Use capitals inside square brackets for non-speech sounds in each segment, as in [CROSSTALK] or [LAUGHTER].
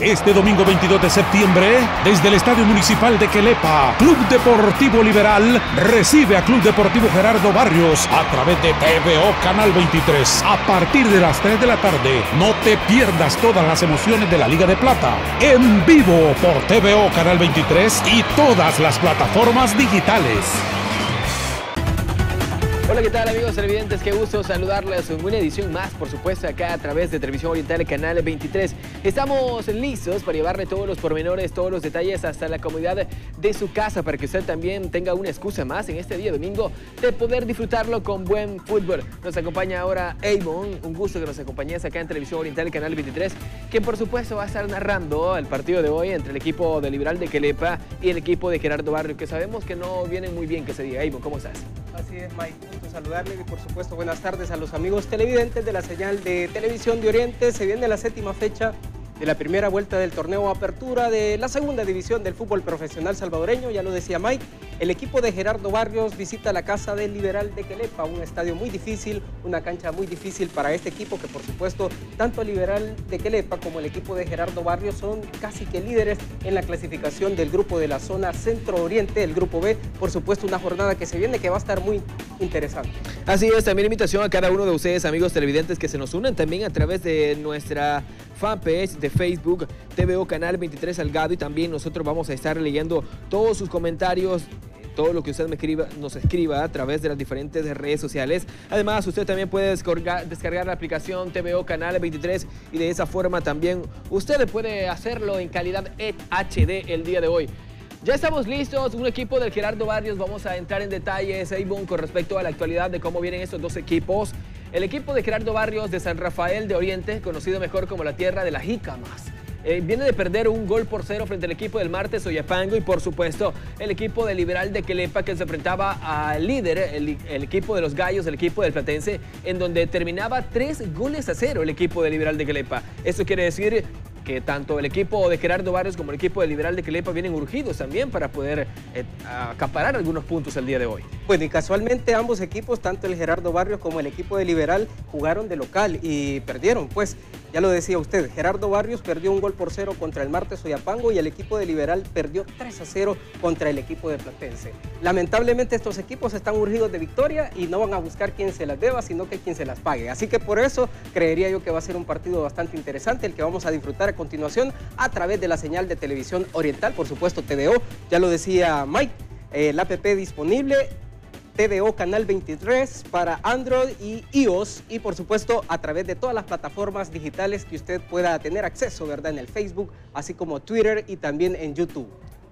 este domingo 22 de septiembre desde el Estadio Municipal de Quelepa. Club Deportivo Liberal recibe a Club Deportivo Gerardo Barrios a través de TVO Canal 23 a partir de las 3 de la tarde. No te pierdas todas las emociones de la Liga de Plata en vivo por TVO Canal 23 y todas las plataformas digitales. Hola, ¿qué tal amigos televidentes? Qué gusto saludarles en una edición más, por supuesto, acá a través de Televisión Oriental, Canal 23. Estamos listos para llevarle todos los pormenores, todos los detalles hasta la comodidad de su casa para que usted también tenga una excusa más en este día domingo de poder disfrutarlo con buen fútbol. Nos acompaña ahora Avon, un gusto que nos acompañes acá en Televisión Oriental, Canal 23, que por supuesto va a estar narrando el partido de hoy entre el equipo de Liberal de Quelepa y el equipo de Gerardo Barrio, que sabemos que no vienen muy bien que se diga. Avon, ¿cómo estás? Así es, Mike. Gusto saludarle y por supuesto buenas tardes a los amigos televidentes de la señal de televisión de Oriente. Se viene la séptima fecha de la primera vuelta del torneo Apertura de la segunda división del fútbol profesional salvadoreño, ya lo decía Mike, el equipo de Gerardo Barrios visita la casa del Liberal de Quelepa, un estadio muy difícil, una cancha muy difícil para este equipo que por supuesto tanto el Liberal de Quelepa como el equipo de Gerardo Barrios son casi que líderes en la clasificación del grupo de la zona centro-oriente, el grupo B, por supuesto una jornada que se viene que va a estar muy interesante. Así es, también invitación a cada uno de ustedes amigos televidentes que se nos unan también a través de nuestra fanpage de Facebook, TVO Canal 23 Salgado y también nosotros vamos a estar leyendo todos sus comentarios todo lo que usted me escriba, nos escriba a través de las diferentes redes sociales. Además, usted también puede descargar, descargar la aplicación TVO Canal 23 y de esa forma también usted puede hacerlo en calidad HD el día de hoy. Ya estamos listos, un equipo del Gerardo Barrios, vamos a entrar en detalles, Eivon, con respecto a la actualidad de cómo vienen estos dos equipos. El equipo de Gerardo Barrios de San Rafael de Oriente, conocido mejor como la tierra de las jícamas. Eh, viene de perder un gol por cero frente al equipo del Martes Oyapango y por supuesto el equipo de Liberal de Quelepa que se enfrentaba al líder, el, equipo de los Gallos, el equipo del Platense, en donde terminaba tres goles a cero el equipo de Liberal de Quelepa. Eso quiere decir que tanto el equipo de Gerardo Barrios como el equipo de Liberal de Quelepa vienen urgidos también para poder eh, acaparar algunos puntos el día de hoy. Bueno, y casualmente ambos equipos, tanto el Gerardo Barrios como el equipo de Liberal, jugaron de local y perdieron. Pues ya lo decía usted, Gerardo Barrios perdió un gol por cero contra el Martes Oyapango y el equipo de Liberal perdió 3 a 0 contra el equipo de Platense. Lamentablemente estos equipos están urgidos de victoria y no van a buscar quien se las deba, sino que quien se las pague. Así que por eso creería yo que va a ser un partido bastante interesante, el que vamos a disfrutar a continuación a través de la señal de televisión oriental, por supuesto TVO, ya lo decía Mike, el app disponible TVO Canal 23 para Android y iOS y por supuesto a través de todas las plataformas digitales que usted pueda tener acceso, ¿verdad? En el Facebook, así como Twitter y también en YouTube.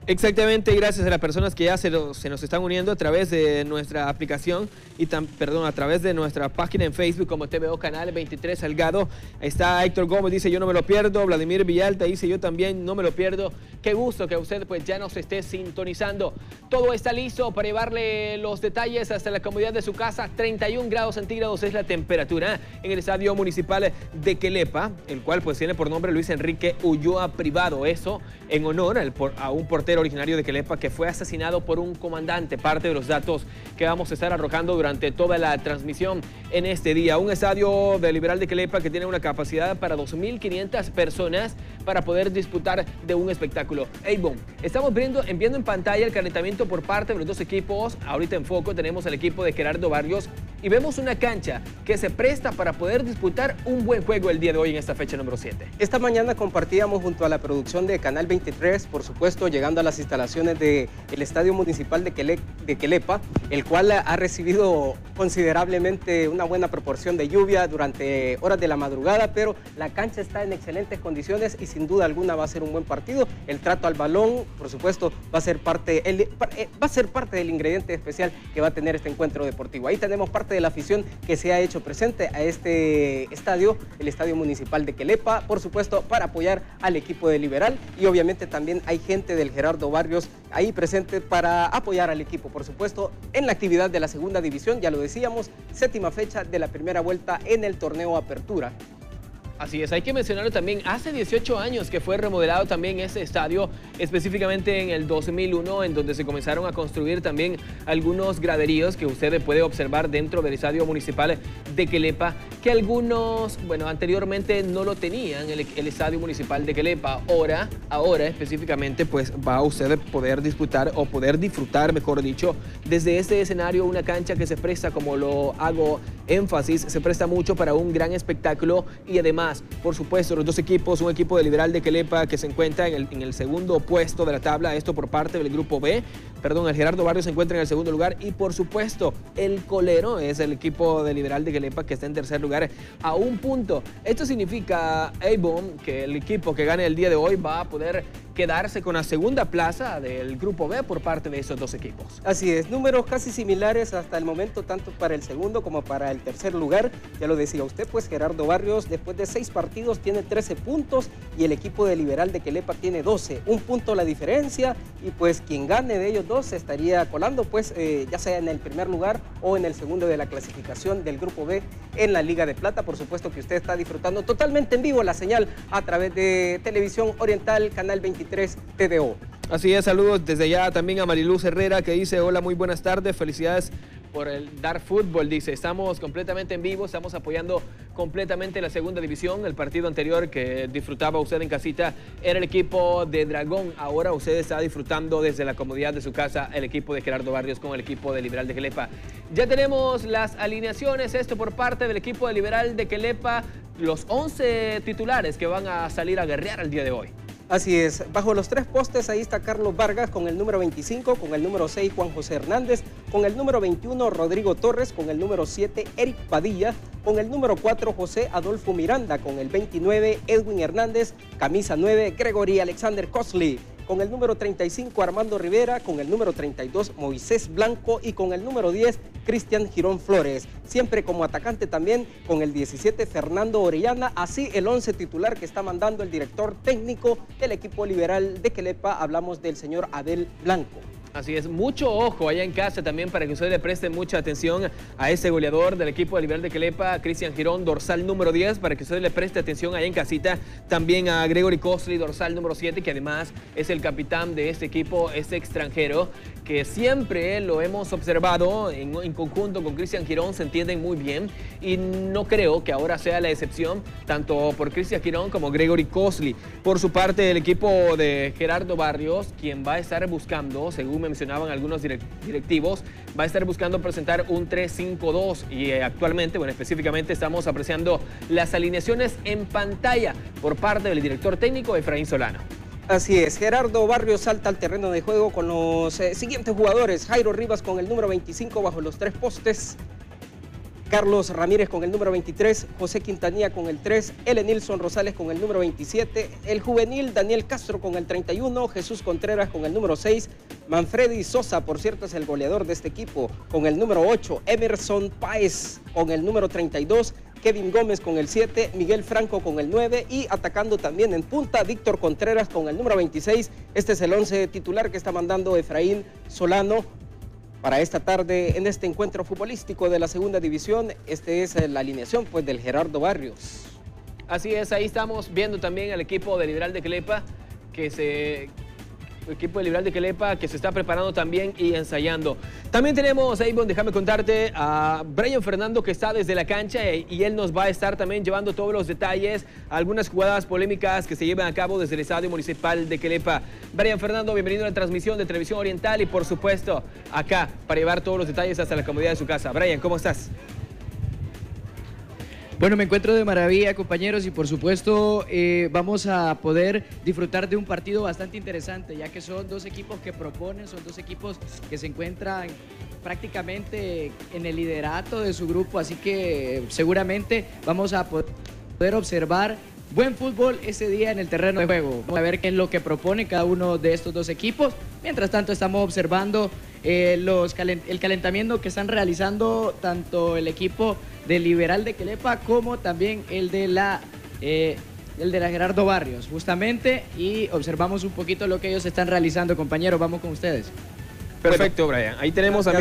Exactamente, gracias a las personas que ya se, nos están uniendo a través de nuestra aplicación y perdón, a través de nuestra página en Facebook como TVO Canal 23 Salgado. Está Héctor Gómez, dice yo no me lo pierdo. Vladimir Villalta dice yo también no me lo pierdo. Qué gusto que usted pues ya nos esté sintonizando. Todo está listo para llevarle los detalles hasta la comodidad de su casa. 31 grados centígrados es la temperatura en el estadio municipal de Quelepa, el cual pues tiene por nombre Luis Enrique Ulloa Privado. Eso en honor a un portero originario de Quelepa que fue asesinado por un comandante. Parte de los datos que vamos a estar arrojando durante toda la transmisión en este día. Un estadio de Liberal de Quelepa que tiene una capacidad para 2.500 personas para poder disputar de un espectáculo. Hey, estamos viendo, viendo en pantalla el calentamiento por parte de los dos equipos. Ahorita en foco tenemos el equipo de Gerardo Barrios y vemos una cancha que se presta para poder disputar un buen juego el día de hoy en esta fecha número 7. Esta mañana compartíamos junto a la producción de Canal 23, por supuesto, llegando a las instalaciones del Estadio Municipal de, de Quelepa, el cual ha recibido considerablemente una buena proporción de lluvia durante horas de la madrugada, pero la cancha está en excelentes condiciones y sin duda alguna va a ser un buen partido. El trato al balón, por supuesto, va a ser parte, eh, va a ser parte del ingrediente especial que va a tener este encuentro deportivo. Ahí tenemos parte de la afición que se ha hecho presente a este estadio, el Estadio Municipal de Quelepa, por supuesto, para apoyar al equipo de Liberal y obviamente también hay gente del Gerardo Barrios ahí presente para apoyar al equipo, por supuesto, en la actividad de la segunda división, ya lo decíamos, séptima fecha de la primera vuelta en el torneo Apertura. Así es, hay que mencionarlo también, hace 18 años que fue remodelado también ese estadio específicamente en el 2001, en donde se comenzaron a construir también algunos graderíos que usted puede observar dentro del estadio municipal de Quelepa, que algunos, bueno, anteriormente no lo tenían el, estadio municipal de Quelepa. Ahora, ahora específicamente, pues va a usted poder disputar o poder disfrutar, mejor dicho, desde este escenario una cancha que se presta, como lo hago énfasis, se presta mucho para un gran espectáculo y además, por supuesto, los dos equipos, un equipo de Liberal de Quelepa que se encuentra en el, en el segundo puesto de la tabla, esto por parte del grupo B, perdón, el Gerardo Barrio se encuentra en el segundo lugar y por supuesto el Colero es el equipo de Liberal de Quelepa que está en tercer lugar a un punto. Esto significa, Avon, que el equipo que gane el día de hoy va a poder quedarse con la segunda plaza del Grupo B por parte de esos dos equipos. Así es, números casi similares hasta el momento, tanto para el segundo como para el tercer lugar. Ya lo decía usted, pues Gerardo Barrios, después de seis partidos, tiene 13 puntos y el equipo de Liberal de Quelepa tiene 12. Un punto la diferencia y pues quien gane de ellos dos estaría colando, pues eh, ya sea en el primer lugar o en el segundo de la clasificación del Grupo B en la Liga de Plata. Por supuesto que usted está disfrutando totalmente en vivo la señal a través de Televisión Oriental, Canal 23 TDO. Así es, saludos desde allá también a Mariluz Herrera que dice, hola, muy buenas tardes, felicidades por el Dar Fútbol, dice, estamos completamente en vivo, estamos apoyando completamente la segunda división, el partido anterior que disfrutaba usted en casita era el equipo de Dragón, ahora usted está disfrutando desde la comodidad de su casa el equipo de Gerardo Barrios con el equipo de Liberal de Quelepa. Ya tenemos las alineaciones, esto por parte del equipo de Liberal de Quelepa, los 11 titulares que van a salir a guerrear el día de hoy. Así es, bajo los tres postes ahí está Carlos Vargas con el número 25, con el número 6 Juan José Hernández, con el número 21 Rodrigo Torres, con el número 7 Eric Padilla, con el número 4 José Adolfo Miranda, con el 29 Edwin Hernández, camisa 9 Gregory Alexander Cosley, con el número 35 Armando Rivera, con el número 32 Moisés Blanco y con el número 10 Cristian Girón Flores. Siempre como atacante también con el 17 Fernando Orellana, así el 11 titular que está mandando el director técnico del equipo liberal de Quelepa, hablamos del señor Abel Blanco. Así es, mucho ojo allá en casa también para que usted le preste mucha atención a ese goleador del equipo de Liberal de Quelepa, Cristian Girón, dorsal número 10, para que usted le preste atención allá en casita. También a Gregory Costly, dorsal número 7, que además es el capitán de este equipo, este extranjero, que siempre lo hemos observado en, conjunto con Cristian Girón, se entienden muy bien y no creo que ahora sea la excepción, tanto por Cristian Girón como Gregory Costly. Por su parte, el equipo de Gerardo Barrios, quien va a estar buscando, según mencionaban algunos directivos, va a estar buscando presentar un 3-5-2 y eh, actualmente, bueno, específicamente estamos apreciando las alineaciones en pantalla por parte del director técnico Efraín Solano. Así es, Gerardo Barrios salta al terreno de juego con los eh, siguientes jugadores. Jairo Rivas con el número 25 bajo los tres postes. Carlos Ramírez con el número 23, José Quintanilla con el 3, L. Nilson Rosales con el número 27, el juvenil Daniel Castro con el 31, Jesús Contreras con el número 6, Manfredi Sosa, por cierto, es el goleador de este equipo, con el número 8, Emerson Páez con el número 32, Kevin Gómez con el 7, Miguel Franco con el 9 y atacando también en punta Víctor Contreras con el número 26. Este es el 11 titular que está mandando Efraín Solano para esta tarde en este encuentro futbolístico de la segunda división. Este es la alineación pues, del Gerardo Barrios. Así es, ahí estamos viendo también al equipo de Liberal de Clepa que se equipo de Liberal de Quelepa que se está preparando también y ensayando. También tenemos, Avon, déjame contarte, a Brian Fernando que está desde la cancha y él nos va a estar también llevando todos los detalles, algunas jugadas polémicas que se llevan a cabo desde el Estadio Municipal de Quelepa. Brian Fernando, bienvenido a la transmisión de Televisión Oriental y por supuesto acá para llevar todos los detalles hasta la comodidad de su casa. Brian, ¿cómo estás? Bueno, me encuentro de maravilla, compañeros, y por supuesto eh, vamos a poder disfrutar de un partido bastante interesante, ya que son dos equipos que proponen, son dos equipos que se encuentran prácticamente en el liderato de su grupo, así que seguramente vamos a poder observar buen fútbol ese día en el terreno de juego. Vamos a ver qué es lo que propone cada uno de estos dos equipos. Mientras tanto, estamos observando eh, el calentamiento que están realizando tanto el equipo del Liberal de Quelepa como también el de la eh, el de la Gerardo Barrios, justamente, y observamos un poquito lo que ellos están realizando, compañeros. Vamos con ustedes. Perfecto, Brian. Ahí tenemos a la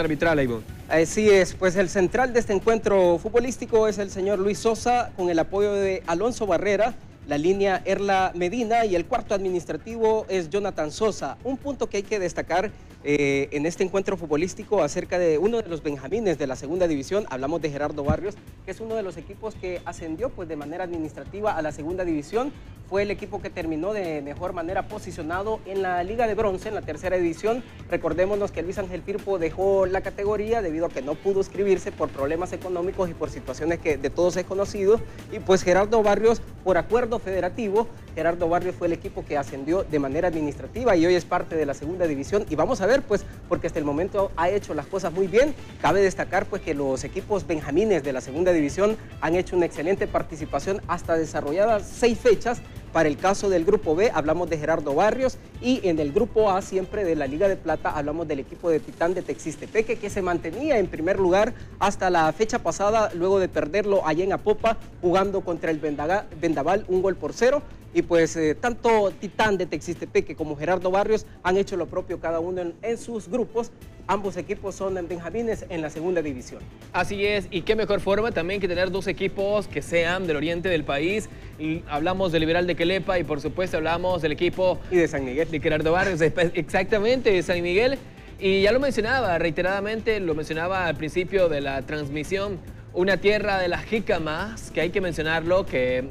arbitral, Ivonne. Así es, pues el central de este encuentro futbolístico es el señor Luis Sosa, con el apoyo de Alonso Barrera, la línea Erla Medina y el cuarto administrativo es Jonathan Sosa. Un punto que hay que destacar eh, en este encuentro futbolístico acerca de uno de los benjamines de la segunda división, hablamos de Gerardo Barrios, que es uno de los equipos que ascendió pues de manera administrativa a la segunda división, fue el equipo que terminó de mejor manera posicionado en la Liga de Bronce, en la tercera división. Recordémonos que Luis Ángel Firpo dejó la categoría debido a que no pudo inscribirse por problemas económicos y por situaciones que de todos es conocido. Y pues Gerardo Barrios, por acuerdo federativo, Gerardo Barrios fue el equipo que ascendió de manera administrativa y hoy es parte de la segunda división. Y vamos a ver, pues, porque hasta el momento ha hecho las cosas muy bien. Cabe destacar, pues, que los equipos benjamines de la segunda división han hecho una excelente participación hasta desarrolladas seis fechas para el caso del Grupo B hablamos de Gerardo Barrios y en el Grupo A siempre de la Liga de Plata hablamos del equipo de Titán de Texistepeque que se mantenía en primer lugar hasta la fecha pasada luego de perderlo allá en Apopa jugando contra el Vendaval un gol por cero y pues eh, tanto Titán de Texistepeque como Gerardo Barrios han hecho lo propio cada uno en, sus grupos. Ambos equipos son en Benjamines en la segunda división. Así es, y qué mejor forma también que tener dos equipos que sean del oriente del país. Y hablamos del Liberal de Quelepa y por supuesto hablamos del equipo... Y de San Miguel. De Gerardo Barrios, exactamente, de San Miguel. Y ya lo mencionaba reiteradamente, lo mencionaba al principio de la transmisión, una tierra de las jícamas, que hay que mencionarlo, que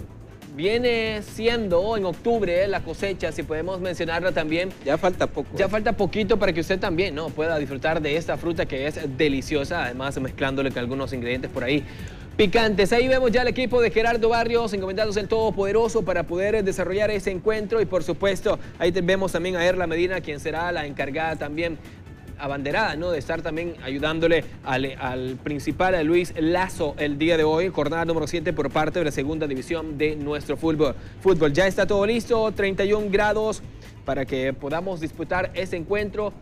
viene siendo en octubre la cosecha, si podemos mencionarla también. Ya falta poco. Ya falta poquito para que usted también ¿no? pueda disfrutar de esta fruta que es deliciosa, además mezclándole con algunos ingredientes por ahí picantes. Ahí vemos ya el equipo de Gerardo Barrios encomendándose el Todopoderoso para poder desarrollar ese encuentro y por supuesto ahí vemos también a Erla Medina quien será la encargada también abanderada, ¿no? De estar también ayudándole al, principal, a Luis Lazo, el día de hoy, jornada número 7 por parte de la segunda división de nuestro fútbol. Fútbol, ya está todo listo, 31 grados para que podamos disputar ese encuentro.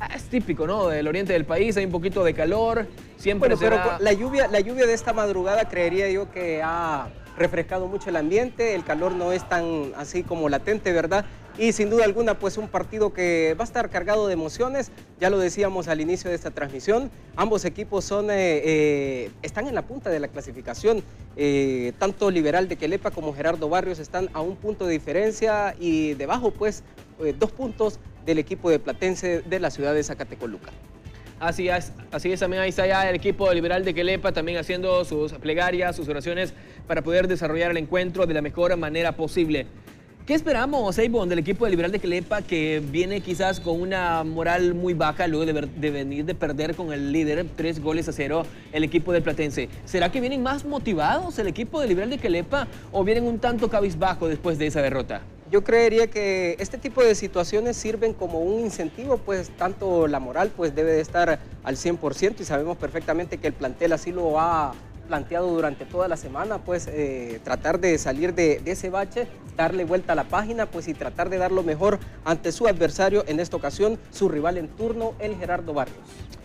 Ah, es típico, ¿no? Del oriente del país, hay un poquito de calor, siempre pero la lluvia, la lluvia de esta madrugada creería yo que ha refrescado mucho el ambiente, el calor no es tan así como latente, ¿verdad? Y sin duda alguna pues un partido que va a estar cargado de emociones, ya lo decíamos al inicio de esta transmisión, ambos equipos son, eh, eh, están en la punta de la clasificación, eh, tanto Liberal de Quelepa como Gerardo Barrios están a un punto de diferencia y debajo pues dos puntos del equipo de Platense de la ciudad de Zacatecoluca. Así es, así es, también ahí está ya el equipo liberal de Quelepa también haciendo sus plegarias, sus oraciones para poder desarrollar el encuentro de la mejor manera posible. ¿Qué esperamos, Eibon, del equipo de Liberal de Quelepa que viene quizás con una moral muy baja luego de, venir de perder con el líder tres goles a cero, el equipo del Platense? ¿Será que vienen más motivados el equipo de Liberal de Quelepa o vienen un tanto cabizbajo después de esa derrota? Yo creería que este tipo de situaciones sirven como un incentivo, pues tanto la moral pues debe de estar al 100% y sabemos perfectamente que el plantel así lo ha planteado durante toda la semana, pues eh, tratar de salir de, ese bache, darle vuelta a la página, pues y tratar de dar lo mejor ante su adversario, en esta ocasión su rival en turno, el Gerardo Barrios.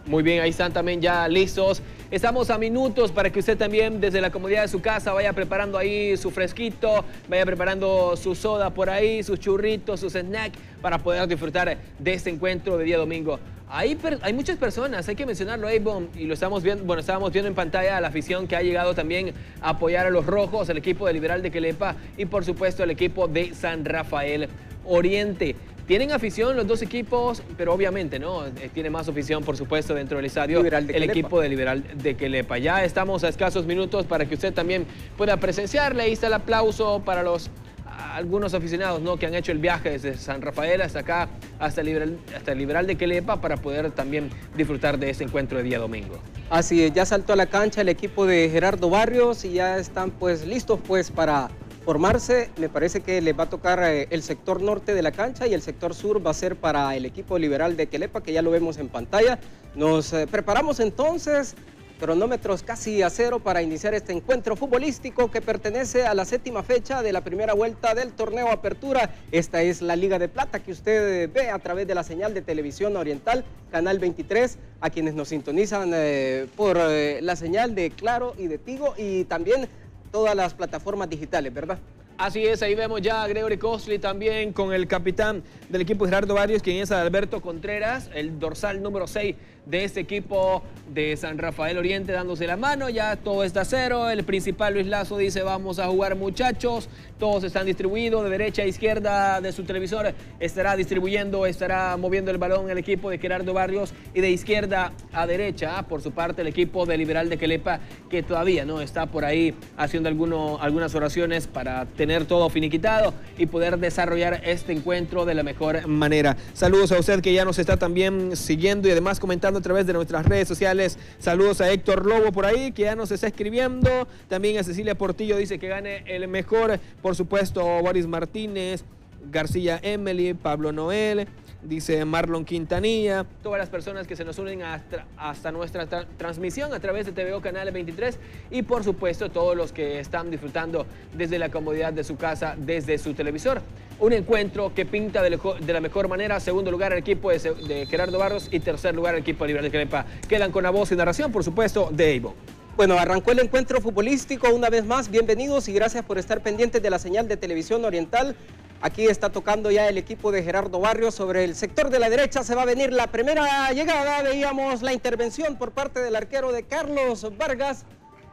Muy bien, ahí están también ya listos. Estamos a minutos para que usted también desde la comodidad de su casa vaya preparando ahí su fresquito, vaya preparando su soda por ahí, sus churritos, sus snacks para poder disfrutar de este encuentro de día domingo. Hay, hay muchas personas, hay que mencionarlo, Avon, y lo estamos viendo, bueno, estábamos viendo en pantalla la afición que ha llegado también a apoyar a los rojos, al equipo de Liberal de Quelepa y por supuesto al equipo de San Rafael Oriente. Tienen afición los dos equipos, pero obviamente, ¿no? Eh, tiene más afición, por supuesto, dentro del estadio el equipo de Liberal de Quelepa. Ya estamos a escasos minutos para que usted también pueda presenciarle. Ahí está el aplauso para los algunos aficionados ¿no? que han hecho el viaje desde San Rafael hasta acá, hasta el, Liberal, hasta el Liberal de Quelepa, para poder también disfrutar de este encuentro de día domingo. Así es, ya saltó a la cancha el equipo de Gerardo Barrios y ya están pues listos pues para formarse. Me parece que les va a tocar eh, el sector norte de la cancha y el sector sur va a ser para el equipo liberal de Quelepa, que ya lo vemos en pantalla. Nos eh, preparamos entonces cronómetros casi a cero para iniciar este encuentro futbolístico que pertenece a la séptima fecha de la primera vuelta del torneo Apertura. Esta es la Liga de Plata que usted ve a través de la señal de televisión oriental, Canal 23, a quienes nos sintonizan eh, por eh, la señal de Claro y de Tigo y también todas las plataformas digitales, ¿verdad? Así es, ahí vemos ya a Gregory Costley también con el capitán del equipo Gerardo Barrios, quien es Alberto Contreras, el dorsal número 6 de este equipo de San Rafael Oriente dándose la mano, ya todo está cero, el principal Luis Lazo dice vamos a jugar muchachos, todos están distribuidos. De derecha a izquierda de su televisor, estará distribuyendo, estará moviendo el balón el equipo de Gerardo Barrios. Y de izquierda a derecha, por su parte el equipo de Liberal de Quelepa que todavía no está por ahí haciendo algunas oraciones para tener todo finiquitado y poder desarrollar este encuentro de la mejor manera. Saludos a usted que ya nos está también siguiendo y además comentando a través de nuestras redes sociales. Saludos a Héctor Lobo por ahí, que ya nos está escribiendo. También a Cecilia Portillo dice que gane el mejor. Por supuesto, Boris Martínez, García Emily, Pablo Noel dice Marlon Quintanilla, todas las personas que se nos unen hasta, nuestra transmisión a través de TVO Canal 23 y por supuesto todos los que están disfrutando desde la comodidad de su casa, desde su televisor. Un encuentro que pinta de, la mejor manera. Segundo lugar el equipo de, Gerardo Barros y tercer lugar el equipo de Libertad de Crepa. Quedan con la voz y narración, por supuesto, de Evo. Bueno, arrancó el encuentro futbolístico una vez más. Bienvenidos y gracias por estar pendientes de la señal de televisión oriental. Aquí está tocando ya el equipo de Gerardo Barrios sobre el sector de la derecha. Se va a venir la primera llegada. Veíamos la intervención por parte del arquero de Carlos Vargas.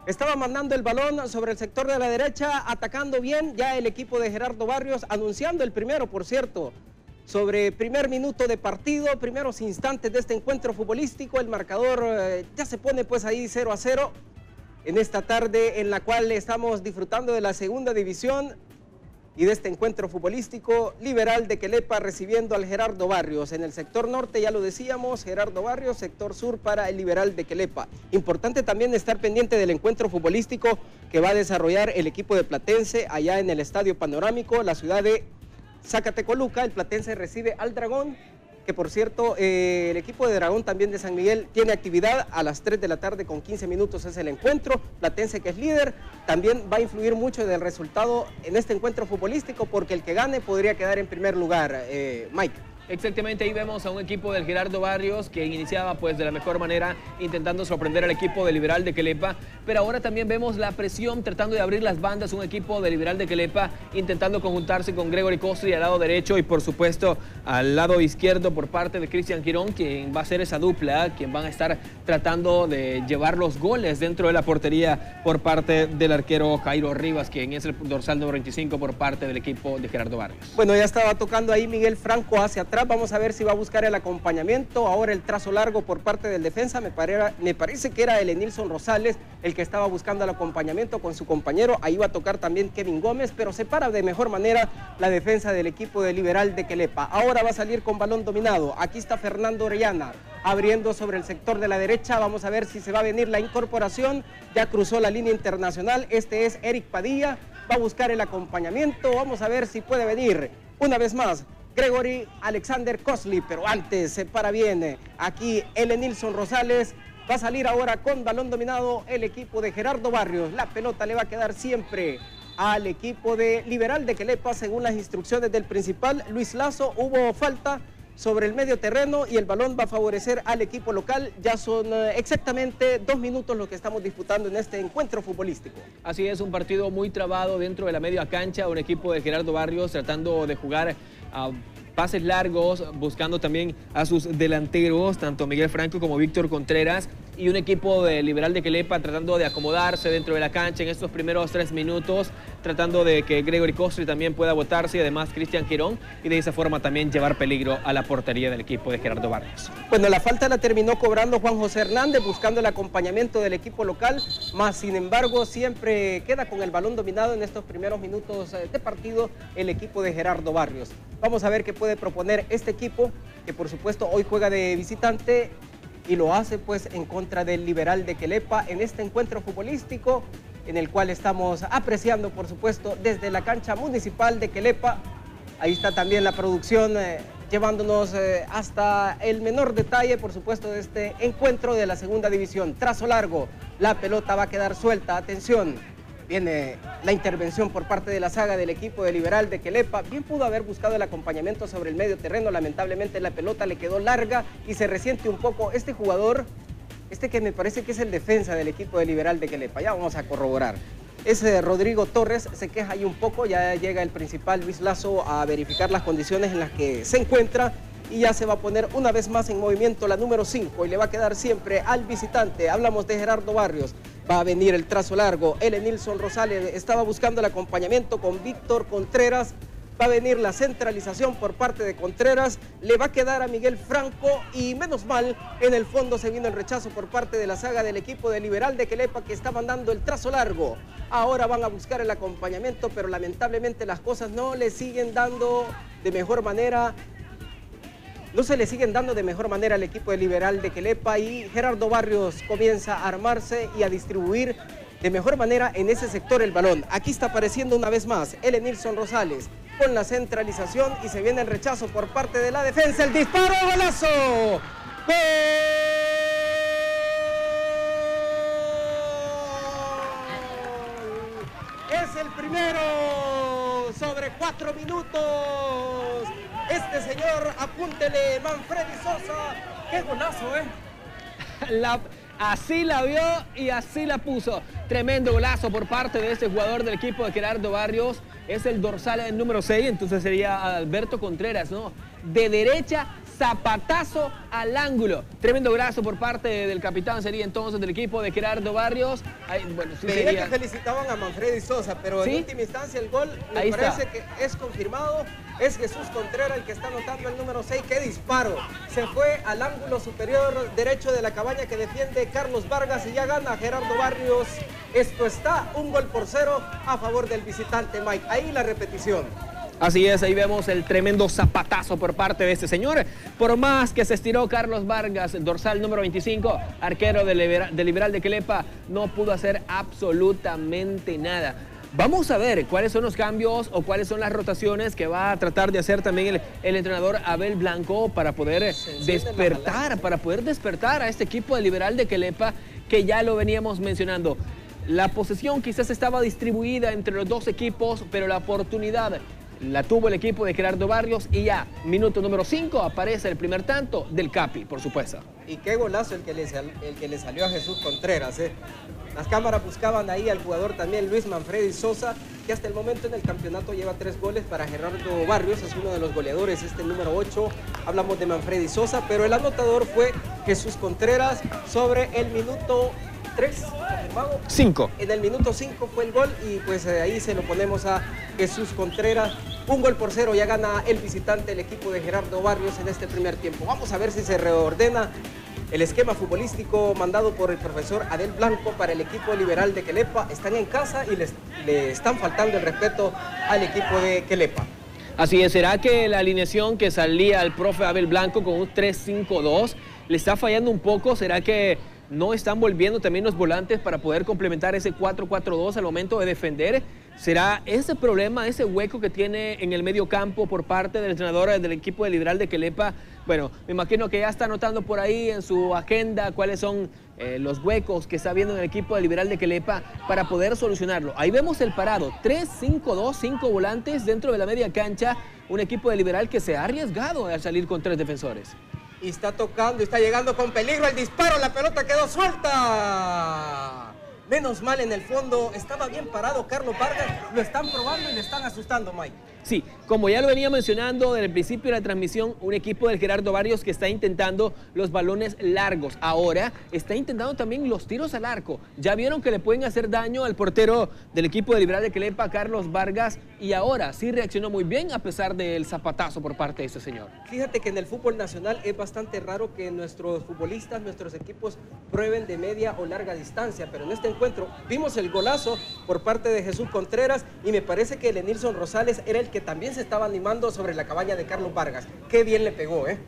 Estaba mandando el balón sobre el sector de la derecha, atacando bien ya el equipo de Gerardo Barrios, anunciando el primero, por cierto, sobre primer minuto de partido, primeros instantes de este encuentro futbolístico. El marcador eh, ya se pone pues ahí 0 a 0 en esta tarde en la cual estamos disfrutando de la segunda división y de este encuentro futbolístico liberal de Quelepa recibiendo al Gerardo Barrios. En el sector norte, ya lo decíamos, Gerardo Barrios, sector sur para el liberal de Quelepa. Importante también estar pendiente del encuentro futbolístico que va a desarrollar el equipo de Platense allá en el Estadio Panorámico, la ciudad de Zacatecoluca. El Platense recibe al Dragón que por cierto, eh, el equipo de Dragón también de San Miguel tiene actividad a las 3 de la tarde con 15 minutos es el encuentro. Platense que es líder, también va a influir mucho del resultado en este encuentro futbolístico porque el que gane podría quedar en primer lugar. Eh, Mike. Exactamente, ahí vemos a un equipo del Gerardo Barrios que iniciaba pues de la mejor manera intentando sorprender al equipo de Liberal de Quelepa, pero ahora también vemos la presión tratando de abrir las bandas, un equipo de Liberal de Quelepa intentando conjuntarse con Gregory Costri al lado derecho y por supuesto al lado izquierdo por parte de Cristian Quirón, quien va a ser esa dupla, quien van a estar tratando de llevar los goles dentro de la portería por parte del arquero Jairo Rivas, quien es el dorsal número 25 por parte del equipo de Gerardo Barrios. Bueno, ya estaba tocando ahí Miguel Franco hacia atrás Vamos a ver si va a buscar el acompañamiento. Ahora el trazo largo por parte del defensa. Me, parece que era el Enilson Rosales el que estaba buscando el acompañamiento con su compañero. Ahí va a tocar también Kevin Gómez, pero se para de mejor manera la defensa del equipo de Liberal de Quelepa. Ahora va a salir con balón dominado. Aquí está Fernando Orellana abriendo sobre el sector de la derecha. Vamos a ver si se va a venir la incorporación. Ya cruzó la línea internacional. Este es Eric Padilla. Va a buscar el acompañamiento. Vamos a ver si puede venir una vez más Gregory Alexander Cosley, pero antes se para bien aquí el Nilson Rosales. Va a salir ahora con balón dominado el equipo de Gerardo Barrios. La pelota le va a quedar siempre al equipo de Liberal de Quelepa, según las instrucciones del principal Luis Lazo. Hubo falta sobre el medio terreno y el balón va a favorecer al equipo local. Ya son eh, exactamente dos minutos lo que estamos disputando en este encuentro futbolístico. Así es, un partido muy trabado dentro de la media cancha, un equipo de Gerardo Barrios tratando de jugar a pases largos, buscando también a sus delanteros, tanto Miguel Franco como Víctor Contreras, y un equipo de Liberal de Quelepa tratando de acomodarse dentro de la cancha en estos primeros tres minutos, tratando de que Gregory Costri también pueda votarse y además Cristian Quirón, y de esa forma también llevar peligro a la portería del equipo de Gerardo Vargas. Bueno, la falta la terminó cobrando Juan José Hernández, buscando el acompañamiento del equipo local, más sin embargo siempre queda con el balón dominado en estos primeros minutos eh, de partido el equipo de Gerardo Barrios. Vamos a ver qué puede proponer este equipo, que por supuesto hoy juega de visitante y lo hace pues en contra del Liberal de Quelepa en este encuentro futbolístico en el cual estamos apreciando por supuesto desde la cancha municipal de Quelepa. Ahí está también la producción eh, llevándonos eh, hasta el menor detalle por supuesto de este encuentro de la segunda división. Trazo largo, la pelota va a quedar suelta, atención. Viene la intervención por parte de la saga del equipo de Liberal de Quelepa. Bien pudo haber buscado el acompañamiento sobre el medio terreno. Lamentablemente la pelota le quedó larga y se resiente un poco. Este jugador, este que me parece que es el defensa del equipo de Liberal de Quelepa. Ya vamos a corroborar. es eh, Rodrigo Torres, se queja ahí un poco, ya llega el principal Luis Lazo a verificar las condiciones en las que se encuentra y ya se va a poner una vez más en movimiento la número 5 y le va a quedar siempre al visitante. Hablamos de Gerardo Barrios, va a venir el trazo largo, L. Nilson Rosales estaba buscando el acompañamiento con Víctor Contreras, va a venir la centralización por parte de Contreras, le va a quedar a Miguel Franco y menos mal, en el fondo se vino el rechazo por parte de la saga del equipo de Liberal de Quelepa que está mandando el trazo largo. Ahora van a buscar el acompañamiento, pero lamentablemente las cosas no le siguen dando de mejor manera. No se le siguen dando de mejor manera al equipo de Liberal de Quelepa y Gerardo Barrios comienza a armarse y a distribuir de mejor manera en ese sector el balón. Aquí está apareciendo una vez más el Rosales con la centralización y se viene el rechazo por parte de la defensa. El disparo, golazo. ¡Gol! Es el primero sobre cuatro minutos. Este señor, apúntele, Manfredi Sosa. ¡Qué golazo, eh! [LAUGHS] Así la vio y así la puso. Tremendo golazo por parte de este jugador del equipo de Gerardo Barrios es el dorsal número 6, entonces sería Alberto Contreras, ¿no? De derecha, zapatazo al ángulo. Tremendo brazo por parte del capitán sería entonces del equipo de Gerardo Barrios. bueno, sí que felicitaban a Manfredi Sosa, pero en última instancia el gol me parece que es confirmado. Es Jesús Contreras el que está anotando el número 6. ¡Qué disparo! Se fue al ángulo superior derecho de la cabaña que defiende Carlos Vargas y ya gana Gerardo Barrios. Esto está un gol por cero a favor del visitante Mike. Ahí la repetición. Así es, ahí vemos el tremendo zapatazo por parte de este señor. Por más que se estiró Carlos Vargas, dorsal número 25, arquero de Liberal de Quelepa, no pudo hacer absolutamente nada. Vamos a ver cuáles son los cambios o cuáles son las rotaciones que va a tratar de hacer también el, entrenador Abel Blanco para poder despertar, para poder despertar a este equipo de Liberal de Quelepa que ya lo veníamos mencionando. La posesión quizás estaba distribuida entre los dos equipos, pero la oportunidad la tuvo el equipo de Gerardo Barrios y ya, minuto número 5, aparece el primer tanto del Capi, por supuesto. Y qué golazo el que le, salió a Jesús Contreras. ¿eh? Las cámaras buscaban ahí al jugador también Luis Manfredi Sosa, que hasta el momento en el campeonato lleva tres goles para Gerardo Barrios, es uno de los goleadores, este número 8. Hablamos de Manfredi Sosa, pero el anotador fue Jesús Contreras sobre el minuto 3, confirmado. 5. En el minuto 5 fue el gol y pues eh, ahí se lo ponemos a Jesús Contreras. Un gol por cero, ya gana el visitante, el equipo de Gerardo Barrios en este primer tiempo. Vamos a ver si se reordena el esquema futbolístico mandado por el profesor Adel Blanco para el equipo liberal de Quelepa. Están en casa y les, le están faltando el respeto al equipo de Quelepa. Así es, ¿será que la alineación que salía el profe Abel Blanco con un 3-5-2 le está fallando un poco? ¿Será que no están volviendo también los volantes para poder complementar ese 4-4-2 al momento de defender. ¿Será ese problema, ese hueco que tiene en el medio campo por parte del entrenador del equipo de Liberal de Quelepa? Bueno, me imagino que ya está anotando por ahí en su agenda cuáles son eh, los huecos que está viendo en el equipo de Liberal de Quelepa para poder solucionarlo. Ahí vemos el parado, 3-5-2, 5 volantes dentro de la media cancha, un equipo de Liberal que se ha arriesgado al salir con tres defensores y está tocando y está llegando con peligro el disparo, la pelota quedó suelta. Menos mal en el fondo, estaba bien parado Carlos Vargas, lo están probando y le están asustando, Mike. Sí, como ya lo venía mencionando desde el principio de la transmisión, un equipo del Gerardo Barrios que está intentando los balones largos. Ahora está intentando también los tiros al arco. Ya vieron que le pueden hacer daño al portero del equipo de Liberal de Clepa, Carlos Vargas, y ahora sí reaccionó muy bien a pesar del zapatazo por parte de ese señor. Fíjate que en el fútbol nacional es bastante raro que nuestros futbolistas, nuestros equipos prueben de media o larga distancia, pero en este encuentro vimos el golazo por parte de Jesús Contreras y me parece que Lenilson Rosales era el que también se estaba animando sobre la cabaña de Carlos Vargas. Qué bien le pegó, ¿eh?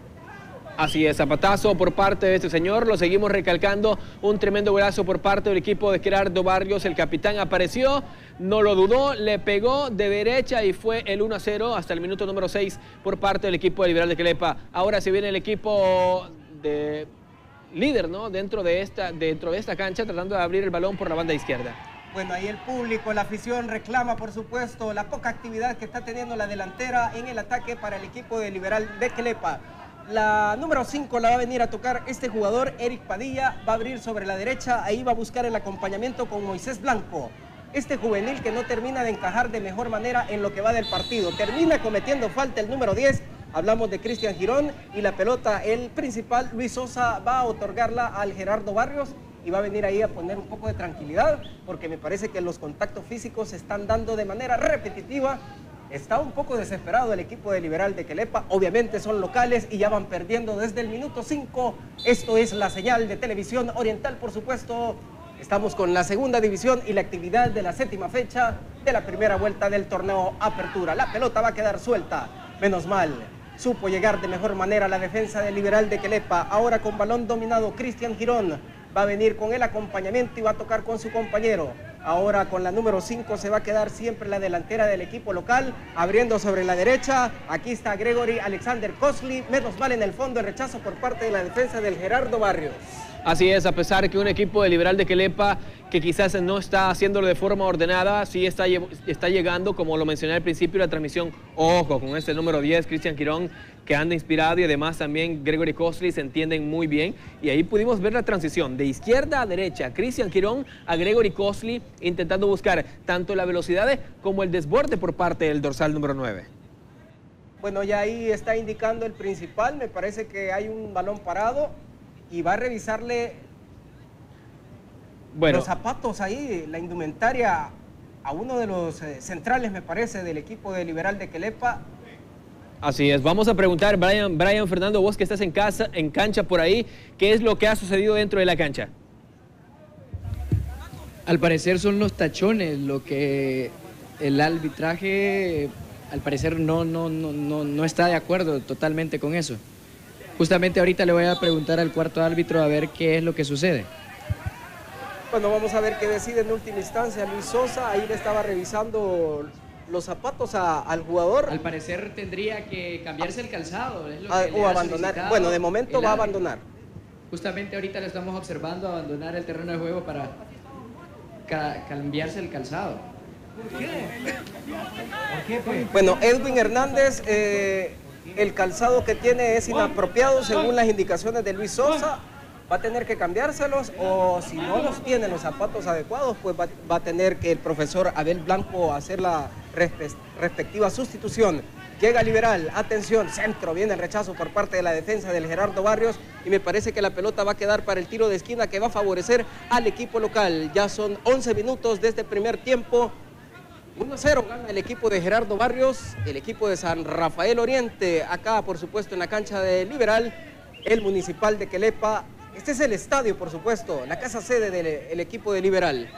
Así es, zapatazo por parte de este señor, lo seguimos recalcando, un tremendo golazo por parte del equipo de Gerardo Barrios, el capitán apareció, no lo dudó, le pegó de derecha y fue el 1-0 hasta el minuto número 6 por parte del equipo de Liberal de Clepa. Ahora se viene el equipo de líder, ¿no? Dentro de esta, dentro de esta cancha tratando de abrir el balón por la banda izquierda. Bueno, ahí el público, la afición reclama, por supuesto, la poca actividad que está teniendo la delantera en el ataque para el equipo de Liberal de Quelepa. La número 5 la va a venir a tocar este jugador, Eric Padilla, va a abrir sobre la derecha, ahí va a buscar el acompañamiento con Moisés Blanco. este juvenil que no termina de encajar de mejor manera en lo que va del partido. Termina cometiendo falta el número 10, hablamos de Cristian Girón y la pelota, el principal, Luis Sosa, va a otorgarla al Gerardo Barrios y va a venir ahí a poner un poco de tranquilidad, porque me parece que los contactos físicos se están dando de manera repetitiva. Está un poco desesperado el equipo de Liberal de Quelepa, obviamente son locales y ya van perdiendo desde el minuto 5. Esto es la señal de televisión oriental, por supuesto. Estamos con la segunda división y la actividad de la séptima fecha de la primera vuelta del torneo Apertura. La pelota va a quedar suelta, menos mal. Supo llegar de mejor manera la defensa del Liberal de Quelepa. Ahora con balón dominado, Cristian Girón va a venir con el acompañamiento y va a tocar con su compañero. Ahora con la número 5 se va a quedar siempre la delantera del equipo local, abriendo sobre la derecha. Aquí está Gregory Alexander Cosley. Menos mal en el fondo el rechazo por parte de la defensa del Gerardo Barrios. Así es, a pesar que un equipo de Liberal de Quelepa que quizás no está haciéndolo de forma ordenada, sí está, está llegando, como lo mencioné al principio de la transmisión, ojo con este número 10, Cristian Quirón, que anda inspirado y además también Gregory Costly se entienden muy bien. Y ahí pudimos ver la transición de izquierda a derecha, Cristian Quirón a Gregory Costly intentando buscar tanto la velocidad como el desborde por parte del dorsal número 9. Bueno, ya ahí está indicando el principal, me parece que hay un balón parado, y va a revisarle los zapatos ahí, la indumentaria a uno de los eh, centrales, me parece, del equipo de Liberal de Quelepa. Así es, vamos a preguntar, Brian, Brian Fernando, vos que estás en casa, en cancha por ahí, ¿qué es lo que ha sucedido dentro de la cancha? Al parecer son los tachones, lo que el arbitraje, al parecer no, no, no, no, no está de acuerdo totalmente con eso. Justamente ahorita le voy a preguntar al cuarto árbitro a ver qué es lo que sucede. Bueno, vamos a ver qué decide en última instancia Luis Sosa. Ahí le estaba revisando los zapatos al jugador. Al parecer tendría que cambiarse el calzado. Ah, o abandonar. Bueno, de momento va a abandonar. Justamente ahorita lo estamos observando abandonar el terreno de juego para cambiarse el calzado. ¿Por qué? Pues? Bueno, Edwin Hernández eh, el calzado que tiene es inapropiado según las indicaciones de Luis Sosa, va a tener que cambiárselos o si no los tiene los zapatos adecuados, pues va, a tener que el profesor Abel Blanco hacer la respectiva sustitución. Llega Liberal, atención, centro, viene el rechazo por parte de la defensa del Gerardo Barrios y me parece que la pelota va a quedar para el tiro de esquina que va a favorecer al equipo local. Ya son 11 minutos desde el primer tiempo, 1-0 gana el equipo de Gerardo Barrios, el equipo de San Rafael Oriente, acá por supuesto en la cancha de Liberal, el municipal de Quelepa. Este es el estadio, por supuesto, la casa sede del equipo de Liberal.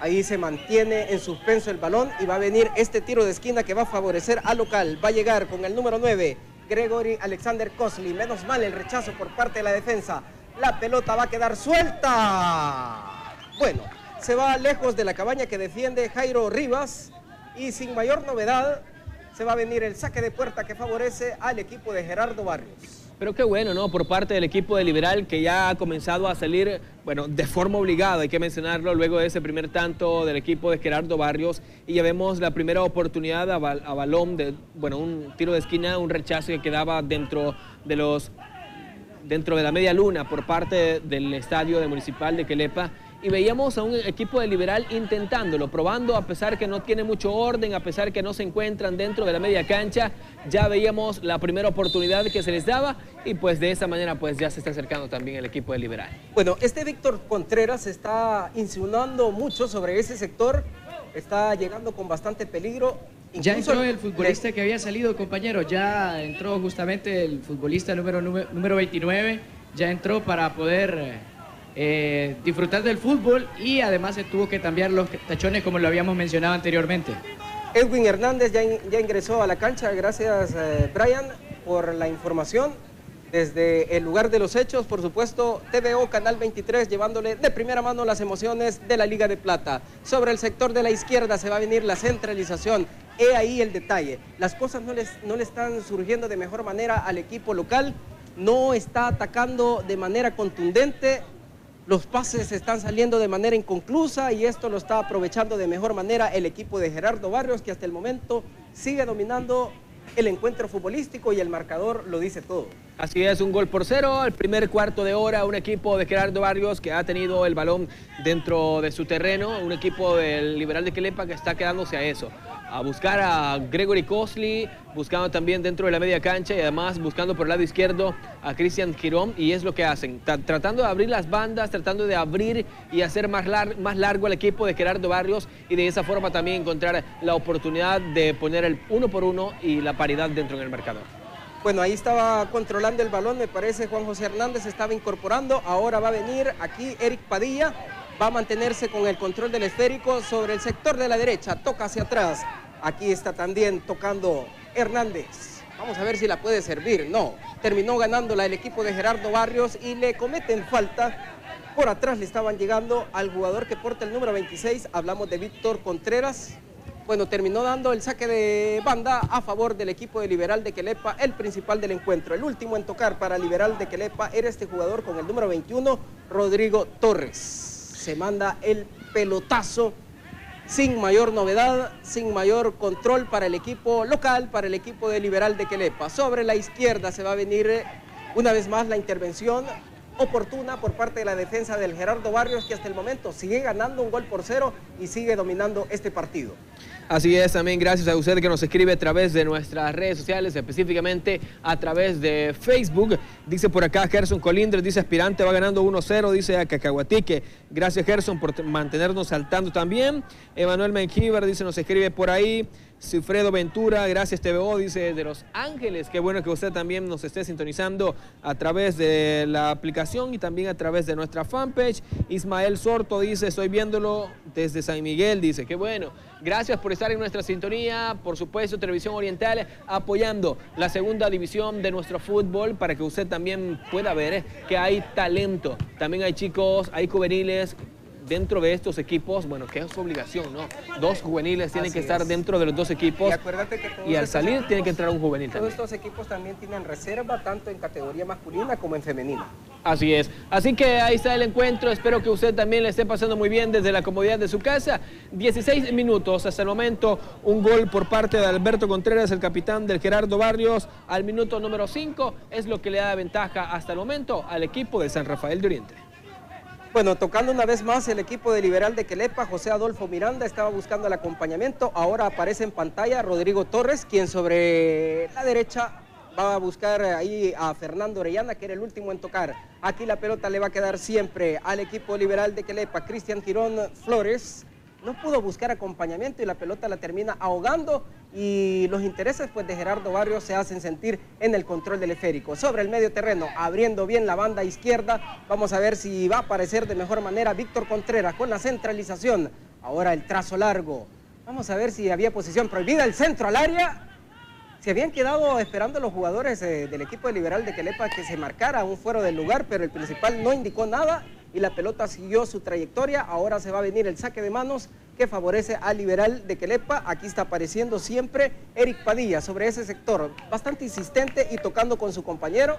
Ahí se mantiene en suspenso el balón y va a venir este tiro de esquina que va a favorecer al local. Va a llegar con el número 9, Gregory Alexander Cosley. Menos mal el rechazo por parte de la defensa. La pelota va a quedar suelta. Bueno, se va lejos de la cabaña que defiende Jairo Rivas y sin mayor novedad se va a venir el saque de puerta que favorece al equipo de Gerardo Barrios. Pero qué bueno, ¿no? Por parte del equipo de Liberal que ya ha comenzado a salir, bueno, de forma obligada, hay que mencionarlo, luego de ese primer tanto del equipo de Gerardo Barrios y ya vemos la primera oportunidad a, balón, de, bueno, un tiro de esquina, un rechazo que quedaba dentro de los, dentro de la media luna por parte del estadio de Municipal de Quelepa y veíamos a un equipo de Liberal intentándolo, probando a pesar que no tiene mucho orden, a pesar que no se encuentran dentro de la media cancha, ya veíamos la primera oportunidad que se les daba y pues de esa manera pues ya se está acercando también el equipo de Liberal. Bueno, este Víctor Contreras está insinuando mucho sobre ese sector, está llegando con bastante peligro. ya entró el futbolista que había salido, compañero, ya entró justamente el futbolista número, número 29, ya entró para poder eh, disfrutar del fútbol y además se tuvo que cambiar los tachones como lo habíamos mencionado anteriormente. Edwin Hernández ya, ya ingresó a la cancha, gracias eh, Brian por la información. Desde el lugar de los hechos, por supuesto, TVO Canal 23 llevándole de primera mano las emociones de la Liga de Plata. Sobre el sector de la izquierda se va a venir la centralización. He ahí el detalle. Las cosas no, les, no le están surgiendo de mejor manera al equipo local. No está atacando de manera contundente los pases están saliendo de manera inconclusa y esto lo está aprovechando de mejor manera el equipo de Gerardo Barrios, que hasta el momento sigue dominando el encuentro futbolístico y el marcador lo dice todo. Así es, un gol por cero, al primer cuarto de hora, un equipo de Gerardo Barrios que ha tenido el balón dentro de su terreno, un equipo del Liberal de Quelepa que está quedándose a eso, a buscar a Gregory Cosley, buscando también dentro de la media cancha y además buscando por el lado izquierdo a Cristian Girón y es lo que hacen, tratando de abrir las bandas, tratando de abrir y hacer más, más largo el equipo de Gerardo Barrios y de esa forma también encontrar la oportunidad de poner el uno por uno y la paridad dentro del marcador. Bueno, ahí estaba controlando el balón, me parece Juan José Hernández estaba incorporando. Ahora va a venir aquí Eric Padilla, va a mantenerse con el control del esférico sobre el sector de la derecha, toca hacia atrás. Aquí está también tocando Hernández. Vamos a ver si la puede servir. No, terminó ganándola el equipo de Gerardo Barrios y le cometen falta. Por atrás le estaban llegando al jugador que porta el número 26. Hablamos de Víctor Contreras bueno, terminó dando el saque de banda a favor del equipo de Liberal de Quelepa, el principal del encuentro. El último en tocar para Liberal de Quelepa era este jugador con el número 21, Rodrigo Torres. Se manda el pelotazo sin mayor novedad, sin mayor control para el equipo local, para el equipo de Liberal de Quelepa. Sobre la izquierda se va a venir una vez más la intervención oportuna por parte de la defensa del Gerardo Barrios, que hasta el momento sigue ganando un gol por cero y sigue dominando este partido. Así es, también gracias a usted que nos escribe a través de nuestras redes sociales, específicamente a través de Facebook. Dice por acá Gerson Colindres, dice aspirante va ganando 1-0, dice a Cacahuatique. Gracias Gerson por mantenernos saltando también. Emanuel Menjivar dice, nos escribe por ahí. Cifredo Ventura, gracias TVO, dice de Los Ángeles. Qué bueno que usted también nos esté sintonizando a través de la aplicación y también a través de nuestra fanpage. Ismael Sorto dice, estoy viéndolo desde San Miguel, dice, qué bueno. Gracias por estar en nuestra sintonía, por supuesto, Televisión Oriental, apoyando la segunda división de nuestro fútbol para que usted también pueda ver que hay talento. También hay chicos, hay juveniles dentro de estos equipos, bueno, que es su obligación, ¿no? Dos juveniles tienen que estar dentro de los dos equipos. Y acuérdate que Y al salir tiene que entrar un juvenil Todos estos equipos también tienen reserva, tanto en categoría masculina como en femenina. Así es. Así que ahí está el encuentro. Espero que usted también le esté pasando muy bien desde la comodidad de su casa. 16 minutos hasta el momento. Un gol por parte de Alberto Contreras, el capitán del Gerardo Barrios, al minuto número 5. Es lo que le da ventaja hasta el momento al equipo de San Rafael de Oriente. Bueno, tocando una vez más el equipo de Liberal de Quelepa, José Adolfo Miranda estaba buscando el acompañamiento. Ahora aparece en pantalla Rodrigo Torres, quien sobre la derecha va a buscar ahí a Fernando Orellana, que era el último en tocar. Aquí la pelota le va a quedar siempre al equipo liberal de Quelepa, Cristian Girón Flores. No pudo buscar acompañamiento y la pelota la termina ahogando y los intereses pues, de Gerardo Barrios se hacen sentir en el control del esférico. Sobre el medio terreno, abriendo bien la banda izquierda, vamos a ver si va a aparecer de mejor manera Víctor Contreras con la centralización. Ahora el trazo largo. Vamos a ver si había posición prohibida, el centro al área se habían quedado esperando los jugadores eh, del equipo de Liberal de Quelepa que se marcara un fuero del lugar, pero el principal no indicó nada y la pelota siguió su trayectoria. Ahora se va a venir el saque de manos que favorece al Liberal de Quelepa. Aquí está apareciendo siempre Eric Padilla sobre ese sector, bastante insistente y tocando con su compañero.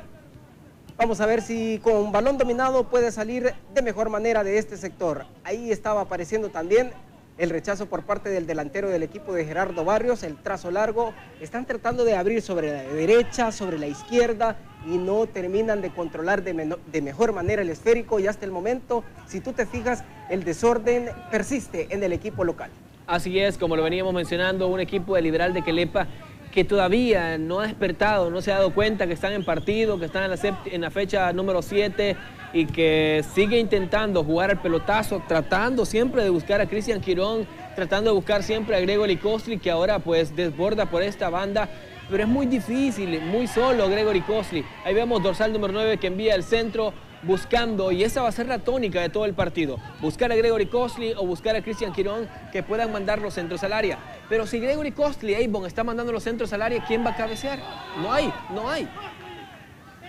Vamos a ver si con balón dominado puede salir de mejor manera de este sector. Ahí estaba apareciendo también el rechazo por parte del delantero del equipo de Gerardo Barrios, el trazo largo. Están tratando de abrir sobre la derecha, sobre la izquierda y no terminan de controlar de, mejor manera el esférico y hasta el momento, si tú te fijas, el desorden persiste en el equipo local. Así es, como lo veníamos mencionando, un equipo de Liberal de Quelepa que todavía no ha despertado, no se ha dado cuenta que están en partido, que están en la, fecha número 7 y que sigue intentando jugar al pelotazo, tratando siempre de buscar a Cristian Quirón, tratando de buscar siempre a Gregory Costly, que ahora pues desborda por esta banda, pero es muy difícil, muy solo Gregory Costly. Ahí vemos dorsal número 9 que envía al centro, buscando, y esa va a ser la tónica de todo el partido, buscar a Gregory Costly o buscar a Cristian Quirón que puedan mandar los centros al área. Pero si Gregory Costly, Avon, está mandando los centros al área, ¿quién va a cabecear? No hay, no hay.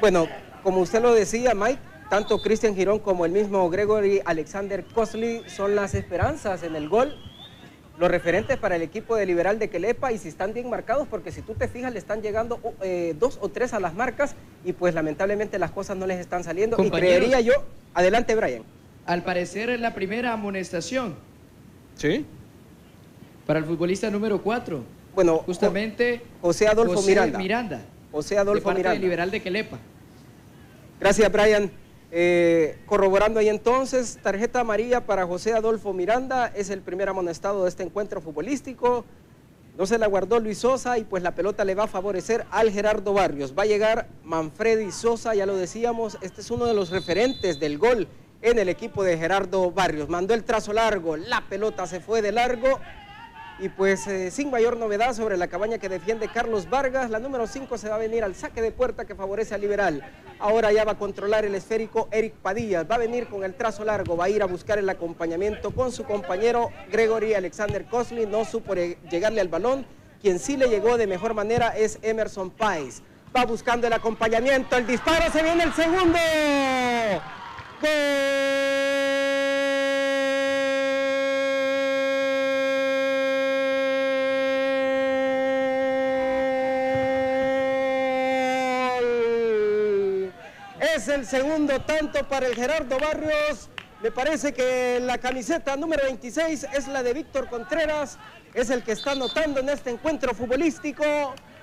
Bueno, como usted lo decía, Mike, tanto Cristian Girón como el mismo Gregory Alexander Costly son las esperanzas en el gol. Los referentes para el equipo de Liberal de Quelepa y si están bien marcados, porque si tú te fijas, le están llegando eh, dos o tres a las marcas y pues lamentablemente las cosas no les están saliendo. Y creería yo, adelante Brian. Al parecer es la primera amonestación. ¿Sí? Para el futbolista número 4. Bueno, Justamente José Adolfo José Miranda. Miranda. José de Adolfo parte Miranda. del Liberal de Quelepa. Gracias, Brian. Eh, corroborando ahí entonces, tarjeta amarilla para José Adolfo Miranda, es el primer amonestado de este encuentro futbolístico. No se la guardó Luis Sosa y pues la pelota le va a favorecer al Gerardo Barrios. Va a llegar Manfredi Sosa, ya lo decíamos, este es uno de los referentes del gol en el equipo de Gerardo Barrios. Mandó el trazo largo, la pelota se fue de largo y pues eh, sin mayor novedad sobre la cabaña que defiende Carlos Vargas, la número 5 se va a venir al saque de puerta que favorece al Liberal. Ahora ya va a controlar el esférico Eric Padilla, va a venir con el trazo largo, va a ir a buscar el acompañamiento con su compañero Gregory Alexander Cosley, no supo llegarle al balón, quien sí le llegó de mejor manera es Emerson Páez. Va buscando el acompañamiento, el disparo, se viene el segundo. ¡Gol! Es el segundo tanto para el Gerardo Barrios. Me parece que la camiseta número 26 es la de Víctor Contreras. Es el que está anotando en este encuentro futbolístico.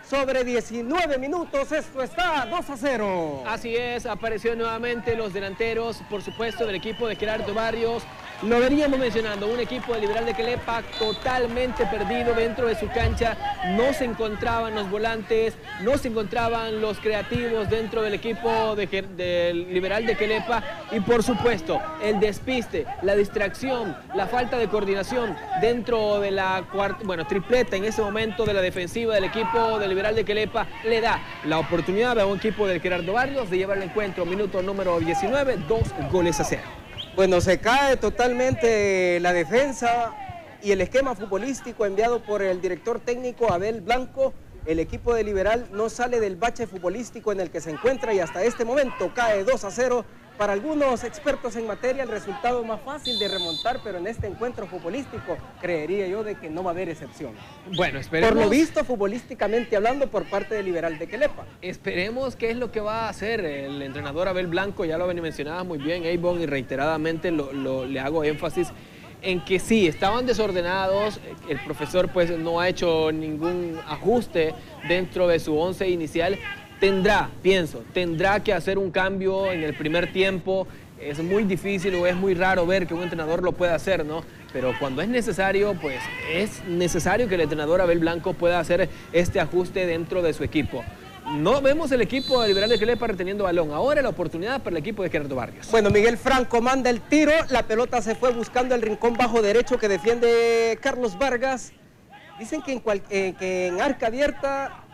Sobre 19 minutos, esto está 2 a 0. Así es, apareció nuevamente los delanteros, por supuesto, del equipo de Gerardo Barrios. Lo veníamos mencionando, un equipo de Liberal de Quelepa totalmente perdido dentro de su cancha. No se encontraban los volantes, no se encontraban los creativos dentro del equipo de, del Liberal de Quelepa. Y por supuesto, el despiste, la distracción, la falta de coordinación dentro de la cuarta, bueno, tripleta en ese momento de la defensiva del equipo del Liberal de Quelepa le da la oportunidad a un equipo del Gerardo Barrios de llevar el encuentro, minuto número 19, dos goles a cero. Bueno, se cae totalmente la defensa y el esquema futbolístico enviado por el director técnico Abel Blanco. El equipo de Liberal no sale del bache futbolístico en el que se encuentra y hasta este momento cae 2 a 0. Para algunos expertos en materia, el resultado más fácil de remontar, pero en este encuentro futbolístico creería yo de que no va a haber excepción. Bueno, esperemos. Por lo visto, futbolísticamente hablando, por parte de Liberal de Quelepa. Esperemos qué es lo que va a hacer el entrenador Abel Blanco, ya lo mencionaba muy bien Avon y reiteradamente lo- lo- le hago énfasis en que sí, estaban desordenados, el profesor pues no ha hecho ningún ajuste dentro de su once inicial, tendrá, pienso, tendrá que hacer un cambio en el primer tiempo, es muy difícil o es muy raro ver que un entrenador lo pueda hacer, ¿no? Pero cuando es necesario, pues es necesario que el entrenador Abel Blanco pueda hacer este ajuste dentro de su equipo. No vemos el equipo de Liberal de Quelepa reteniendo balón. Ahora la oportunidad para el equipo de Gerardo Barrios. Bueno, Miguel Franco manda el tiro, la pelota se fue buscando el rincón bajo derecho que defiende Carlos Vargas. Dicen que en, eh, que en arca abierta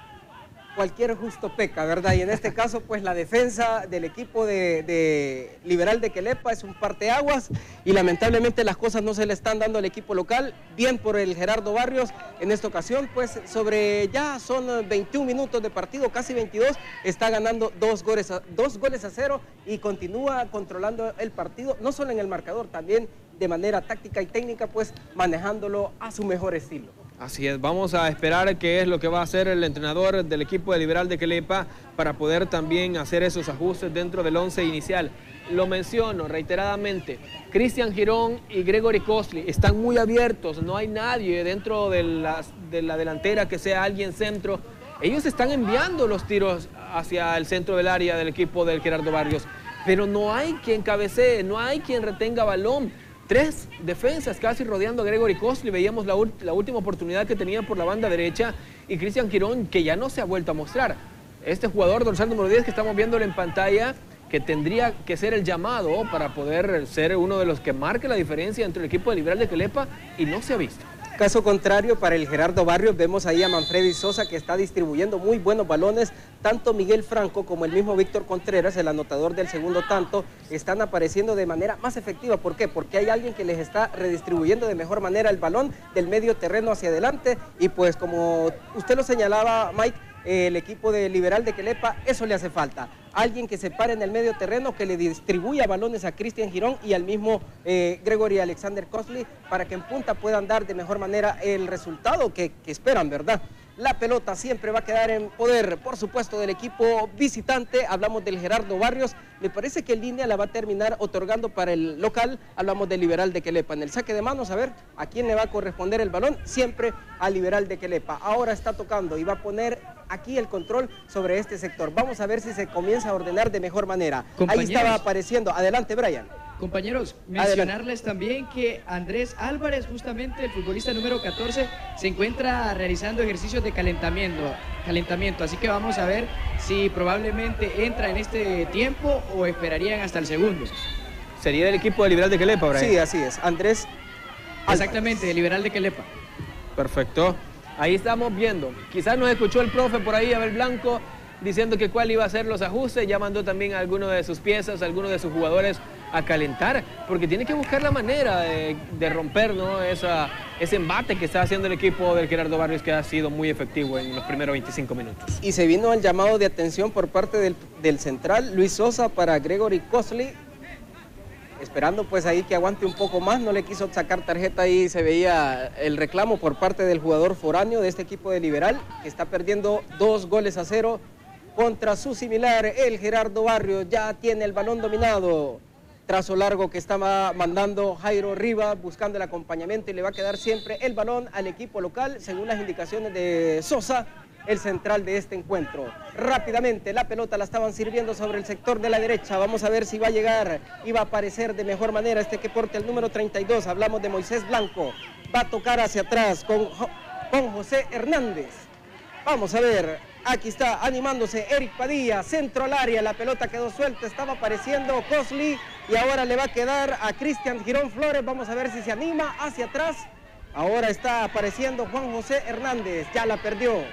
cualquier justo peca, ¿verdad? Y en este caso, pues la defensa del equipo de, de Liberal de Quelepa es un parteaguas y lamentablemente las cosas no se le están dando al equipo local. Bien por el Gerardo Barrios en esta ocasión, pues sobre ya son eh, 21 minutos de partido, casi 22, está ganando dos goles a, dos goles a cero y continúa controlando el partido, no solo en el marcador, también de manera táctica y técnica, pues manejándolo a su mejor estilo. Así es, vamos a esperar qué es lo que va a hacer el entrenador del equipo de Liberal de Quelepa para poder también hacer esos ajustes dentro del once inicial. Lo menciono reiteradamente, Cristian Girón y Gregory Cosley están muy abiertos, no hay nadie dentro de la delantera que sea alguien centro. Ellos están enviando los tiros hacia el centro del área del equipo del Gerardo Barrios, pero no hay quien cabecee, no hay quien retenga balón. Tres defensas casi rodeando a Gregory Cosley. Veíamos la, la última oportunidad que tenía por la banda derecha y Cristian Quirón, que ya no se ha vuelto a mostrar. Este jugador dorsal número 10 que estamos viendo en pantalla, que tendría que ser el llamado para poder ser uno de los que marque la diferencia entre el equipo de Liberal de Quelepa y no se ha visto. Caso contrario, para el Gerardo Barrios, vemos ahí a Manfredi Sosa que está distribuyendo muy buenos balones. Tanto Miguel Franco como el mismo Víctor Contreras, el anotador del segundo tanto, están apareciendo de manera más efectiva. ¿Por qué? Porque hay alguien que les está redistribuyendo de mejor manera el balón del medio terreno hacia adelante. Y pues como usted lo señalaba, Mike, el equipo de Liberal de Quelepa, eso le hace falta. Alguien que se pare en el medio terreno, que le distribuya balones a Cristian Girón y al mismo eh, Gregory Alexander Cosley para que en punta puedan dar de mejor manera el resultado que, que esperan, ¿verdad? La pelota siempre va a quedar en poder, por supuesto, del equipo visitante. Hablamos del Gerardo Barrios. Me parece que en línea la va a terminar otorgando para el local. Hablamos del Liberal de Quelepa. En el saque de manos, a ver a quién le va a corresponder el balón. Siempre al Liberal de Quelepa. Ahora está tocando y va a poner aquí el control sobre este sector. Vamos a ver si se comienza a ordenar de mejor manera. Ahí estaba apareciendo. Adelante, Brian. Compañeros, mencionarles también que Andrés Álvarez, justamente el futbolista número 14, se encuentra realizando ejercicios de calentamiento, calentamiento. Así que vamos a ver si probablemente entra en este tiempo o esperarían hasta el segundo. Sería del equipo de Liberal de Quelepa, Brian. Sí, así es. Andrés. Exactamente, de Liberal de Quelepa. Perfecto. Ahí estamos viendo. Quizás nos escuchó el profe por ahí, Abel Blanco, diciendo que cuál iba a ser los ajustes. Ya mandó también a algunos de sus piezas, a algunos de sus jugadores a calentar, porque tiene que buscar la manera de, romper ¿no? Ese embate que está haciendo el equipo del Gerardo Barrios, que ha sido muy efectivo en los primeros 25 minutos. Y se vino el llamado de atención por parte del, del central Luis Sosa para Gregory Cosley, esperando pues ahí que aguante un poco más, no le quiso sacar tarjeta ahí, se veía el reclamo por parte del jugador foráneo de este equipo de Liberal, que está perdiendo dos goles a cero contra su similar, el Gerardo Barrios, ya tiene el balón dominado. Trazo largo que estaba mandando Jairo Riva buscando el acompañamiento y le va a quedar siempre el balón al equipo local según las indicaciones de Sosa, el central de este encuentro. Rápidamente la pelota la estaban sirviendo sobre el sector de la derecha, vamos a ver si va a llegar y va a aparecer de mejor manera este que porte el número 32, hablamos de Moisés Blanco, va a tocar hacia atrás con, con José Hernández. Vamos a ver, aquí está animándose Eric Padilla, centro al área, la pelota quedó suelta, estaba apareciendo Cosley y ahora le va a quedar a Cristian Girón Flores. Vamos a ver si se anima hacia atrás. Ahora está apareciendo Juan José Hernández, ya la perdió.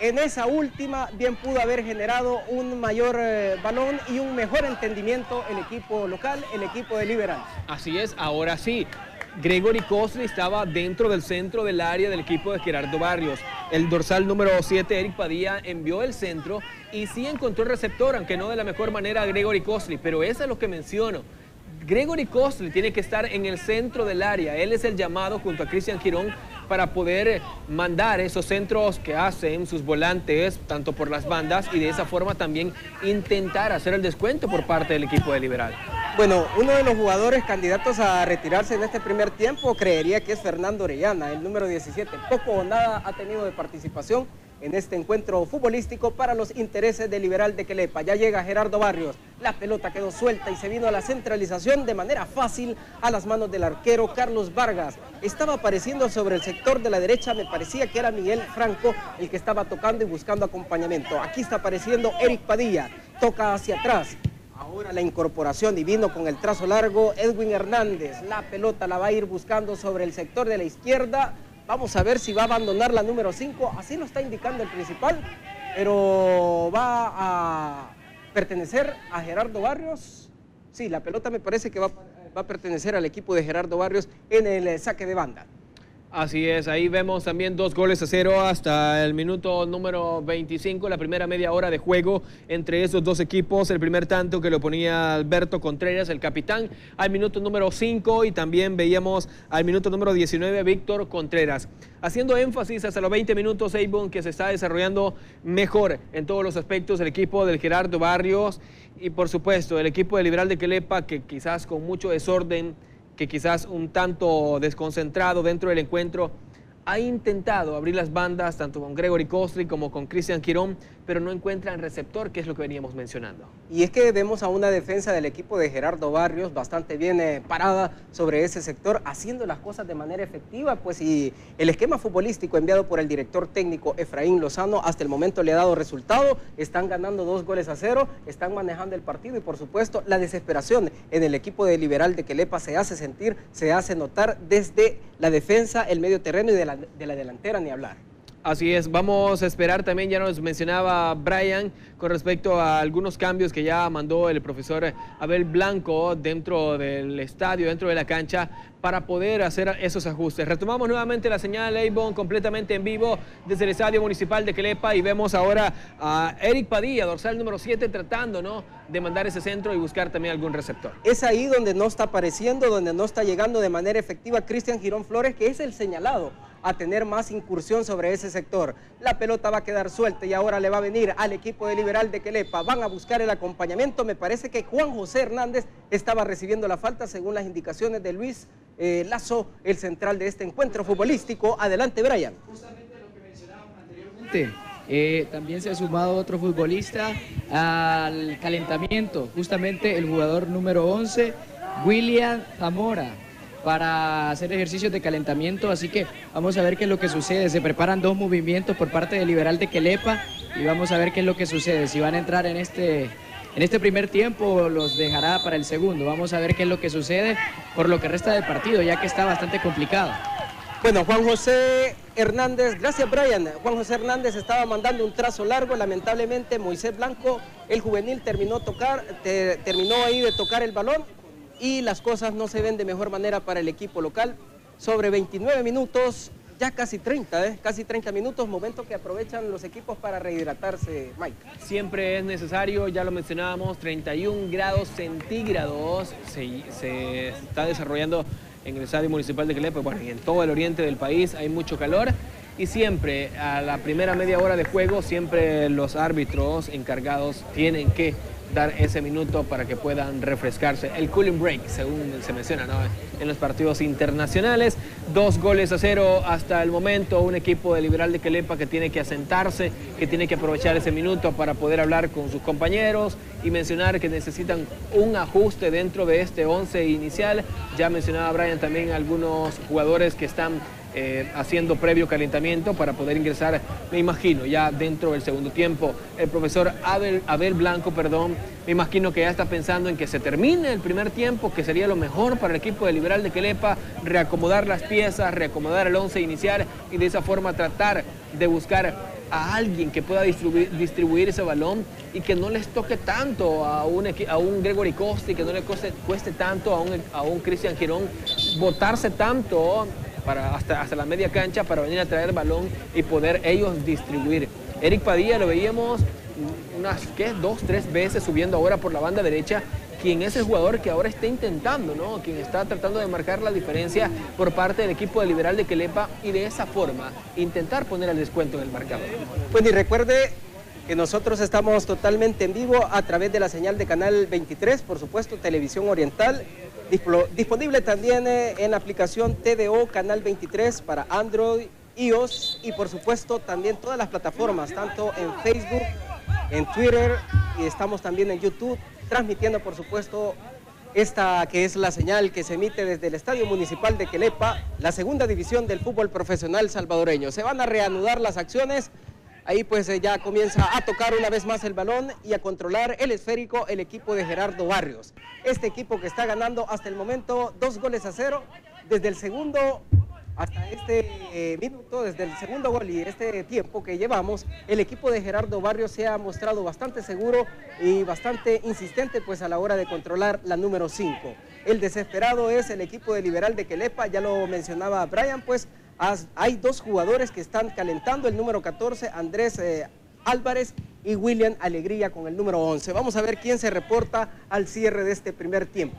En esa última bien pudo haber generado un mayor eh, balón y un mejor entendimiento el equipo local, el equipo de Liberal. Así es, ahora sí. Gregory Cosley estaba dentro del centro del área del equipo de Gerardo Barrios. El dorsal número 7, Eric Padilla, envió el centro y sí encontró el receptor, aunque no de la mejor manera a Gregory Cosley, pero eso es lo que menciono. Gregory Cosley tiene que estar en el centro del área. Él es el llamado junto a Cristian Girón para poder mandar esos centros que hacen sus volantes, tanto por las bandas, y de esa forma también intentar hacer el descuento por parte del equipo de Liberal. Bueno, uno de los jugadores candidatos a retirarse en este primer tiempo creería que es Fernando Orellana, el número 17. Poco o nada ha tenido de participación en este encuentro futbolístico para los intereses del Liberal de Quelepa. Ya llega Gerardo Barrios, la pelota quedó suelta y se vino a la centralización de manera fácil a las manos del arquero Carlos Vargas. Estaba apareciendo sobre el sector de la derecha, me parecía que era Miguel Franco el que estaba tocando y buscando acompañamiento. Aquí está apareciendo Eric Padilla, toca hacia atrás. Ahora la incorporación y vino con el trazo largo Edwin Hernández. La pelota la va a ir buscando sobre el sector de la izquierda. Vamos a ver si va a abandonar la número 5. Así lo está indicando el principal. Pero va a pertenecer a Gerardo Barrios. Sí, la pelota me parece que va, va a pertenecer al equipo de Gerardo Barrios en el saque de banda. Así es, ahí vemos también dos goles a cero hasta el minuto número 25, la primera media hora de juego entre esos dos equipos. El primer tanto que lo ponía Alberto Contreras, el capitán, al minuto número 5 y también veíamos al minuto número 19 Víctor Contreras. Haciendo énfasis hasta los 20 minutos, Eibon, que se está desarrollando mejor en todos los aspectos el equipo del Gerardo Barrios y por supuesto el equipo del Liberal de Quelepa, que quizás con mucho desorden que quizás un tanto desconcentrado dentro del encuentro, ha intentado abrir las bandas tanto con Gregory Costri como con Cristian Quirón, pero no encuentran receptor, que es lo que veníamos mencionando. Y es que vemos a una defensa del equipo de Gerardo Barrios bastante bien eh, parada sobre ese sector, haciendo las cosas de manera efectiva, pues y el esquema futbolístico enviado por el director técnico Efraín Lozano hasta el momento le ha dado resultado, están ganando dos goles a cero, están manejando el partido y por supuesto la desesperación en el equipo de Liberal de Quelepa se hace sentir, se hace notar desde la defensa, el medio terreno y de la, de la delantera ni hablar. Así es, vamos a esperar también, ya nos mencionaba Brian, con respecto a algunos cambios que ya mandó el profesor Abel Blanco dentro del estadio, dentro de la cancha, para poder hacer esos ajustes. Retomamos nuevamente la señal Avon completamente en vivo desde el Estadio Municipal de Quelepa y vemos ahora a Eric Padilla, dorsal número 7, tratando ¿no? de mandar ese centro y buscar también algún receptor. Es ahí donde no está apareciendo, donde no está llegando de manera efectiva Cristian Girón Flores, que es el señalado a tener más incursión sobre ese sector. La pelota va a quedar suelta y ahora le va a venir al equipo de Liberal de Quelepa. Van a buscar el acompañamiento. Me parece que Juan José Hernández estaba recibiendo la falta según las indicaciones de Luis eh, Lazo, el central de este encuentro futbolístico. Adelante, Brian. Justamente lo que mencionábamos anteriormente. Eh, también se ha sumado otro futbolista al calentamiento, justamente el jugador número 11, William Zamora para hacer ejercicios de calentamiento, así que vamos a ver qué es lo que sucede. Se preparan dos movimientos por parte del Liberal de Quelepa y vamos a ver qué es lo que sucede. Si van a entrar en este, en este primer tiempo, los dejará para el segundo. Vamos a ver qué es lo que sucede por lo que resta del partido, ya que está bastante complicado. Bueno, Juan José Hernández, gracias Brian. Juan José Hernández estaba mandando un trazo largo, lamentablemente Moisés Blanco, el juvenil, terminó, tocar, terminó ahí de tocar el balón y las cosas no se ven de mejor manera para el equipo local. Sobre 29 minutos, ya casi 30, ¿eh? casi 30 minutos, momento que aprovechan los equipos para rehidratarse, Mike. Siempre es necesario, ya lo mencionábamos, 31 grados centígrados se, está desarrollando en el Estadio Municipal de Quelepa, bueno, y en todo el oriente del país hay mucho calor y siempre a la primera media hora de juego, siempre los árbitros encargados tienen que dar ese minuto para que puedan refrescarse. El cooling break, según se menciona en los partidos internacionales. Dos goles a cero hasta el momento. Un equipo de Liberal de Quelepa que tiene que asentarse, que tiene que aprovechar ese minuto para poder hablar con sus compañeros y mencionar que necesitan un ajuste dentro de este 11 inicial. Ya mencionaba Brian también algunos jugadores que están eh, haciendo previo calentamiento para poder ingresar, me imagino, ya dentro del segundo tiempo. El profesor Abel, Abel Blanco, perdón, me imagino que ya está pensando en que se termine el primer tiempo, que sería lo mejor para el equipo de Liberal de Quelepa, reacomodar las piezas, reacomodar el once inicial y de esa forma tratar de buscar a alguien que pueda distribuir, ese balón y que no les toque tanto a un, a un Gregory Costa y que no le cueste, cueste tanto a un, a un Cristian Girón botarse tanto para hasta, hasta la media cancha para venir a traer el balón y poder ellos distribuir. Eric Padilla lo veíamos unas, ¿qué? Dos, tres veces subiendo ahora por la banda derecha quien es el jugador que ahora está intentando, ¿no? Quien está tratando de marcar la diferencia por parte del equipo de Liberal de Quelepa y de esa forma intentar poner el descuento en el marcador. Pues y recuerde que nosotros estamos totalmente en vivo a través de la señal de Canal 23, por supuesto, Televisión Oriental, Disponible también eh, en la aplicación TDO Canal 23 para Android, iOS y por supuesto también todas las plataformas, tanto en Facebook, en Twitter y estamos también en YouTube, transmitiendo por supuesto esta que es la señal que se emite desde el Estadio Municipal de Quelepa, la segunda división del fútbol profesional salvadoreño. Se van a reanudar las acciones Ahí pues eh, ya comienza a tocar una vez más el balón y a controlar el esférico el equipo de Gerardo Barrios. Este equipo que está ganando hasta el momento dos goles a cero desde el segundo hasta este eh, minuto, desde el segundo gol y este tiempo que llevamos, el equipo de Gerardo Barrios se ha mostrado bastante seguro y bastante insistente pues a la hora de controlar la número 5. El desesperado es el equipo de Liberal de Quelepa, ya lo mencionaba Brian, pues hay dos jugadores que están calentando, el número 14, Andrés eh, Álvarez y William Alegría con el número 11. Vamos a ver quién se reporta al cierre de este primer tiempo.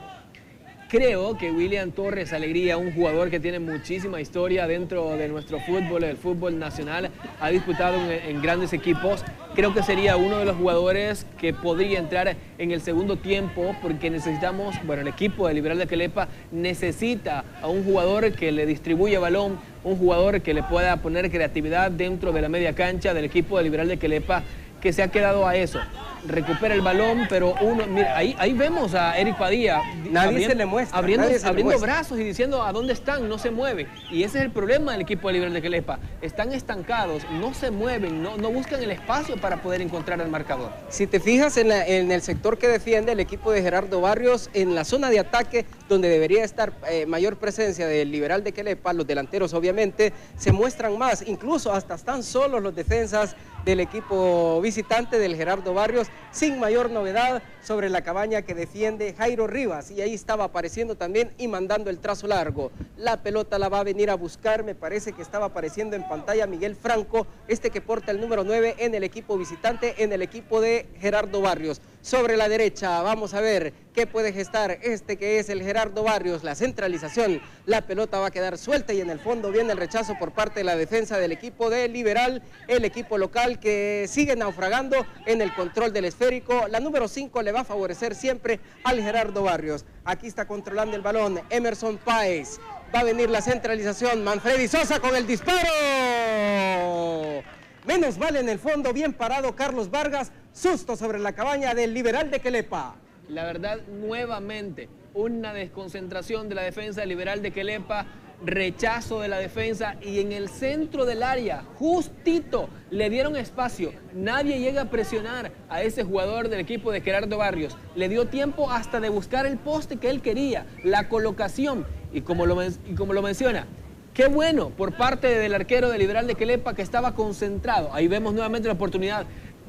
Creo que William Torres Alegría, un jugador que tiene muchísima historia dentro de nuestro fútbol, el fútbol nacional, ha disputado en, grandes equipos. Creo que sería uno de los jugadores que podría entrar en el segundo tiempo porque necesitamos, bueno, el equipo de Liberal de Quelepa necesita a un jugador que le distribuya balón, un jugador que le pueda poner creatividad dentro de la media cancha del equipo de Liberal de Quelepa que se ha quedado a eso recupera el balón, pero uno, mira, ahí, ahí vemos a Eric Padilla. Nadie se le muestra. Abriendo, abriendo brazos y diciendo a dónde están, no se mueve. Y ese es el problema del equipo de Liberal de Quelepa. Están estancados, no se mueven, no, no buscan el espacio para poder encontrar el marcador. Si te fijas en, en, el sector que defiende el equipo de Gerardo Barrios, en la zona de ataque, donde debería estar eh, mayor presencia del Liberal de Quelepa, los delanteros obviamente, se muestran más. Incluso hasta están solos los defensas del equipo visitante del Gerardo Barrios sin mayor novedad sobre la cabaña que defiende Jairo Rivas y ahí estaba apareciendo también y mandando el trazo largo. La pelota la va a venir a buscar, me parece que estaba apareciendo en pantalla Miguel Franco, este que porta el número 9 en el equipo visitante, en el equipo de Gerardo Barrios. Sobre la derecha, vamos a ver qué puede gestar este que es el Gerardo Barrios, la centralización, la pelota va a quedar suelta y en el fondo viene el rechazo por parte de la defensa del equipo de Liberal, el equipo local que sigue naufragando en el control esférico. La número 5 le va a favorecer siempre al Gerardo Barrios. Aquí está controlando el balón Emerson Páez. Va a venir la centralización. Manfredi Sosa con el disparo. Menos mal en el fondo, bien parado Carlos Vargas. Susto sobre la cabaña del Liberal de Quelepa. La verdad, nuevamente, una desconcentración de la defensa Liberal de Quelepa rechazo de la defensa y en el centro del área, justito, le dieron espacio. Nadie llega a presionar a ese jugador del equipo de Gerardo Barrios. Le dio tiempo hasta de buscar el poste que él quería, la colocación. Y como lo, y como lo menciona, qué bueno por parte del arquero del Liberal de Quelepa que estaba concentrado. Ahí vemos nuevamente la oportunidad.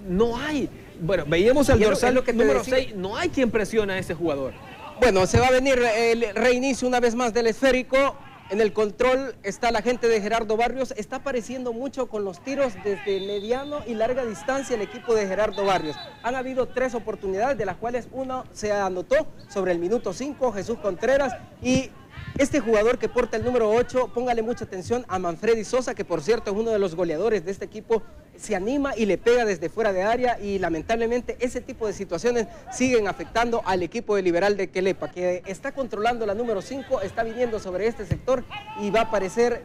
No hay, bueno, veíamos el dorsal lo que número 6, no hay quien presiona a ese jugador. Bueno, se va a venir el reinicio una vez más del esférico. En el control está la gente de Gerardo Barrios. Está apareciendo mucho con los tiros desde mediano y larga distancia el equipo de Gerardo Barrios. Han habido tres oportunidades, de las cuales uno se anotó sobre el minuto 5, Jesús Contreras, y este jugador que porta el número 8, póngale mucha atención a Manfredi Sosa, que por cierto es uno de los goleadores de este equipo, se anima y le pega desde fuera de área y lamentablemente ese tipo de situaciones siguen afectando al equipo de Liberal de Quelepa, que está controlando la número 5, está viniendo sobre este sector y va a aparecer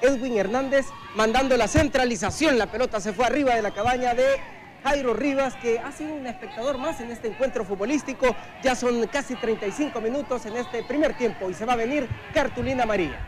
Edwin Hernández mandando la centralización, la pelota se fue arriba de la cabaña de Jairo Rivas, que ha sido un espectador más en este encuentro futbolístico. Ya son casi 35 minutos en este primer tiempo y se va a venir cartulina María.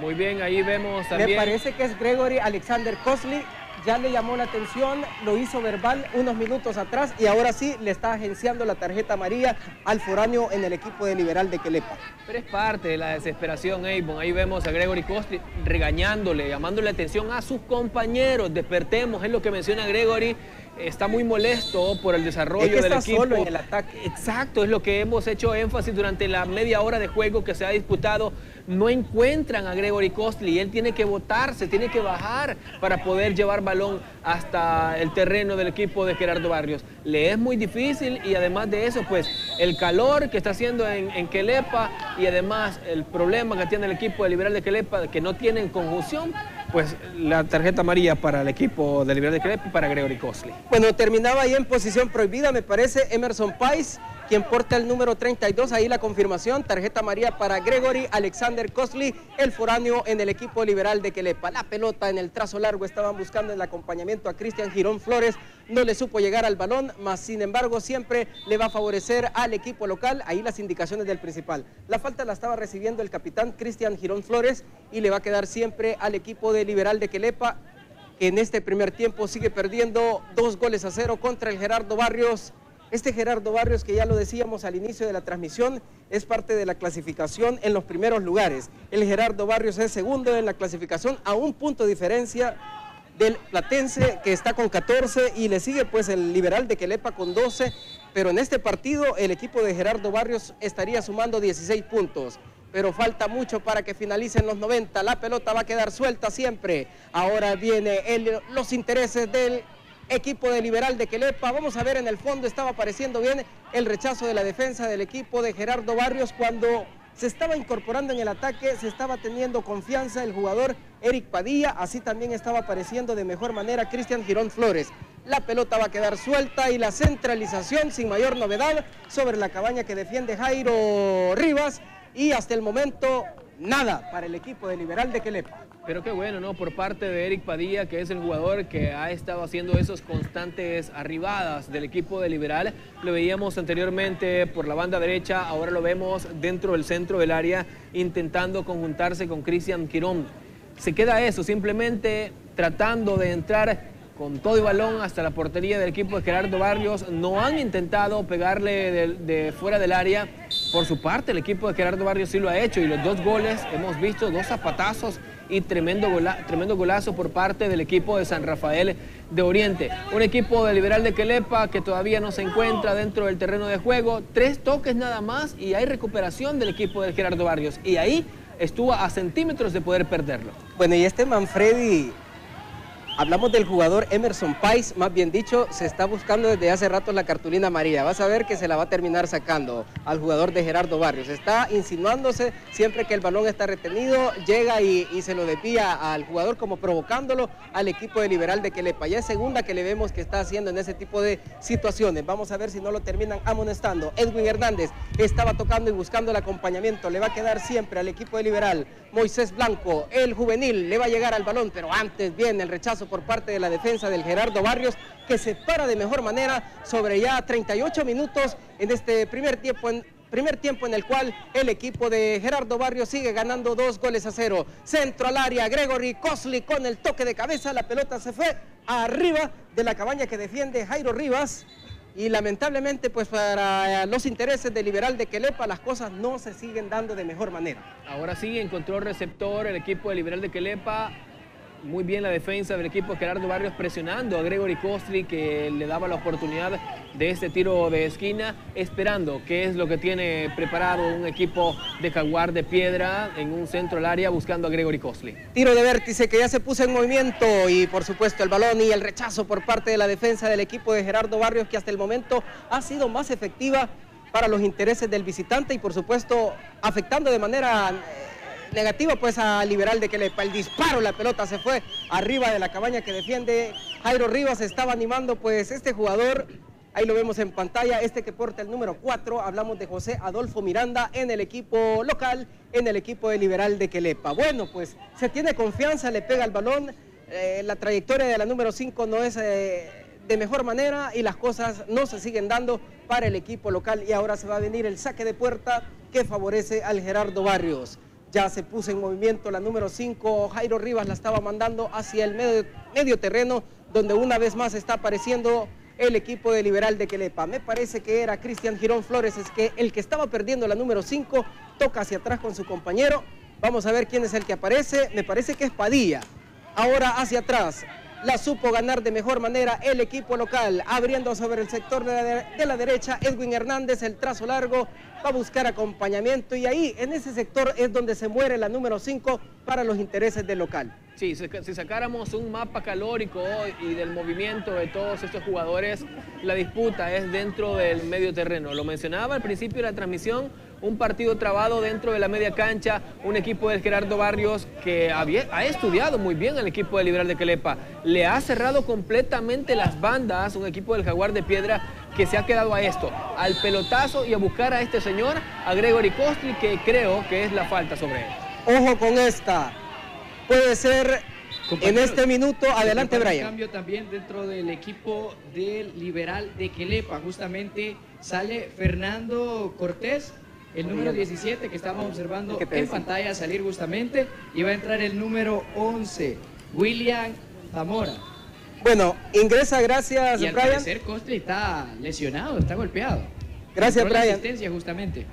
Muy bien, ahí vemos también... Me parece que es Gregory Alexander Cosley, ya le llamó la atención, lo hizo verbal unos minutos atrás y ahora sí le está agenciando la tarjeta amarilla al foráneo en el equipo de Liberal de Quelepa. Pero es parte de la desesperación, Avon. Ahí vemos a Gregory Costi regañándole, llamándole la atención a sus compañeros. Despertemos, es lo que menciona Gregory está muy molesto por el desarrollo del equipo. Solo en el ataque. Exacto, es lo que hemos hecho énfasis durante la media hora de juego que se ha disputado. No encuentran a Gregory Costly, él tiene que botarse, tiene que bajar para poder llevar balón hasta el terreno del equipo de Gerardo Barrios. Le es muy difícil y además de eso, pues el calor que está haciendo en, en Quelepa y además el problema que tiene el equipo de Liberal de Quelepa, que no tienen conjunción, pues la tarjeta amarilla para el equipo de Liberal de Crepe y para Gregory Cosley. Bueno, terminaba ahí en posición prohibida, me parece, Emerson Pais quien porta el número 32, ahí la confirmación, tarjeta María para Gregory Alexander Cosley, el foráneo en el equipo liberal de Quelepa. La pelota en el trazo largo, estaban buscando el acompañamiento a Cristian Girón Flores, no le supo llegar al balón, más sin embargo siempre le va a favorecer al equipo local, ahí las indicaciones del principal. La falta la estaba recibiendo el capitán Cristian Girón Flores y le va a quedar siempre al equipo de liberal de Quelepa, que en este primer tiempo sigue perdiendo dos goles a cero contra el Gerardo Barrios este Gerardo Barrios, que ya lo decíamos al inicio de la transmisión, es parte de la clasificación en los primeros lugares. El Gerardo Barrios es segundo en la clasificación a un punto de diferencia del Platense que está con 14 y le sigue pues el Liberal de Quelepa con 12, pero en este partido el equipo de Gerardo Barrios estaría sumando 16 puntos. Pero falta mucho para que finalicen los 90. La pelota va a quedar suelta siempre. Ahora viene los intereses del equipo de Liberal de Quelepa. Vamos a ver en el fondo, estaba apareciendo bien el rechazo de la defensa del equipo de Gerardo Barrios cuando se estaba incorporando en el ataque, se estaba teniendo confianza el jugador Eric Padilla, así también estaba apareciendo de mejor manera Cristian Girón Flores. La pelota va a quedar suelta y la centralización sin mayor novedad sobre la cabaña que defiende Jairo Rivas y hasta el momento nada para el equipo de Liberal de Quelepa. Pero qué bueno, ¿no? Por parte de Eric Padilla, que es el jugador que ha estado haciendo esos constantes arribadas del equipo de Liberal. Lo veíamos anteriormente por la banda derecha, ahora lo vemos dentro del centro del área, intentando conjuntarse con Cristian Quirón. Se queda eso, simplemente tratando de entrar con todo el balón hasta la portería del equipo de Gerardo Barrios. No han intentado pegarle de, fuera del área. Por su parte, el equipo de Gerardo Barrios sí lo ha hecho y los dos goles hemos visto, dos zapatazos y tremendo, tremendo golazo por parte del equipo de San Rafael de Oriente. Un equipo de Liberal de Quelepa que todavía no se encuentra dentro del terreno de juego. Tres toques nada más y hay recuperación del equipo de Gerardo Barrios. Y ahí estuvo a centímetros de poder perderlo. Bueno, y este Manfredi Hablamos del jugador Emerson Pais, más bien dicho, se está buscando desde hace rato la cartulina amarilla. Vas a ver que se la va a terminar sacando al jugador de Gerardo Barrios. Está insinuándose siempre que el balón está retenido, llega y, se lo desvía al jugador como provocándolo al equipo de Liberal de Quelepa. Ya es segunda que le vemos que está haciendo en ese tipo de situaciones. Vamos a ver si no lo terminan amonestando. Edwin Hernández estaba tocando y buscando el acompañamiento. Le va a quedar siempre al equipo de Liberal. Moisés Blanco, el juvenil, le va a llegar al balón, pero antes viene el rechazo por parte de la defensa del Gerardo Barrios, que se para de mejor manera sobre ya 38 minutos en este primer tiempo en, primer tiempo en el cual el equipo de Gerardo Barrios sigue ganando dos goles a cero. Centro al área, Gregory Cosley con el toque de cabeza, la pelota se fue arriba de la cabaña que defiende Jairo Rivas. Y lamentablemente, pues para los intereses del liberal de Quelepa, las cosas no se siguen dando de mejor manera. Ahora sí, encontró receptor el equipo de liberal de Quelepa muy bien la defensa del equipo Gerardo Barrios presionando a Gregory Costri que le daba la oportunidad de este tiro de esquina, esperando qué es lo que tiene preparado un equipo de Jaguar de Piedra en un centro del área buscando a Gregory Costly. Tiro de vértice que ya se puso en movimiento y por supuesto el balón y el rechazo por parte de la defensa del equipo de Gerardo Barrios que hasta el momento ha sido más efectiva para los intereses del visitante y por supuesto afectando de manera negativa pues a Liberal de que el disparo, la pelota se fue arriba de la cabaña que defiende Jairo Rivas, estaba animando pues este jugador, ahí lo vemos en pantalla, este que porta el número 4, hablamos de José Adolfo Miranda en el equipo local, en el equipo de Liberal de Quelepa. Bueno, pues se tiene confianza, le pega el balón, eh, la trayectoria de la número 5 no es eh, de mejor manera y las cosas no se siguen dando para el equipo local. Y ahora se va a venir el saque de puerta que favorece al Gerardo Barrios ya se puso en movimiento la número 5, Jairo Rivas la estaba mandando hacia el medio, terreno, donde una vez más está apareciendo el equipo de Liberal de Quelepa. Me parece que era Cristian Girón Flores, es que el que estaba perdiendo la número 5 toca hacia atrás con su compañero. Vamos a ver quién es el que aparece. Me parece que es Padilla. Ahora hacia atrás la supo ganar de mejor manera el equipo local, abriendo sobre el sector de la, derecha Edwin Hernández, el trazo largo, va a buscar acompañamiento y ahí en ese sector es donde se muere la número 5 para los intereses del local. Sí, si sacáramos un mapa calórico y del movimiento de todos estos jugadores, la disputa es dentro del medio terreno. Lo mencionaba al principio de la transmisión, un partido trabado dentro de la media cancha, un equipo del Gerardo Barrios que ha estudiado muy bien al equipo de Liberal de Quelepa, le ha cerrado completamente las bandas, un equipo del Jaguar de Piedra que se ha quedado a esto, al pelotazo y a buscar a este señor, a Gregory Costri, que creo que es la falta sobre él. Ojo con esta, puede ser en este minuto, adelante Brian. cambio también dentro del equipo del Liberal de Quelepa, justamente sale Fernando Cortés el número 17 que estamos observando en pantalla salir justamente y va a entrar el número 11, William Zamora. Bueno, ingresa gracias y al Brian. parecer está lesionado, está golpeado. Gracias Brian. Justamente.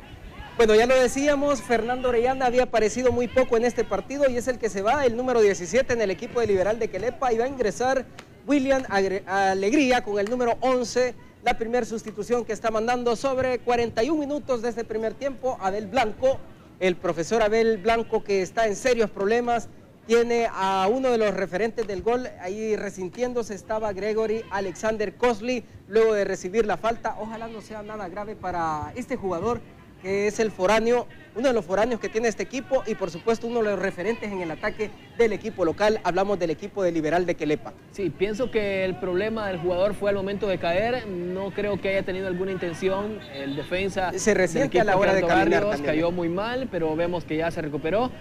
Bueno, ya lo decíamos, Fernando Orellana había aparecido muy poco en este partido y es el que se va, el número 17 en el equipo de Liberal de Quelepa y va a ingresar William Alegría con el número 11 la primera sustitución que está mandando sobre 41 minutos de este primer tiempo, Abel Blanco, el profesor Abel Blanco que está en serios problemas, tiene a uno de los referentes del gol ahí resintiéndose, estaba Gregory Alexander Cosley, luego de recibir la falta, ojalá no sea nada grave para este jugador que es el foráneo, uno de los foráneos que tiene este equipo y por supuesto uno de los referentes en el ataque del equipo local. Hablamos del equipo de Liberal de Quelepa. Sí, pienso que el problema del jugador fue al momento de caer. No creo que haya tenido alguna intención. El defensa se resiente a la hora de caminar. cayó muy mal, pero vemos que ya se recuperó.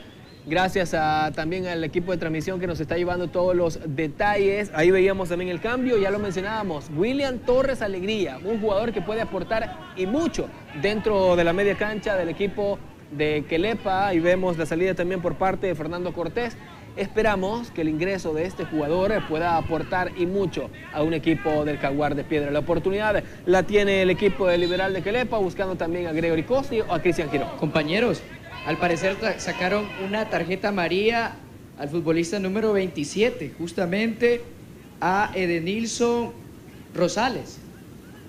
Gracias a, también al equipo de transmisión que nos está llevando todos los detalles. Ahí veíamos también el cambio, ya lo mencionábamos. William Torres Alegría, un jugador que puede aportar y mucho dentro de la media cancha del equipo de Quelepa. Y vemos la salida también por parte de Fernando Cortés. Esperamos que el ingreso de este jugador pueda aportar y mucho a un equipo del Caguar de Piedra. La oportunidad la tiene el equipo de Liberal de Quelepa, buscando también a Gregory Costi o a Cristian Girón. Compañeros, al parecer sacaron una tarjeta amarilla al futbolista número 27, justamente a Edenilson Rosales.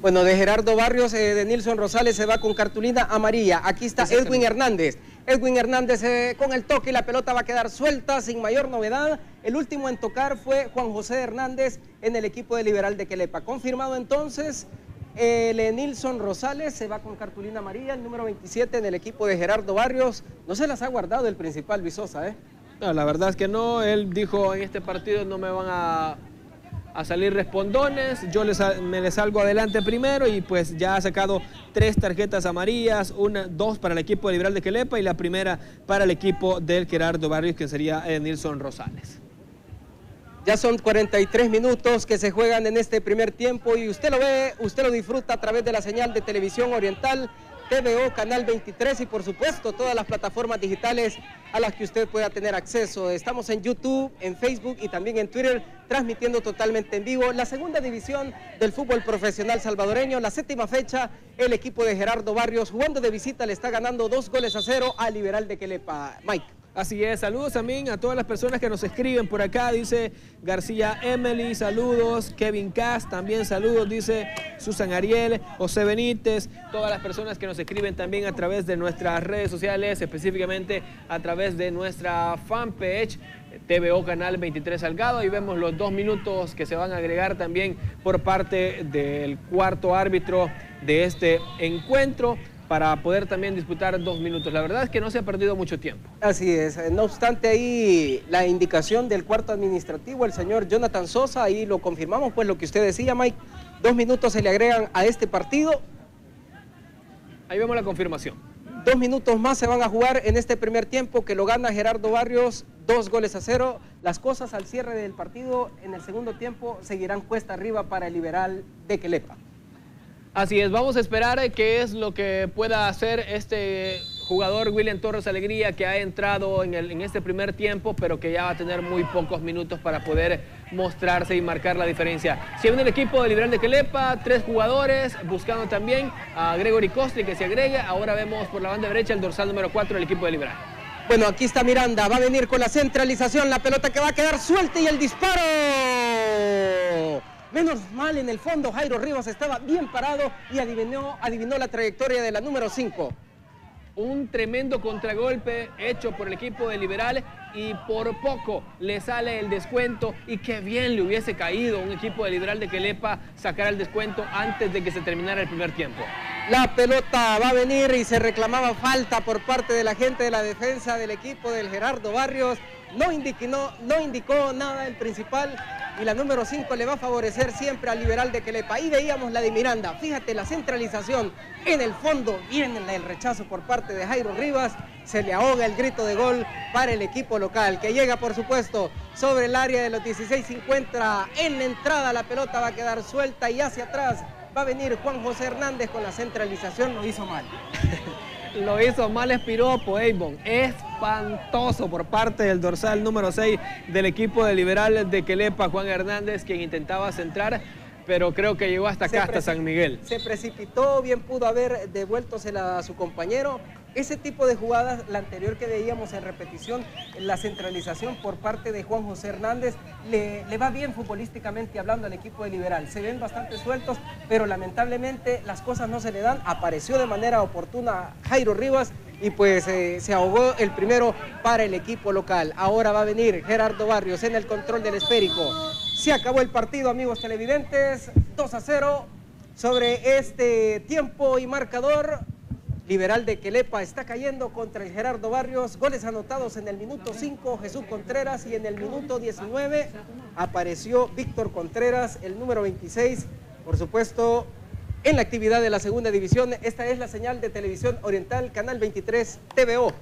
Bueno, de Gerardo Barrios, eh, de Nilson Rosales se va con cartulina amarilla. Aquí está Edwin Hernández. Edwin Hernández eh, con el toque y la pelota va a quedar suelta sin mayor novedad. El último en tocar fue Juan José Hernández en el equipo de Liberal de Quelepa. Confirmado entonces, el eh, Nilson Rosales se va con cartulina amarilla, el número 27 en el equipo de Gerardo Barrios. No se las ha guardado el principal Visosa, ¿eh? No, la verdad es que no. Él dijo en este partido no me van a a salir respondones, yo les, me les salgo adelante primero y pues ya ha sacado tres tarjetas amarillas, una, dos para el equipo de Liberal de Quelepa y la primera para el equipo del Gerardo Barrios que sería Nilson Rosales. Ya son 43 minutos que se juegan en este primer tiempo y usted lo ve, usted lo disfruta a través de la señal de televisión oriental TVO Canal 23 y por supuesto todas las plataformas digitales a las que usted pueda tener acceso. Estamos en YouTube, en Facebook y también en Twitter transmitiendo totalmente en vivo la segunda división del fútbol profesional salvadoreño, la séptima fecha, el equipo de Gerardo Barrios jugando de visita le está ganando dos goles a cero a Liberal de Quelepa. Mike. Así es, saludos también a todas las personas que nos escriben por acá, dice García Emily, saludos, Kevin Cass, también saludos, dice Susan Ariel, José Benítez, todas las personas que nos escriben también a través de nuestras redes sociales, específicamente a través de nuestra fanpage. TVO Canal 23 Salgado. Ahí vemos los dos minutos que se van a agregar también por parte del cuarto árbitro de este encuentro para poder también disputar dos minutos. La verdad es que no se ha perdido mucho tiempo. Así es. No obstante, ahí la indicación del cuarto administrativo, el señor Jonathan Sosa, ahí lo confirmamos, pues lo que usted decía, Mike, dos minutos se le agregan a este partido. Ahí vemos la confirmación. Dos minutos más se van a jugar en este primer tiempo que lo gana Gerardo Barrios, dos goles a cero. Las cosas al cierre del partido en el segundo tiempo seguirán cuesta arriba para el liberal de Quelepa. Así es, vamos a esperar qué es lo que pueda hacer este jugador William Torres Alegría que ha entrado en, este primer tiempo, pero que ya va a tener muy pocos minutos para poder mostrarse y marcar la diferencia. Si viene el equipo de Liberal de Quelepa, tres jugadores, buscando también a Gregory Costi que se agregue. Ahora vemos por la banda derecha el dorsal número 4 del equipo de Liberal. Bueno, aquí está Miranda, va a venir con la centralización, la pelota que va a quedar suelta y el disparo. Menos mal en el fondo Jairo Rivas estaba bien parado y adivinó, adivinó la trayectoria de la número 5. Un tremendo contragolpe hecho por el equipo de Liberal y por poco le sale el descuento y qué bien le hubiese caído un equipo de Liberal de Quelepa sacar el descuento antes de que se terminara el primer tiempo. La pelota va a venir y se reclamaba falta por parte de la gente de la defensa del equipo del Gerardo Barrios. No indicó, no indicó nada el principal y la número 5 le va a favorecer siempre al liberal de Quelepa. Ahí veíamos la de Miranda. Fíjate la centralización en el fondo. Viene el rechazo por parte de Jairo Rivas. Se le ahoga el grito de gol para el equipo local que llega por supuesto sobre el área de los 16. Se encuentra en la entrada. La pelota va a quedar suelta y hacia atrás va a venir Juan José Hernández con la centralización. Lo hizo mal. [LAUGHS] lo hizo mal Espiropo, Avon. Espantoso por parte del dorsal número 6 del equipo de Liberal de Quelepa, Juan Hernández, quien intentaba centrar, pero creo que llegó hasta acá, hasta San Miguel. Se precipitó, bien pudo haber devueltosela a su compañero, ese tipo de jugadas, la anterior que veíamos en repetición, la centralización por parte de Juan José Hernández, le, va bien futbolísticamente hablando al equipo de Liberal. Se ven bastante sueltos, pero lamentablemente las cosas no se le dan. Apareció de manera oportuna Jairo Rivas y pues eh, se ahogó el primero para el equipo local. Ahora va a venir Gerardo Barrios en el control del esférico. Se acabó el partido, amigos televidentes, 2 a 0 sobre este tiempo y marcador. Liberal de Quelepa está cayendo contra el Gerardo Barrios. Goles anotados en el minuto 5, Jesús Contreras, y en el minuto 19 apareció Víctor Contreras, el número 26. Por supuesto, en la actividad de la segunda división, esta es la señal de televisión oriental, Canal 23 TVO.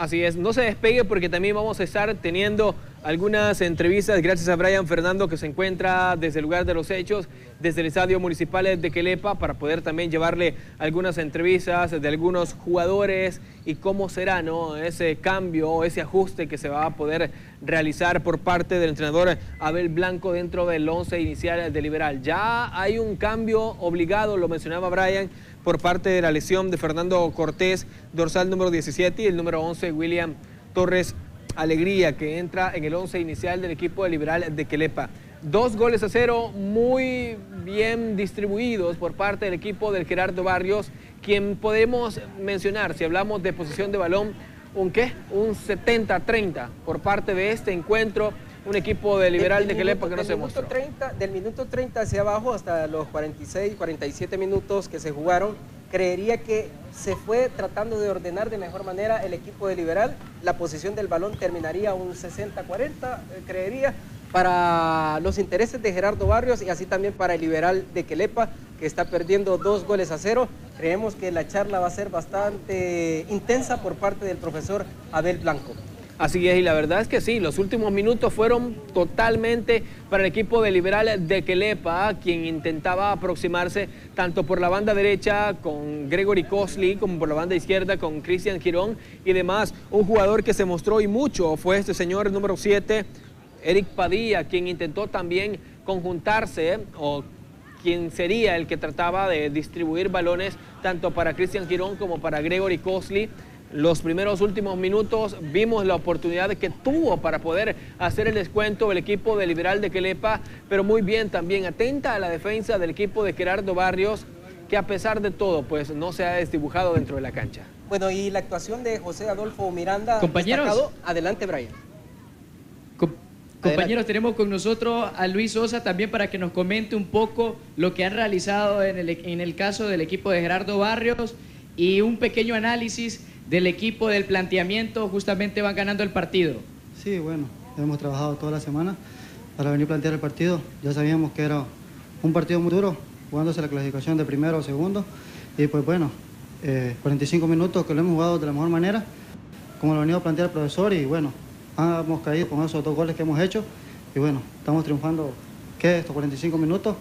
Así es, no se despegue porque también vamos a estar teniendo algunas entrevistas gracias a Brian Fernando que se encuentra desde el lugar de los hechos, desde el Estadio Municipal de Quelepa para poder también llevarle algunas entrevistas de algunos jugadores y cómo será ¿no? ese cambio, ese ajuste que se va a poder realizar por parte del entrenador Abel Blanco dentro del once inicial de Liberal. Ya hay un cambio obligado, lo mencionaba Brian, por parte de la lesión de Fernando Cortés, dorsal número 17 y el número 11 William Torres alegría que entra en el once inicial del equipo de Liberal de Quelepa. Dos goles a cero muy bien distribuidos por parte del equipo del Gerardo Barrios, quien podemos mencionar, si hablamos de posición de balón, un qué? Un 70-30 por parte de este encuentro un equipo de liberal de Quelepa que no se mostró. 30, del minuto 30 hacia abajo hasta los 46, 47 minutos que se jugaron, creería que se fue tratando de ordenar de mejor manera el equipo de Liberal. La posición del balón terminaría un 60-40, eh, creería, para los intereses de Gerardo Barrios y así también para el Liberal de Quelepa, que está perdiendo dos goles a cero. Creemos que la charla va a ser bastante intensa por parte del profesor Abel Blanco. Así es, y la verdad es que sí, los últimos minutos fueron totalmente para el equipo de Liberal de Quelepa, quien intentaba aproximarse tanto por la banda derecha con Gregory Cosley como por la banda izquierda con Cristian Girón y demás. Un jugador que se mostró y mucho fue este señor número 7, Eric Padilla, quien intentó también conjuntarse o quien sería el que trataba de distribuir balones tanto para Cristian Girón como para Gregory Cosley los primeros últimos minutos vimos la oportunidad que tuvo para poder hacer el descuento el equipo de Liberal de Quelepa, pero muy bien también atenta a la defensa del equipo de Gerardo Barrios, que a pesar de todo, pues no se ha desdibujado dentro de la cancha. Bueno, y la actuación de José Adolfo Miranda. Compañeros. Adelante, Brian. Compañeros, tenemos con nosotros a Luis Sosa también para que nos comente un poco lo que han realizado en el, en el caso del equipo de Gerardo Barrios y un pequeño análisis del equipo, del planteamiento, justamente van ganando el partido. Sí, bueno, hemos trabajado toda la semana para venir a plantear el partido. Ya sabíamos que era un partido muy duro, jugándose la clasificación de primero o segundo. Y pues bueno, 45 eh, minutos que lo hemos jugado de la mejor manera, como lo ha venido a plantear el profesor. Y bueno, hemos caído con esos dos goles que hemos hecho. Y bueno, estamos triunfando, ¿qué? Estos 45 minutos.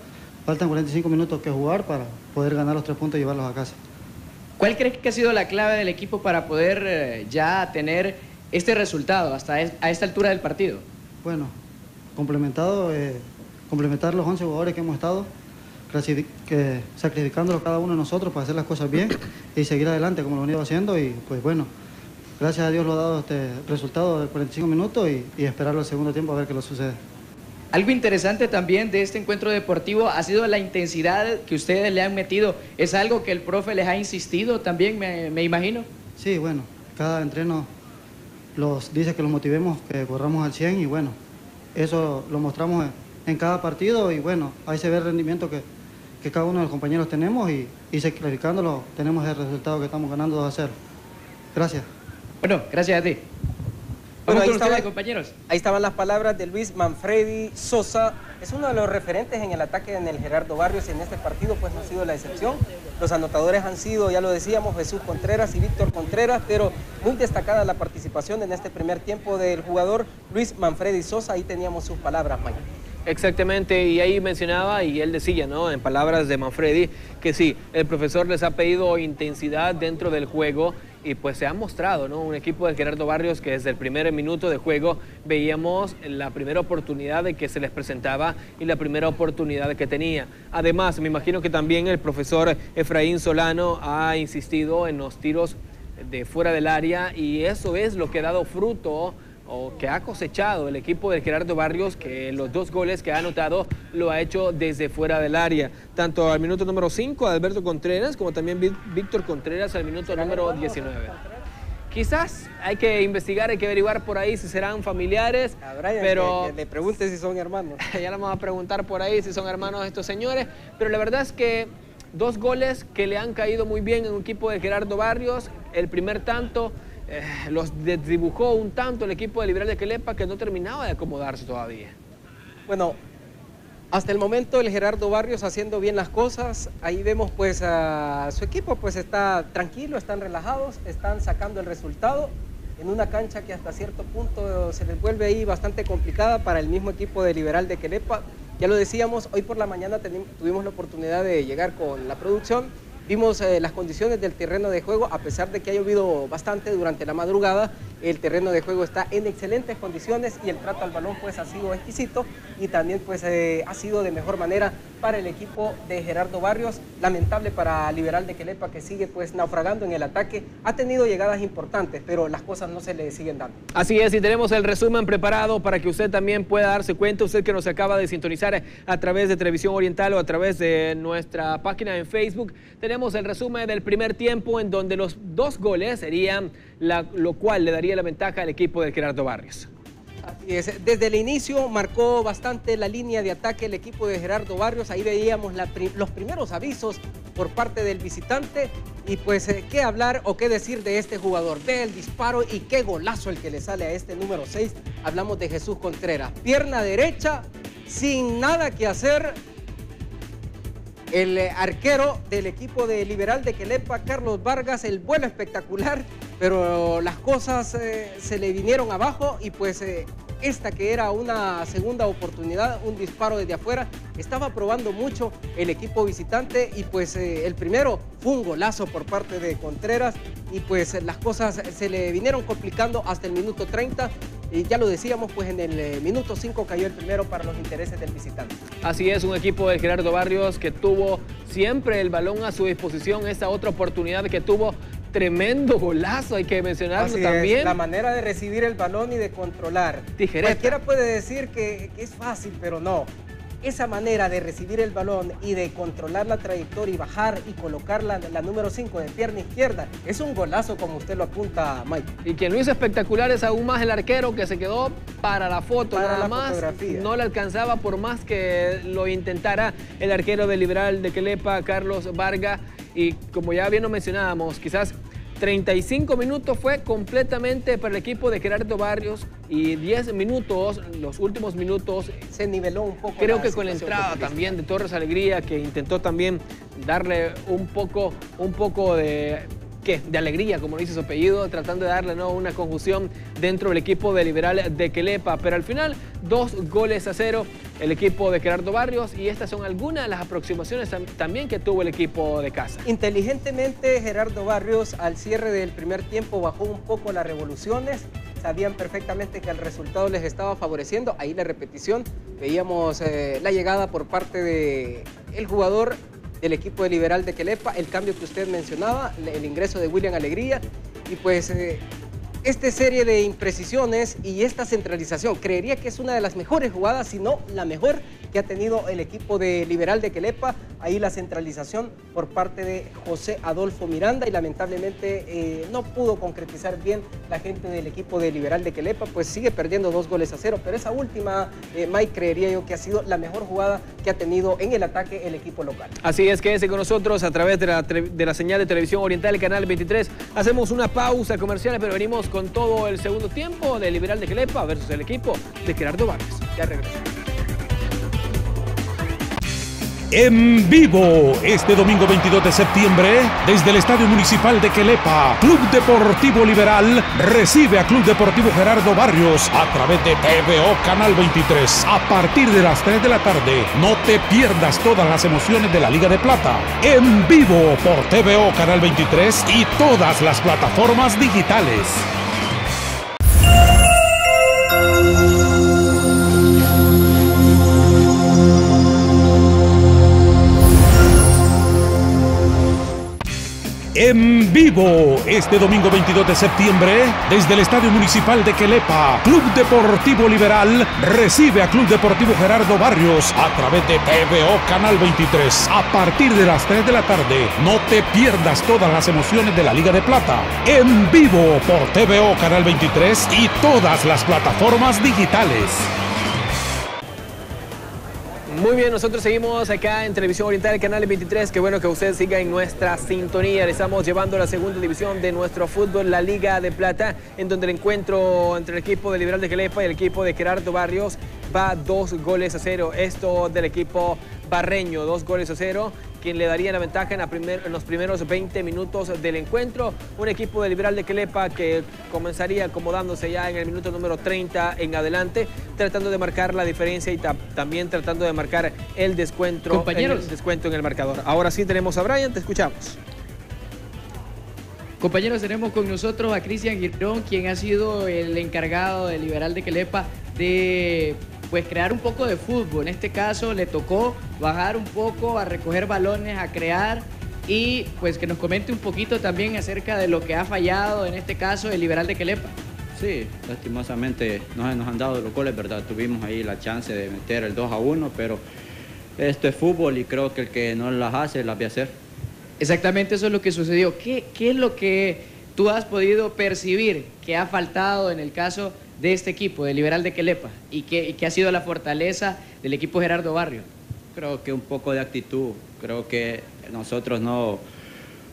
Faltan 45 minutos que jugar para poder ganar los tres puntos y llevarlos a casa. ¿Cuál crees que ha sido la clave del equipo para poder eh, ya tener este resultado hasta a esta altura del partido? Bueno, complementado, eh, complementar los 11 jugadores que hemos estado, que, sacrificándolos cada uno de nosotros para hacer las cosas bien y seguir adelante como lo han ido haciendo y pues bueno, gracias a Dios lo ha dado este resultado de 45 minutos y, y esperarlo el segundo tiempo a ver qué lo sucede. Algo interesante también de este encuentro deportivo ha sido la intensidad que ustedes le han metido. ¿Es algo que el profe les ha insistido también, me, imagino? Sí, bueno, cada entreno los dice que los motivemos, que corramos al 100 y bueno, eso lo mostramos en cada partido y bueno, ahí se ve el rendimiento que, cada uno de los compañeros tenemos y, y sacrificándolo tenemos el resultado que estamos ganando 2 a 0. Gracias. Bueno, gracias a ti ahí, compañeros. ahí estaban las palabras de Luis Manfredi Sosa. Es uno de los referentes en el ataque en el Gerardo Barrios y en este partido pues no ha sido la excepción. Los anotadores han sido, ya lo decíamos, Jesús Contreras y Víctor Contreras, pero muy destacada la participación en este primer tiempo del jugador Luis Manfredi Sosa. Ahí teníamos sus palabras, Mike. Exactamente, y ahí mencionaba, y él decía, ¿no? En palabras de Manfredi, que sí, el profesor les ha pedido intensidad dentro del juego y pues se ha mostrado, ¿no? Un equipo de Gerardo Barrios que desde el primer minuto de juego veíamos la primera oportunidad de que se les presentaba y la primera oportunidad que tenía. Además, me imagino que también el profesor Efraín Solano ha insistido en los tiros de fuera del área y eso es lo que ha dado fruto o que ha cosechado el equipo de Gerardo Barrios, que los dos goles que ha anotado lo ha hecho desde fuera del área. Tanto al minuto número 5, Alberto Contreras, como también Víctor Contreras al minuto número 19. Quizás hay que investigar, hay que averiguar por ahí si serán familiares, pero... le pregunte si son hermanos. [LAUGHS] ya le vamos a preguntar por ahí si son hermanos estos señores, pero la verdad es que dos goles que le han caído muy bien en un equipo de Gerardo Barrios, el primer tanto eh, los dibujó un tanto el equipo de Liberal de Quelepa que no terminaba de acomodarse todavía. Bueno, hasta el momento el Gerardo Barrios haciendo bien las cosas, ahí vemos pues a su equipo pues está tranquilo, están relajados, están sacando el resultado en una cancha que hasta cierto punto se les vuelve ahí bastante complicada para el mismo equipo de Liberal de Quelepa. Ya lo decíamos, hoy por la mañana tuvimos la oportunidad de llegar con la producción Vimos eh, las condiciones del terreno de juego, a pesar de que ha llovido bastante durante la madrugada, el terreno de juego está en excelentes condiciones y el trato al balón pues ha sido exquisito y también pues eh, ha sido de mejor manera para el equipo de Gerardo Barrios. Lamentable para Liberal de Quelepa que sigue pues naufragando en el ataque. Ha tenido llegadas importantes, pero las cosas no se le siguen dando. Así es, y tenemos el resumen preparado para que usted también pueda darse cuenta, usted que nos acaba de sintonizar a través de Televisión Oriental o a través de nuestra página en Facebook. Tenemos el resumen del primer tiempo en donde los dos goles serían lo cual le daría la ventaja al equipo de Gerardo Barrios. Desde el inicio marcó bastante la línea de ataque el equipo de Gerardo Barrios. Ahí veíamos los primeros avisos por parte del visitante. Y pues, eh, ¿qué hablar o qué decir de este jugador? Ve el disparo y qué golazo el que le sale a este número 6. Hablamos de Jesús Contreras. Pierna derecha, sin nada que hacer. El eh, arquero del equipo de Liberal de Quelepa, Carlos Vargas, el vuelo espectacular pero las cosas eh, se le vinieron abajo y pues eh, esta que era una segunda oportunidad, un disparo desde afuera, estaba probando mucho el equipo visitante y pues el primero fue un golazo por parte de Contreras y pues las cosas se le vinieron complicando hasta el minuto 30 y ya lo decíamos, pues en el minuto 5 cayó el primero para los intereses del visitante. Así es, un equipo de Gerardo Barrios que tuvo siempre el balón a su disposición, esa otra oportunidad que tuvo tremendo golazo, hay que mencionarlo también. la manera de recibir el balón y de controlar. Tijereta. Cualquiera puede decir que, es fácil, pero no. Esa manera de recibir el balón y de controlar la trayectoria y bajar y colocar la, número 5 de pierna izquierda, es un golazo como usted lo apunta, Mike. Y quien lo hizo espectacular es aún más el arquero que se quedó para la foto, para nada la más. Fotografía. No le alcanzaba por más que lo intentara el arquero del Liberal de Quelepa, Carlos Vargas y como ya bien lo mencionábamos, quizás 35 minutos fue completamente para el equipo de Gerardo Barrios y 10 minutos, los últimos minutos... Se niveló un poco. Creo que con la entrada también de Torres Alegría, que intentó también darle un poco, un poco de de alegría, como dice su apellido, tratando de darle ¿no? una conjunción dentro del equipo de Liberal de Quelepa. Pero al final, dos goles a cero el equipo de Gerardo Barrios y estas son algunas de las aproximaciones también que tuvo el equipo de casa. Inteligentemente Gerardo Barrios al cierre del primer tiempo bajó un poco las revoluciones, sabían perfectamente que el resultado les estaba favoreciendo, ahí la repetición, veíamos eh, la llegada por parte del el jugador del equipo de Liberal de Quelepa, el cambio que usted mencionaba, el ingreso de William Alegría y pues eh, esta serie de imprecisiones y esta centralización, creería que es una de las mejores jugadas, si no la mejor que ha tenido el equipo de Liberal de Quelepa. Ahí la centralización por parte de José Adolfo Miranda y lamentablemente eh, no pudo concretizar bien la gente del equipo de Liberal de Quelepa, pues sigue perdiendo dos goles a cero. Pero esa última, eh, Mike, creería yo que ha sido la mejor jugada que ha tenido en el ataque el equipo local. Así es, quédese con nosotros a través de la, de la señal de televisión oriental, canal 23. Hacemos una pausa comercial, pero venimos con todo el segundo tiempo de Liberal de Quelepa versus el equipo de Gerardo Vargas. Ya regresamos en vivo este domingo 22 de septiembre desde el Estadio Municipal de Quelepa. Club Deportivo Liberal recibe a Club Deportivo Gerardo Barrios a través de TVO Canal 23 a partir de las 3 de la tarde. No te pierdas todas las emociones de la Liga de Plata en vivo por TVO Canal 23 y todas las plataformas digitales. En vivo este domingo 22 de septiembre desde el Estadio Municipal de Quelepa. Club Deportivo Liberal recibe a Club Deportivo Gerardo Barrios a través de TVO Canal 23 a partir de las 3 de la tarde. No te pierdas todas las emociones de la Liga de Plata en vivo por TVO Canal 23 y todas las plataformas digitales. Muy bien, nosotros seguimos acá en Televisión Oriental, Canal 23. Qué bueno que usted siga en nuestra sintonía. Le estamos llevando a la segunda división de nuestro fútbol, la Liga de Plata, en donde el encuentro entre el equipo de Liberal de Gelepa y el equipo de Gerardo Barrios va dos goles a cero. Esto del equipo barreño, dos goles a cero quien le daría la ventaja en, los primeros 20 minutos del encuentro. Un equipo de Liberal de Quelepa que comenzaría acomodándose ya en el minuto número 30 en adelante, tratando de marcar la diferencia y también tratando de marcar el descuento, Compañeros. el descuento en el marcador. Ahora sí tenemos a Brian, te escuchamos. Compañeros, tenemos con nosotros a Cristian Girón, quien ha sido el encargado del Liberal de Quelepa de pues crear un poco de fútbol. En este caso le tocó bajar un poco a recoger balones, a crear y pues que nos comente un poquito también acerca de lo que ha fallado en este caso el Liberal de Quelepa. Sí, lastimosamente no nos han dado los goles, ¿verdad? Tuvimos ahí la chance de meter el 2 a 1, pero esto es fútbol y creo que el que no las hace las va a hacer. Exactamente eso es lo que sucedió. ¿Qué, qué es lo que tú has podido percibir que ha faltado en el caso de este equipo, de Liberal de Quelepa, y qué, ha sido la fortaleza del equipo Gerardo Barrio? Creo que un poco de actitud. Creo que nosotros no,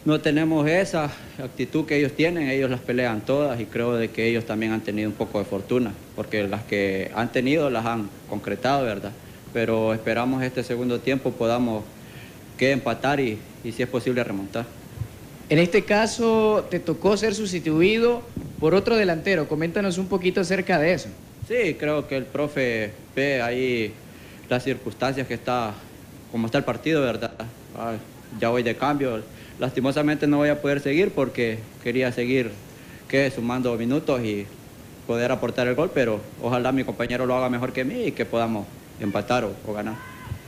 no tenemos esa actitud que ellos tienen, ellos las pelean todas y creo de que ellos también han tenido un poco de fortuna, porque las que han tenido las han concretado, ¿verdad? Pero esperamos este segundo tiempo podamos que empatar y, y si es posible remontar. En este caso te tocó ser sustituido por otro delantero, coméntanos un poquito acerca de eso. Sí, creo que el profe ve ahí las circunstancias que está, como está el partido, ¿verdad? ya voy de cambio, lastimosamente no voy a poder seguir porque quería seguir que sumando minutos y poder aportar el gol, pero ojalá mi compañero lo haga mejor que mí y que podamos empatar o, ganar.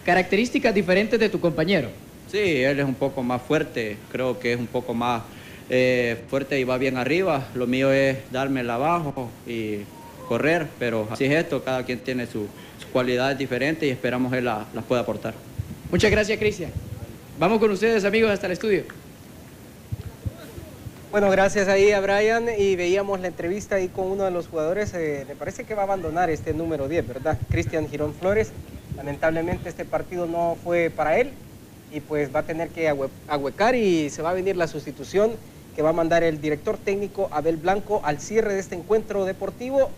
Características diferentes de tu compañero. Sí, él es un poco más fuerte, creo que es un poco más eh, fuerte y va bien arriba. Lo mío es darme el abajo y correr, pero así es esto, cada quien tiene sus cualidades diferentes y esperamos él las pueda aportar. Muchas gracias, Cristian. Vamos con ustedes, amigos, hasta el estudio. Bueno, gracias ahí a Brian y veíamos la entrevista ahí con uno de los jugadores, eh, me parece que va a abandonar este número 10, ¿verdad? Cristian Girón Flores. Lamentablemente este partido no fue para él y pues va a tener que ahuecar y se va a venir la sustitución que va a mandar el director técnico Abel Blanco al cierre de este encuentro deportivo.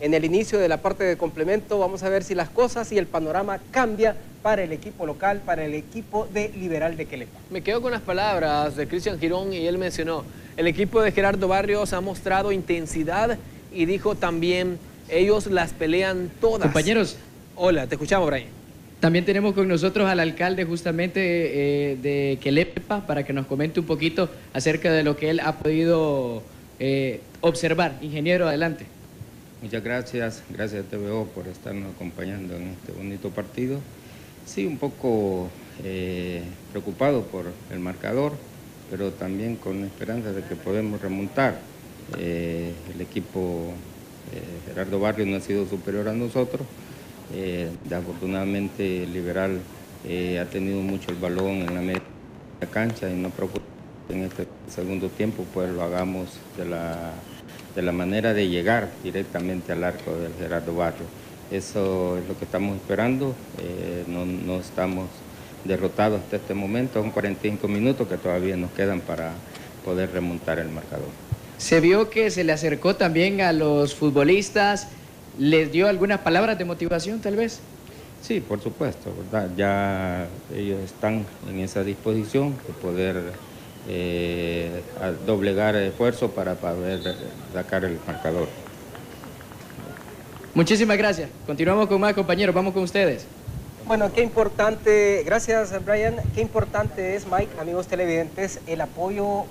En el inicio de la parte de complemento vamos a ver si las cosas y el panorama cambia para el equipo local, para el equipo de Liberal de Quelepa. Me quedo con las palabras de Cristian Girón y él mencionó, el equipo de Gerardo Barrios ha mostrado intensidad y dijo también, ellos las pelean todas. Compañeros. Hola, te escuchamos, Brian. También tenemos con nosotros al alcalde justamente eh, de Quelepa para que nos comente un poquito acerca de lo que él ha podido eh, observar. Ingeniero, adelante. Muchas gracias, gracias a TVO por estarnos acompañando en este bonito partido. Sí, un poco eh, preocupado por el marcador, pero también con esperanza de que podemos remontar. El equipo Gerardo Barrio no ha sido superior a nosotros. Afortunadamente Liberal ha tenido mucho el balón en la media cancha y no preocupa en este segundo tiempo pues lo hagamos de la, de la manera de llegar directamente al arco del Gerardo Barrio. Eso es lo que estamos esperando. Eh, no, estamos derrotados hasta este momento. Son 45 minutos que todavía nos quedan para poder remontar el marcador. Se vio que se le acercó también a los futbolistas. ¿Les dio algunas palabras de motivación tal vez? Sí, por supuesto, ¿verdad? Ya ellos están en esa disposición de poder eh, doblegar esfuerzo para poder sacar el marcador. Muchísimas gracias. Continuamos con más compañeros. Vamos con ustedes. Bueno, qué importante, gracias Brian, qué importante es, Mike, amigos televidentes, el apoyo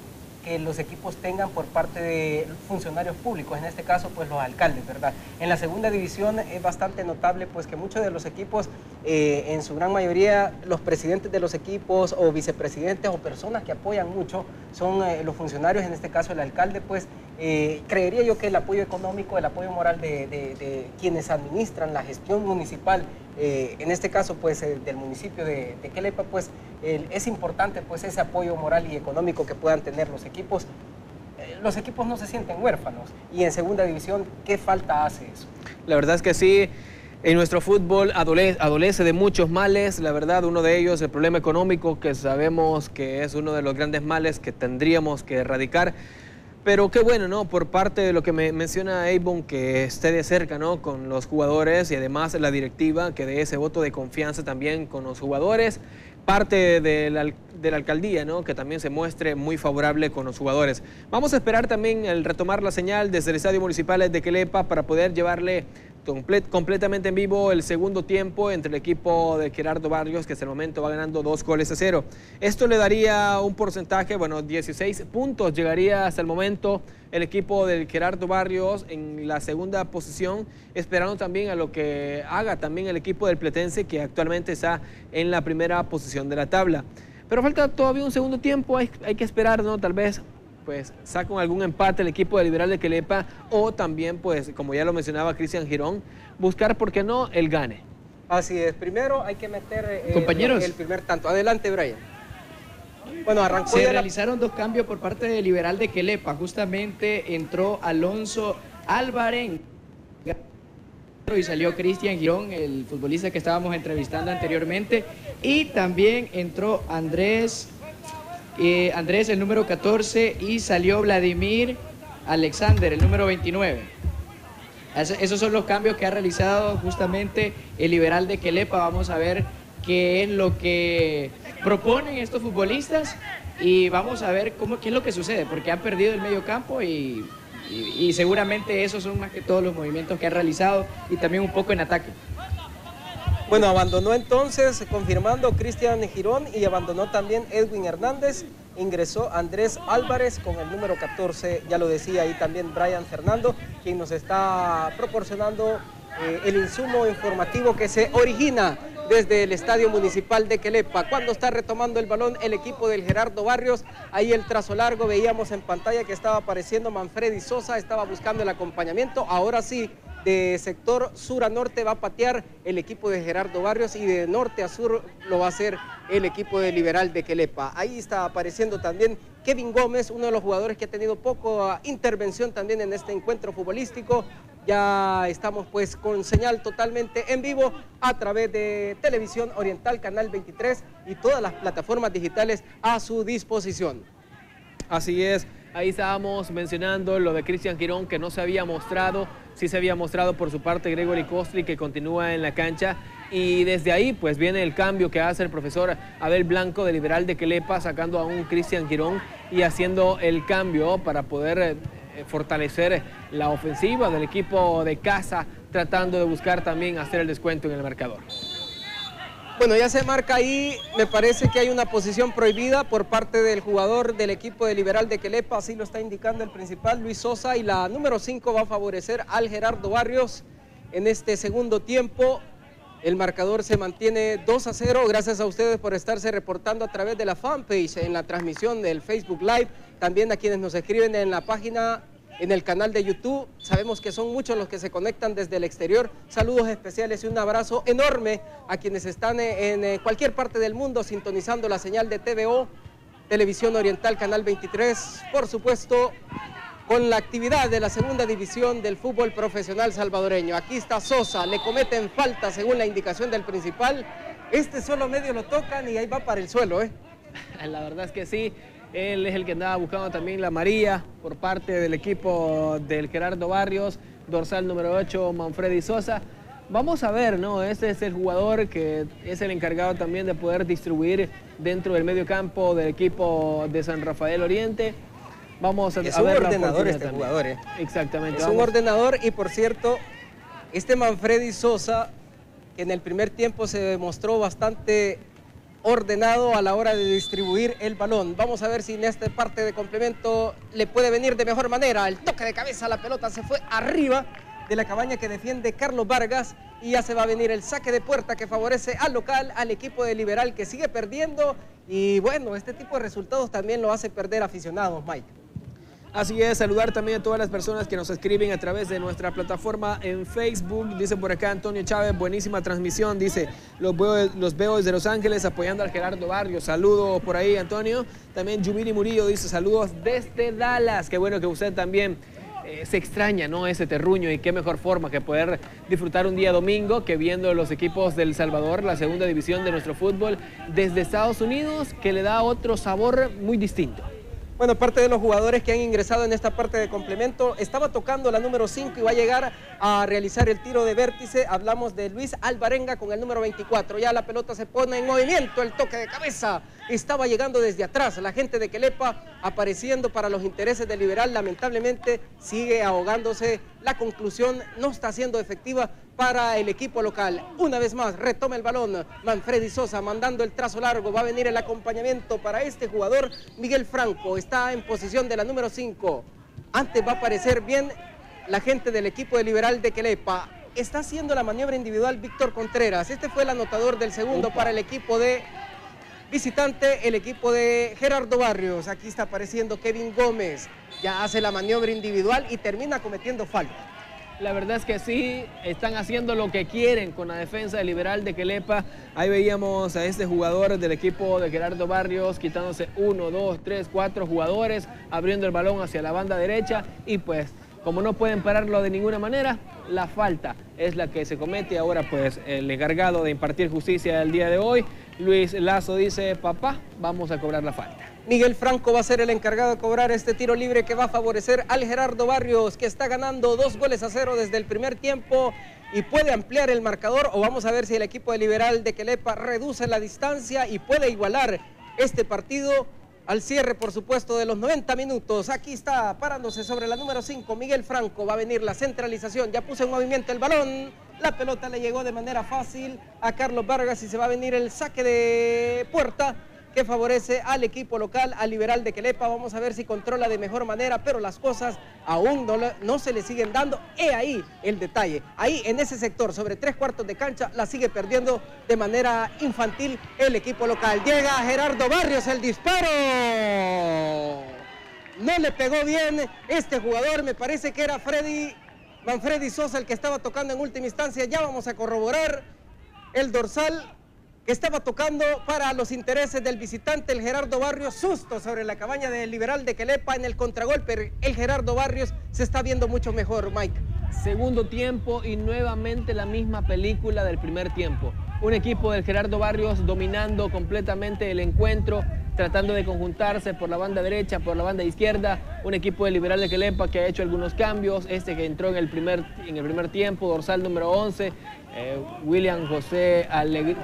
que los equipos tengan por parte de funcionarios públicos, en este caso pues los alcaldes, ¿verdad? En la segunda división es bastante notable pues que muchos de los equipos, eh, en su gran mayoría, los presidentes de los equipos o vicepresidentes o personas que apoyan mucho son eh, los funcionarios, en este caso el alcalde, pues eh, creería yo que el apoyo económico, el apoyo moral de, quienes administran la gestión municipal, en este caso pues del municipio de, de Quelepa, pues es importante pues ese apoyo moral y económico que puedan tener los equipos. Eh, los equipos no se sienten huérfanos y en segunda división, ¿qué falta hace eso? La verdad es que sí. En nuestro fútbol adolece de muchos males, la verdad, uno de ellos el problema económico, que sabemos que es uno de los grandes males que tendríamos que erradicar. Pero qué bueno, ¿no? Por parte de lo que me menciona Avon, que esté de cerca, ¿no? Con los jugadores y además la directiva, que dé ese voto de confianza también con los jugadores parte de la, alcaldía, ¿no? que también se muestre muy favorable con los jugadores. Vamos a esperar también el retomar la señal desde el Estadio Municipal de Quelepa para poder llevarle completamente en vivo el segundo tiempo entre el equipo de Gerardo Barrios, que hasta el momento va ganando dos goles a cero. Esto le daría un porcentaje, bueno, 16 puntos llegaría hasta el momento el equipo del Gerardo Barrios en la segunda posición, esperando también a lo que haga también el equipo del Pletense, que actualmente está en la primera posición de la tabla. Pero falta todavía un segundo tiempo, hay, hay que esperar, ¿no? Tal vez pues sacan algún empate el equipo de Liberal de Quelepa o también, pues, como ya lo mencionaba Cristian Girón, buscar, ¿por qué no?, el gane. Así es, primero hay que meter eh, Compañeros. El, primer tanto. Adelante, Brian. Bueno, arrancó. Se realizaron dos cambios por parte de Liberal de Quelepa. Justamente entró Alonso Álvarez y salió Cristian Girón, el futbolista que estábamos entrevistando anteriormente. Y también entró Andrés Andrés el número 14 y salió Vladimir Alexander el número 29. Esos son los cambios que ha realizado justamente el liberal de Quelepa. Vamos a ver qué es lo que proponen estos futbolistas y vamos a ver cómo, qué es lo que sucede, porque han perdido el medio campo y seguramente esos son más que todos los movimientos que ha realizado y también un poco en ataque. Bueno, abandonó entonces, confirmando Cristian Girón y abandonó también Edwin Hernández. Ingresó Andrés Álvarez con el número 14, ya lo decía ahí también Brian Fernando, quien nos está proporcionando eh, el insumo informativo que se origina desde el Estadio Municipal de Quelepa. Cuando está retomando el balón el equipo del Gerardo Barrios, ahí el trazo largo, veíamos en pantalla que estaba apareciendo Manfredi Sosa, estaba buscando el acompañamiento, ahora sí de sector sur a norte va a patear el equipo de Gerardo Barrios y de norte a sur lo va a hacer el equipo de Liberal de Quelepa. Ahí está apareciendo también Kevin Gómez, uno de los jugadores que ha tenido poco intervención también en este encuentro futbolístico. Ya estamos pues con señal totalmente en vivo a través de Televisión Oriental, Canal 23 y todas las plataformas digitales a su disposición. Así es, ahí estábamos mencionando lo de Cristian Quirón que no se había mostrado sí se había mostrado por su parte Gregory Costri que continúa en la cancha y desde ahí pues viene el cambio que hace el profesor Abel Blanco de Liberal de Quelepa sacando a un Cristian Girón y haciendo el cambio para poder eh, fortalecer la ofensiva del equipo de casa tratando de buscar también hacer el descuento en el marcador. Bueno, ya se marca ahí, me parece que hay una posición prohibida por parte del jugador del equipo de Liberal de Quelepa, así lo está indicando el principal Luis Sosa y la número 5 va a favorecer al Gerardo Barrios en este segundo tiempo. El marcador se mantiene 2 a 0. Gracias a ustedes por estarse reportando a través de la fanpage en la transmisión del Facebook Live. También a quienes nos escriben en la página en el canal de YouTube. Sabemos que son muchos los que se conectan desde el exterior. Saludos especiales y un abrazo enorme a quienes están en eh, cualquier parte del mundo sintonizando la señal de TVO, Televisión Oriental, Canal 23. Por supuesto, con la actividad de la segunda división del fútbol profesional salvadoreño. Aquí está Sosa, le cometen falta según la indicación del principal. Este solo medio lo tocan y ahí va para el suelo, ¿eh? [LAUGHS] La verdad es que sí. Él es el que andaba buscando también la María por parte del equipo del Gerardo Barrios, dorsal número 8, Manfredi Sosa. Vamos a ver, ¿no? Este es el jugador que es el encargado también de poder distribuir dentro del medio campo del equipo de San Rafael Oriente. Vamos a, es un ordenador este jugador, ¿eh? Exactamente. Es un ordenador y por cierto, este Manfredi Sosa, que en el primer tiempo se demostró bastante ordenado a la hora de distribuir el balón. Vamos a ver si en esta parte de complemento le puede venir de mejor manera. El toque de cabeza, la pelota se fue arriba de la cabaña que defiende Carlos Vargas y ya se va a venir el saque de puerta que favorece al local, al equipo de Liberal que sigue perdiendo y bueno, este tipo de resultados también lo hace perder aficionados, Mike. Así es, saludar también a todas las personas que nos escriben a través de nuestra plataforma en Facebook. Dice por acá Antonio Chávez, buenísima transmisión. Dice, los veo, los veo desde Los Ángeles apoyando al Gerardo Barrio. Saludos por ahí, Antonio. También Yumiri Murillo dice, saludos desde Dallas. Qué bueno que usted también eh, se extraña, ¿no? Ese terruño y qué mejor forma que poder disfrutar un día domingo que viendo los equipos del Salvador, la segunda división de nuestro fútbol, desde Estados Unidos, que le da otro sabor muy distinto. Bueno, parte de los jugadores que han ingresado en esta parte de complemento, estaba tocando la número 5 y va a llegar a realizar el tiro de vértice. Hablamos de Luis Alvarenga con el número 24. Ya la pelota se pone en movimiento, el toque de cabeza estaba llegando desde atrás. La gente de Quelepa apareciendo para los intereses del liberal, lamentablemente sigue ahogándose. La conclusión no está siendo efectiva para el equipo local. Una vez más, retoma el balón Manfredi Sosa mandando el trazo largo. Va a venir el acompañamiento para este jugador. Miguel Franco está en posición de la número 5. Antes va a aparecer bien la gente del equipo de Liberal de Quelepa. Está haciendo la maniobra individual Víctor Contreras. Este fue el anotador del segundo para el equipo de visitante, el equipo de Gerardo Barrios. Aquí está apareciendo Kevin Gómez. Ya hace la maniobra individual y termina cometiendo falta. La verdad es que sí, están haciendo lo que quieren con la defensa de Liberal de Quelepa. Ahí veíamos a este jugador del equipo de Gerardo Barrios quitándose uno, dos, tres, cuatro jugadores, abriendo el balón hacia la banda derecha y pues como no pueden pararlo de ninguna manera, la falta es la que se comete. Ahora pues el encargado de impartir justicia del día de hoy, Luis Lazo dice, papá, vamos a cobrar la falta. Miguel Franco va a ser el encargado de cobrar este tiro libre que va a favorecer al Gerardo Barrios, que está ganando dos goles a cero desde el primer tiempo y puede ampliar el marcador o vamos a ver si el equipo de Liberal de Quelepa reduce la distancia y puede igualar este partido al cierre, por supuesto, de los 90 minutos. Aquí está parándose sobre la número 5, Miguel Franco. Va a venir la centralización. Ya puso en movimiento el balón. La pelota le llegó de manera fácil a Carlos Vargas y se va a venir el saque de puerta que favorece al equipo local, al Liberal de Quelepa. Vamos a ver si controla de mejor manera, pero las cosas aún no, se le siguen dando. He ahí el detalle. Ahí en ese sector, sobre tres cuartos de cancha, la sigue perdiendo de manera infantil el equipo local. Llega Gerardo Barrios el disparo. No le pegó bien este jugador, me parece que era Freddy, Manfredi Sosa el que estaba tocando en última instancia. Ya vamos a corroborar el dorsal estaba tocando para los intereses del visitante el Gerardo Barrios, susto sobre la cabaña del Liberal de Quelepa en el contragolpe. El Gerardo Barrios se está viendo mucho mejor, Mike. Segundo tiempo y nuevamente la misma película del primer tiempo. Un equipo del Gerardo Barrios dominando completamente el encuentro, tratando de conjuntarse por la banda derecha, por la banda izquierda. Un equipo del Liberal de Quelepa que ha hecho algunos cambios. Este que entró en el primer, en el primer tiempo, dorsal número 11, eh, William José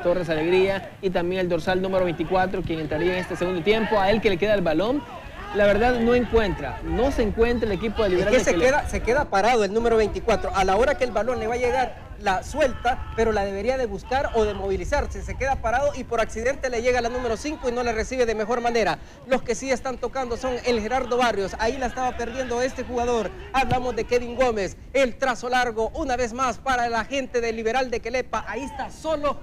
Torres Alegría y también el dorsal número 24, quien entraría en este segundo tiempo, a él que le queda el balón. La verdad no encuentra, no se encuentra el equipo de Liberal. Es que se, queda, se queda parado el número 24. A la hora que el balón le va a llegar la suelta, pero la debería de buscar o de movilizarse. Se queda parado y por accidente le llega la número 5 y no la recibe de mejor manera. Los que sí están tocando son el Gerardo Barrios. Ahí la estaba perdiendo este jugador. Hablamos de Kevin Gómez. El trazo largo, una vez más, para la gente del Liberal de Quelepa. Ahí está solo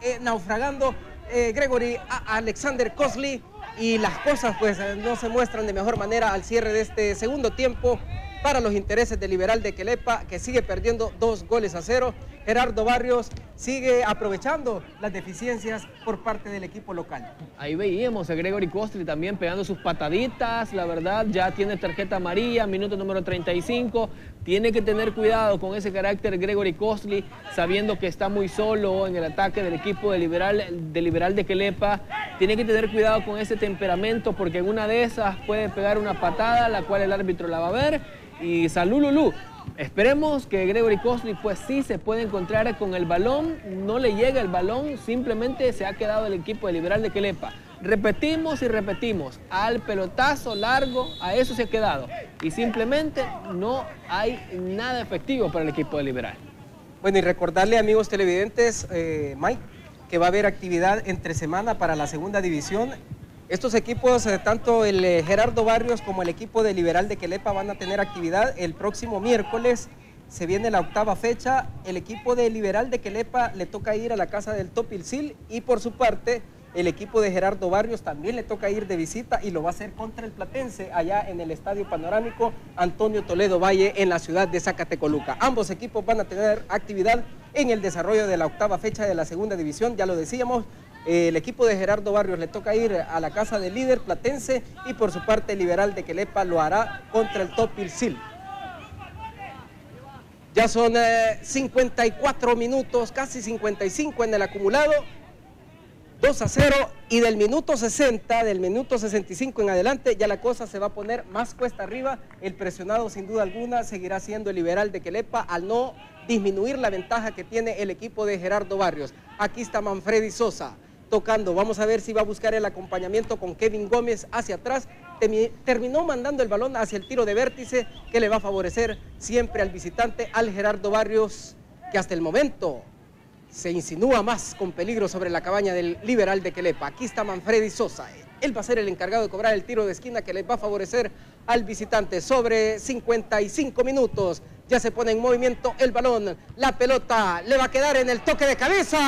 eh, naufragando eh, Gregory Alexander Cosley. Y las cosas pues no se muestran de mejor manera al cierre de este segundo tiempo para los intereses del Liberal de Quelepa, que sigue perdiendo dos goles a cero. Gerardo Barrios sigue aprovechando las deficiencias por parte del equipo local. Ahí veíamos a Gregory Costly también pegando sus pataditas, la verdad, ya tiene tarjeta amarilla, minuto número 35. Tiene que tener cuidado con ese carácter Gregory Costly, sabiendo que está muy solo en el ataque del equipo de Liberal de, Liberal de Quelepa. Tiene que tener cuidado con ese temperamento, porque en una de esas puede pegar una patada, la cual el árbitro la va a ver y Salululú. Esperemos que Gregory Cosby pues sí se puede encontrar con el balón, no le llega el balón, simplemente se ha quedado el equipo de Liberal de Quelepa. Repetimos y repetimos, al pelotazo largo, a eso se ha quedado. Y simplemente no hay nada efectivo para el equipo de Liberal. Bueno, y recordarle amigos televidentes, eh, Mike, que va a haber actividad entre semana para la segunda división estos equipos, eh, tanto el eh, Gerardo Barrios como el equipo de Liberal de Quelepa van a tener actividad el próximo miércoles. Se viene la octava fecha. El equipo de Liberal de Quelepa le toca ir a la casa del Topilcil y por su parte el equipo de Gerardo Barrios también le toca ir de visita y lo va a hacer contra el Platense allá en el Estadio Panorámico Antonio Toledo Valle en la ciudad de Zacatecoluca. Ambos equipos van a tener actividad en el desarrollo de la octava fecha de la segunda división, ya lo decíamos, el equipo de Gerardo Barrios le toca ir a la casa del líder platense y por su parte el Liberal de Quelepa lo hará contra el Top Pilsil. Ya son 54 eh, minutos, casi 55 en el acumulado. 2 a 0 y del minuto 60, del minuto 65 en adelante, ya la cosa se va a poner más cuesta arriba. El presionado sin duda alguna seguirá siendo el liberal de Quelepa al no disminuir la ventaja que tiene el equipo de Gerardo Barrios. Aquí está Manfredi Sosa tocando. Vamos a ver si va a buscar el acompañamiento con Kevin Gómez hacia atrás. Terminó mandando el balón hacia el tiro de vértice que le va a favorecer siempre al visitante, al Gerardo Barrios, que hasta el momento se insinúa más con peligro sobre la cabaña del liberal de Quelepa. Aquí está Manfredi Sosa. Él va a ser el encargado de cobrar el tiro de esquina que le va a favorecer al visitante sobre 55 minutos. Ya se pone en movimiento el balón. La pelota le va a quedar en el toque de cabeza.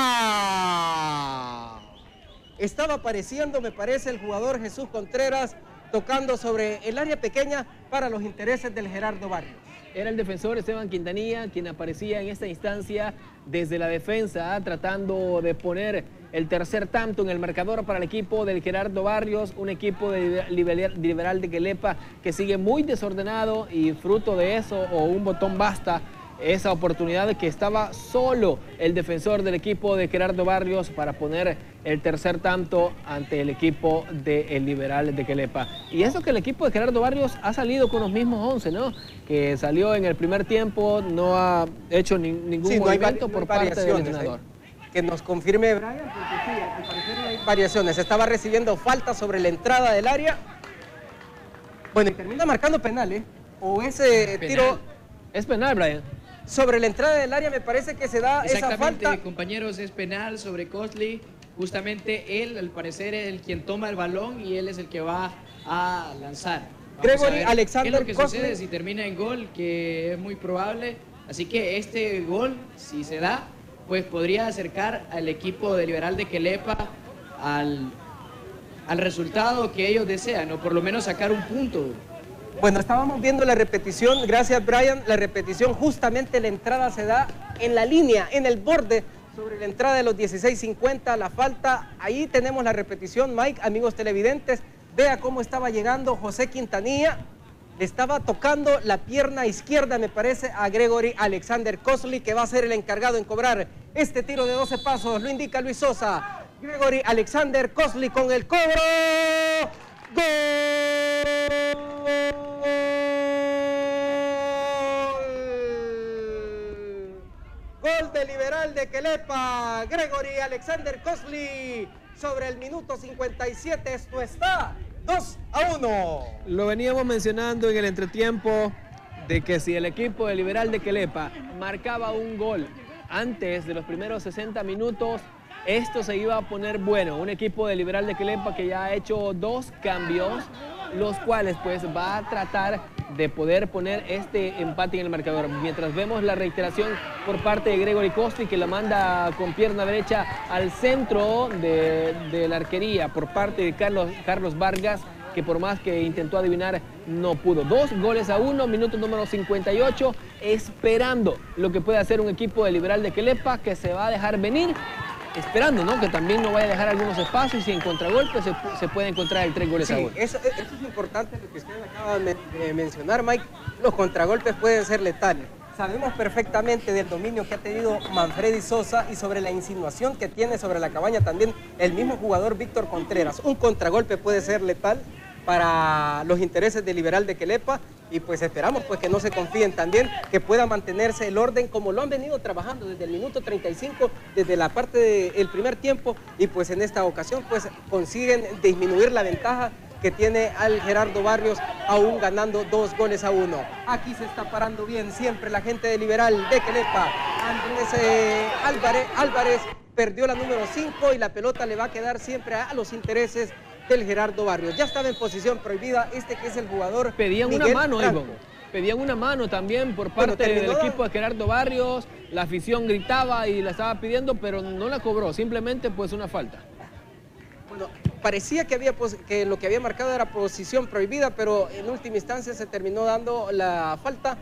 Estaba apareciendo, me parece, el jugador Jesús Contreras tocando sobre el área pequeña para los intereses del Gerardo Barrios. Era el defensor Esteban Quintanilla quien aparecía en esta instancia desde la defensa, tratando de poner el tercer tanto en el marcador para el equipo del Gerardo Barrios, un equipo de liberal de Quelepa que sigue muy desordenado y fruto de eso, o un botón basta, esa oportunidad de que estaba solo el defensor del equipo de Gerardo Barrios para poner el tercer tanto ante el equipo del Liberal de Quelepa. Y eso que el equipo de Gerardo Barrios ha salido con los mismos 11, ¿no? Que salió en el primer tiempo, no ha hecho ningún movimiento por parte del entrenador. Que nos confirme Brian, porque sí, al parecer hay variaciones. Estaba recibiendo falta sobre la entrada del área. Bueno, y termina marcando penal, ¿eh? O ese tiro... Es penal, Brian sobre la entrada del área me parece que se da esa falta. compañeros, es penal sobre Costley. Justamente él, al parecer, es el quien toma el balón y él es el que va a lanzar. Gregory Alexander ¿Qué es lo que sucede si termina en gol? Que es muy probable. Así que este gol, si se da, pues podría acercar al equipo de Liberal de Quelepa al, al resultado que ellos desean, o por lo menos sacar un punto. Bueno, estábamos viendo la repetición, gracias Brian, la repetición justamente la entrada se da en la línea, en el borde sobre la entrada de los 16.50, la falta, ahí tenemos la repetición, Mike, amigos televidentes, vea cómo estaba llegando José Quintanilla, le estaba tocando la pierna izquierda, me parece, a Gregory Alexander Cosley, que va a ser el encargado en cobrar este tiro de 12 pasos, lo indica Luis Sosa. Gregory Alexander Cosley con el cobro. ¡Gol! Gol de Liberal de Quelepa, Gregory Alexander Cosley sobre el minuto 57. Esto está 2 a 1. Lo veníamos mencionando en el entretiempo de que si el equipo de Liberal de Quelepa marcaba un gol antes de los primeros 60 minutos, esto se iba a poner bueno. Un equipo de Liberal de Quelepa que ya ha hecho dos cambios, los cuales pues va a tratar de poder poner este empate en el marcador. Mientras vemos la reiteración por parte de Gregory Costi que la manda con pierna derecha al centro de, la arquería por parte de Carlos, Carlos Vargas que por más que intentó adivinar no pudo. Dos goles a uno, minuto número 58, esperando lo que puede hacer un equipo de Liberal de Quelepa que se va a dejar venir esperando, ¿no? Que también no vaya a dejar algunos espacios y en contragolpe se, puede encontrar el tres goles a uno. Eso, eso, es importante lo que usted acaba de mencionar, Mike. Los contragolpes pueden ser letales. Sabemos perfectamente del dominio que ha tenido Manfredi Sosa y sobre la insinuación que tiene sobre la cabaña también el mismo jugador Víctor Contreras. Un contragolpe puede ser letal para los intereses del liberal de Quelepa y pues esperamos pues que no se confíen también, que pueda mantenerse el orden como lo han venido trabajando desde el minuto 35, desde la parte del primer tiempo y pues en esta ocasión pues consiguen disminuir la ventaja que tiene al Gerardo Barrios aún ganando dos goles a uno. Aquí se está parando bien siempre la gente de Liberal de Quelepa. Andrés eh, Álvarez, Álvarez perdió la número 5 y la pelota le va a quedar siempre a los intereses del Gerardo Barrios. Ya estaba en posición prohibida este que es el jugador. Pedían una mano, Pedían una mano también por parte del equipo de Gerardo Barrios. La afición gritaba y la estaba pidiendo, pero no la cobró. Simplemente pues una falta. Bueno, parecía que, había, que lo que había marcado era posición prohibida, pero en última instancia se terminó dando la falta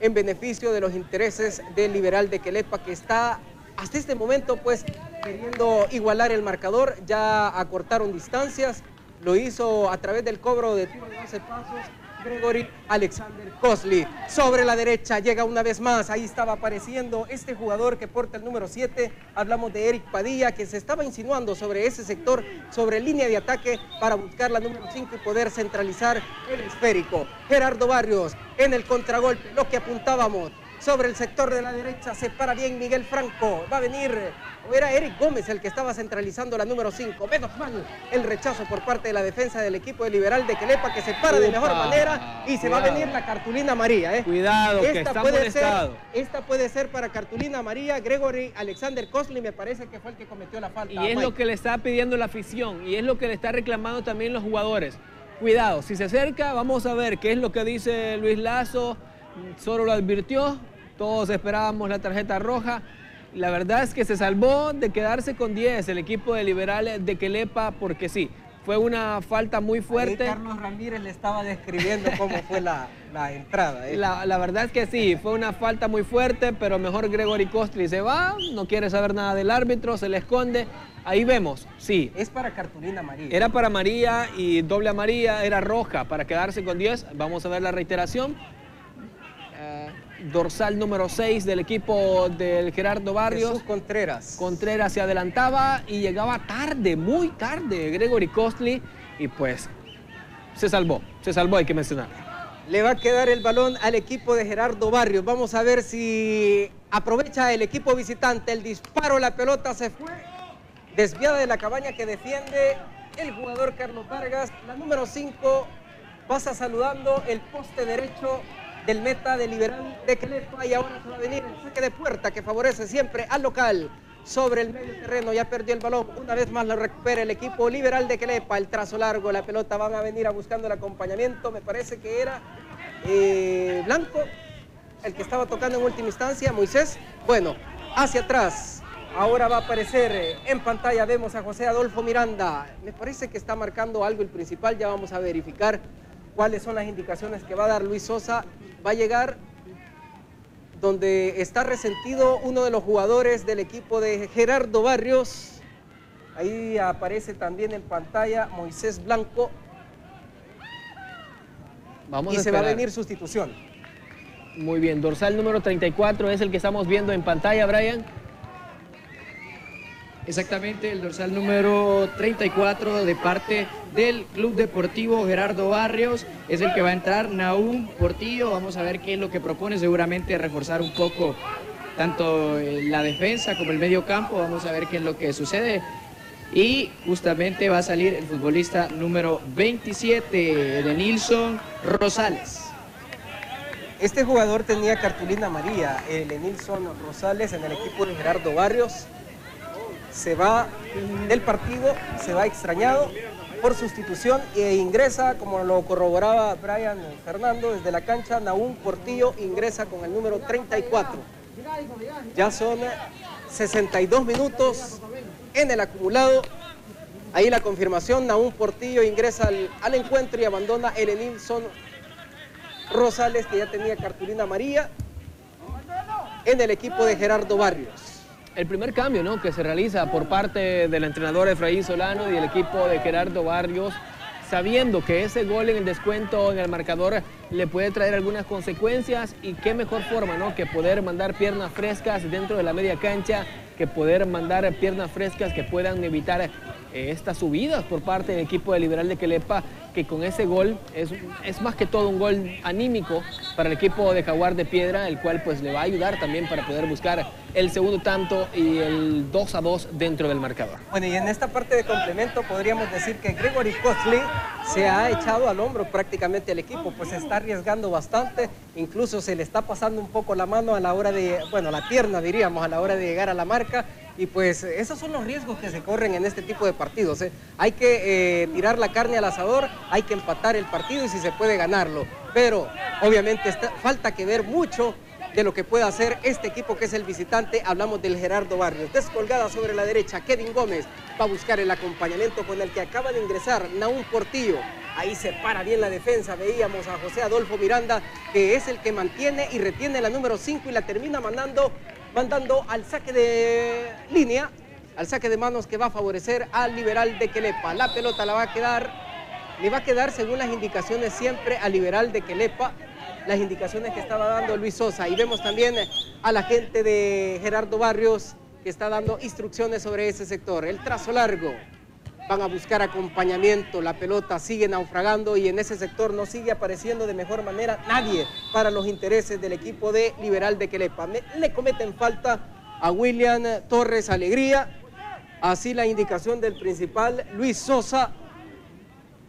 en beneficio de los intereses del liberal de Quelepa, que está hasta este momento pues queriendo igualar el marcador, ya acortaron distancias, lo hizo a través del cobro de tiro de 12 pasos Gregory Alexander Cosley. Sobre la derecha llega una vez más, ahí estaba apareciendo este jugador que porta el número 7. Hablamos de Eric Padilla, que se estaba insinuando sobre ese sector, sobre línea de ataque para buscar la número 5 y poder centralizar el esférico. Gerardo Barrios en el contragolpe, lo que apuntábamos sobre el sector de la derecha, se para bien Miguel Franco, va a venir, era Eric Gómez el que estaba centralizando la número 5, menos mal el rechazo por parte de la defensa del equipo de Liberal de Quelepa que se para de mejor manera y se va a venir la cartulina María. ¿eh? Cuidado, que está puede ser, Esta puede ser para cartulina María, Gregory Alexander Cosley me parece que fue el que cometió la falta. Y es lo que le está pidiendo la afición y es lo que le está reclamando también los jugadores. Cuidado, si se acerca, vamos a ver qué es lo que dice Luis Lazo, solo lo advirtió, todos esperábamos la tarjeta roja. La verdad es que se salvó de quedarse con 10 el equipo de Liberales de Quelepa porque sí, fue una falta muy fuerte. Carlos Ramírez le estaba describiendo cómo fue la, entrada. ¿eh? La, verdad es que sí, fue una falta muy fuerte, pero mejor Gregory Costri se va, no quiere saber nada del árbitro, se le esconde. Ahí vemos, sí. Es para cartulina María. Era para María y doble María, era roja para quedarse con 10. Vamos a ver la reiteración dorsal número 6 del equipo del Gerardo Barrios. Jesús Contreras. Contreras se adelantaba y llegaba tarde, muy tarde, Gregory Costly, y pues se salvó, se salvó, hay que mencionar. Le va a quedar el balón al equipo de Gerardo Barrios. Vamos a ver si aprovecha el equipo visitante. El disparo, la pelota se fue. Desviada de la cabaña que defiende el jugador Carlos Vargas. La número 5 pasa saludando el poste derecho del meta de Liberal de Clepa y ahora va a venir el saque de puerta que favorece siempre al local sobre el medio terreno, ya perdió el balón, una vez más lo recupera el equipo liberal de Quelepa, el trazo largo, la pelota van a venir a buscando el acompañamiento, me parece que era eh, Blanco, el que estaba tocando en última instancia, Moisés, bueno, hacia atrás, ahora va a aparecer eh, en pantalla, vemos a José Adolfo Miranda, me parece que está marcando algo el principal, ya vamos a verificar cuáles son las indicaciones que va a dar Luis Sosa va a llegar donde está resentido uno de los jugadores del equipo de Gerardo Barrios. Ahí aparece también en pantalla Moisés Blanco. Vamos y se va a venir sustitución. Muy bien, dorsal número 34 es el que estamos viendo en pantalla, Brian. Exactamente, el dorsal número 34 de parte del Club Deportivo Gerardo Barrios es el que va a entrar, Naúm Portillo. Vamos a ver qué es lo que propone, seguramente reforzar un poco tanto la defensa como el medio campo. Vamos a ver qué es lo que sucede. Y justamente va a salir el futbolista número 27 de Nilson Rosales. Este jugador tenía cartulina amarilla, el Nilson Rosales en el equipo de Gerardo Barrios se va del partido, se va extrañado por sustitución e ingresa, como lo corroboraba Brian Fernando, desde la cancha, Naún Portillo ingresa con el número 34. Ya son 62 minutos en el acumulado. Ahí la confirmación, Naún Portillo ingresa al, encuentro y abandona el Nilson Rosales, que ya tenía cartulina amarilla, en el equipo de Gerardo Barrios el primer cambio ¿no? que se realiza por parte del entrenador Efraín Solano y el equipo de Gerardo Barrios, sabiendo que ese gol en el descuento en el marcador le puede traer algunas consecuencias y qué mejor forma ¿no? que poder mandar piernas frescas dentro de la media cancha, que poder mandar piernas frescas que puedan evitar eh, estas subidas por parte del equipo de Liberal de Quelepa que con ese gol es, es, más que todo un gol anímico para el equipo de Jaguar de Piedra, el cual pues le va a ayudar también para poder buscar el segundo tanto y el 2 a 2 dentro del marcador. Bueno, y en esta parte de complemento podríamos decir que Gregory Costley se ha echado al hombro prácticamente el equipo, pues se está arriesgando bastante, incluso se le está pasando un poco la mano a la hora de, bueno, la pierna diríamos, a la hora de llegar a la marca y pues esos son los riesgos que se corren en este tipo de partidos. ¿eh? Hay que eh, tirar la carne al asador, hay que empatar el partido y si se puede ganarlo. Pero obviamente falta que ver mucho de lo que puede hacer este equipo que es el visitante. Hablamos del Gerardo Barrios. Descolgada sobre la derecha, Kevin Gómez va a buscar el acompañamiento con el que acaba de ingresar Naún Portillo. Ahí se para bien la defensa. Veíamos a José Adolfo Miranda, que es el que mantiene y retiene la número 5 y la termina mandando mandando al saque de línea, al saque de manos que va a favorecer al liberal de Quelepa. La pelota la va a quedar le va a quedar según las indicaciones siempre a Liberal de Quelepa, las indicaciones que estaba dando Luis Sosa. Y vemos también a la gente de Gerardo Barrios que está dando instrucciones sobre ese sector. El trazo largo, van a buscar acompañamiento, la pelota sigue naufragando y en ese sector no sigue apareciendo de mejor manera nadie para los intereses del equipo de Liberal de Quelepa. le cometen falta a William Torres Alegría, así la indicación del principal Luis Sosa.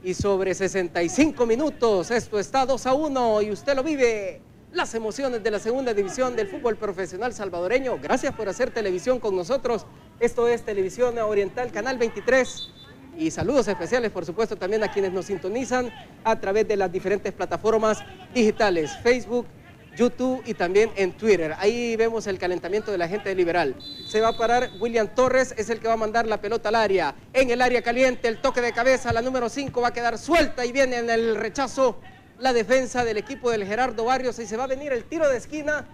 Y sobre 65 minutos, esto está 2 a 1 y usted lo vive. Las emociones de la segunda división del fútbol profesional salvadoreño. Gracias por hacer televisión con nosotros. Esto es Televisión Oriental, Canal 23 y saludos especiales, por supuesto, también a quienes nos sintonizan a través de las diferentes plataformas digitales, Facebook, YouTube y también en Twitter. Ahí vemos el calentamiento de la gente de Liberal. Se va a parar William Torres, es el que va a mandar la pelota al área. En el área caliente, el toque de cabeza, la número 5 va a quedar suelta y viene en el rechazo la defensa del equipo del Gerardo Barrios y se va a venir el tiro de esquina.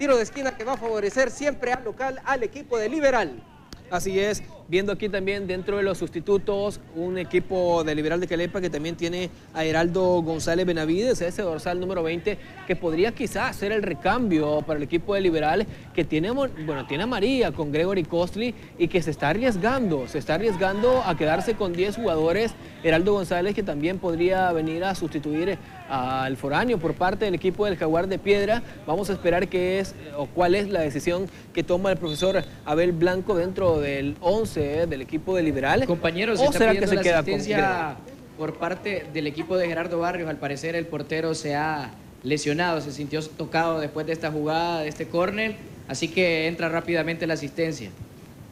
Tiro de esquina que va a favorecer siempre al local, al equipo de Liberal. Así es, viendo aquí también dentro de los sustitutos un equipo de Liberal de Calepa que también tiene a Heraldo González Benavides, ese dorsal número 20, que podría quizás ser el recambio para el equipo de Liberal, que tiene, bueno, tiene a María con Gregory Costly y que se está arriesgando, se está arriesgando a quedarse con 10 jugadores. Heraldo González que también podría venir a sustituir al foráneo por parte del equipo del Jaguar de Piedra. Vamos a esperar qué es o cuál es la decisión que toma el profesor Abel Blanco dentro del 11 del equipo de Liberal. Compañeros, ¿O será que se queda con por parte del equipo de Gerardo Barrios? Al parecer el portero se ha lesionado, se sintió tocado después de esta jugada, de este córner, así que entra rápidamente la asistencia.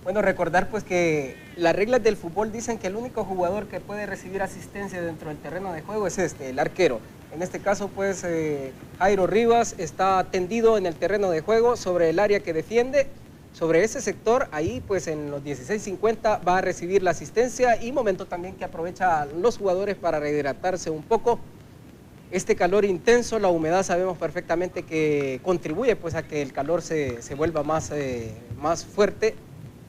Bueno, recordar pues que las reglas del fútbol dicen que el único jugador que puede recibir asistencia dentro del terreno de juego es este, el arquero. En este caso, pues, eh, Jairo Rivas está tendido en el terreno de juego sobre el área que defiende. Sobre ese sector, ahí, pues, en los 16.50 va a recibir la asistencia y momento también que aprovecha los jugadores para rehidratarse un poco. Este calor intenso, la humedad sabemos perfectamente que contribuye pues a que el calor se, vuelva más, eh, más fuerte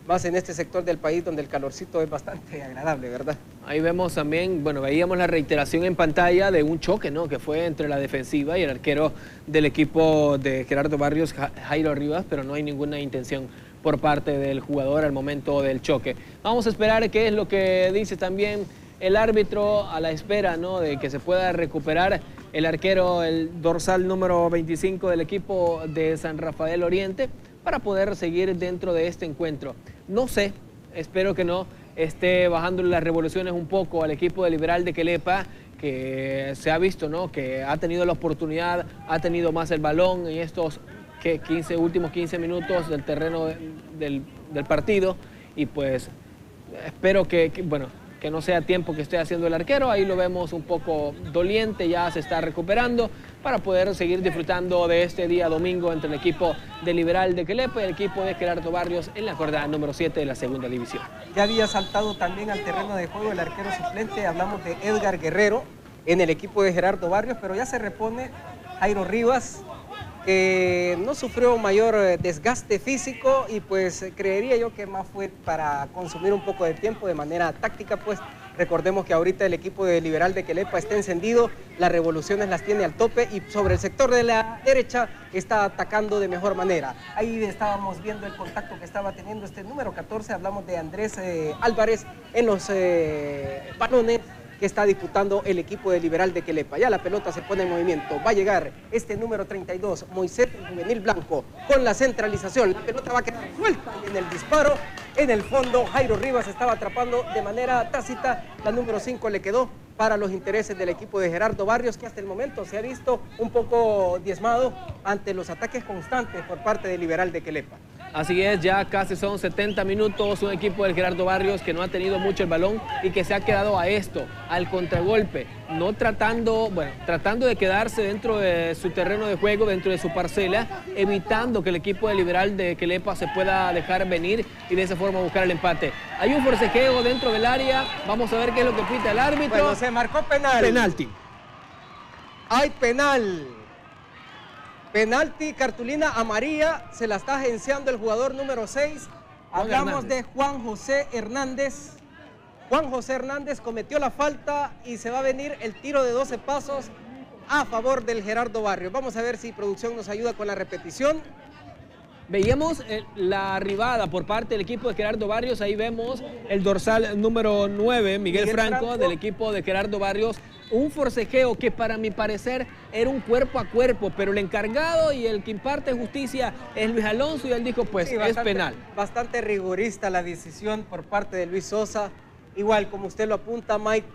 más en este sector del país donde el calorcito es bastante [LAUGHS] agradable, ¿verdad? Ahí vemos también, bueno, veíamos la reiteración en pantalla de un choque, ¿no? Que fue entre la defensiva y el arquero del equipo de Gerardo Barrios, Jairo Rivas, pero no hay ninguna intención por parte del jugador al momento del choque. Vamos a esperar qué es lo que dice también el árbitro a la espera, ¿no? De que se pueda recuperar el arquero, el dorsal número 25 del equipo de San Rafael Oriente para poder seguir dentro de este encuentro. No sé, espero que no esté bajando las revoluciones un poco al equipo de Liberal de Quelepa, que se ha visto, ¿no? Que ha tenido la oportunidad, ha tenido más el balón en estos 15, últimos 15 minutos del terreno del, partido y pues espero que, bueno, que no sea tiempo que esté haciendo el arquero, ahí lo vemos un poco doliente, ya se está recuperando para poder seguir disfrutando de este día domingo entre el equipo de Liberal de Quelepa y el equipo de Gerardo Barrios en la jornada número 7 de la segunda división. Ya había saltado también al terreno de juego el arquero suplente, hablamos de Edgar Guerrero en el equipo de Gerardo Barrios, pero ya se repone Jairo Rivas, que no sufrió mayor eh, desgaste físico y pues creería yo que más fue para consumir un poco de tiempo de manera táctica, pues recordemos que ahorita el equipo de Liberal de Quelepa está encendido, las revoluciones las tiene al tope y sobre el sector de la derecha está atacando de mejor manera. Ahí estábamos viendo el contacto que estaba teniendo este número 14, hablamos de Andrés eh, Álvarez en los eh, balones que está disputando el equipo de Liberal de Quelepa. Ya la pelota se pone en movimiento. Va a llegar este número 32, Moisés Juvenil Blanco, con la centralización. La pelota va a quedar suelta en el disparo. En el fondo, Jairo Rivas estaba atrapando de manera tácita. La número 5 le quedó para los intereses del equipo de Gerardo Barrios, que hasta el momento se ha visto un poco diezmado ante los ataques constantes por parte del Liberal de Quelepa. Así es, ya casi son 70 minutos, un equipo del Gerardo Barrios que no ha tenido mucho el balón y que se ha quedado a esto, al contragolpe, no tratando, bueno, tratando de quedarse dentro de su terreno de juego, dentro de su parcela, evitando que el equipo de Liberal de Quelepa se pueda dejar venir y de esa forma buscar el empate. Hay un forcejeo dentro del área, vamos a ver qué es lo que pita el árbitro. Bueno, se marcó penal. Penalti. Hay penal. Penalti, cartulina amarilla, se la está agenciando el jugador número 6. Hablamos de Juan José Hernández. Juan José Hernández cometió la falta y se va a venir el tiro de 12 pasos a favor del Gerardo Barrios. Vamos a ver si producción nos ayuda con la repetición. Veíamos eh, la arribada por parte del equipo de Gerardo Barrios. Ahí vemos el dorsal número 9, Miguel, Miguel Franco, Franco. del equipo de Gerardo Barrios. Un forcejeo que para mi parecer era un cuerpo a cuerpo, pero el encargado y el que imparte justicia es Luis Alonso y él dijo pues Sí, es penal. Bastante rigorista la decisión por parte de Luis Sosa. Igual, como usted lo apunta, Mike,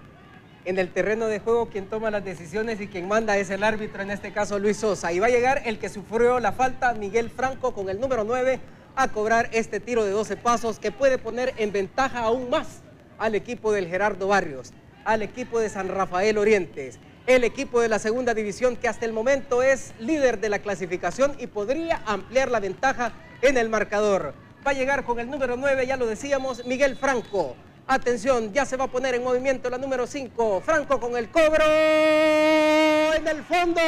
en el terreno de juego quien toma las decisiones y quien manda es el árbitro, en este caso Luis Sosa. Y va a llegar el que sufrió la falta, Miguel Franco, con el número 9, a cobrar este tiro de 12 pasos que puede poner en ventaja aún más al equipo del Gerardo Barrios, al equipo de San Rafael Orientes. El equipo de la segunda división que hasta el momento es líder de la clasificación y podría ampliar la ventaja en el marcador. Va a llegar con el número 9, ya lo decíamos, Miguel Franco. Atención, ya se va a poner en movimiento la número 5. Franco con el cobro en el fondo.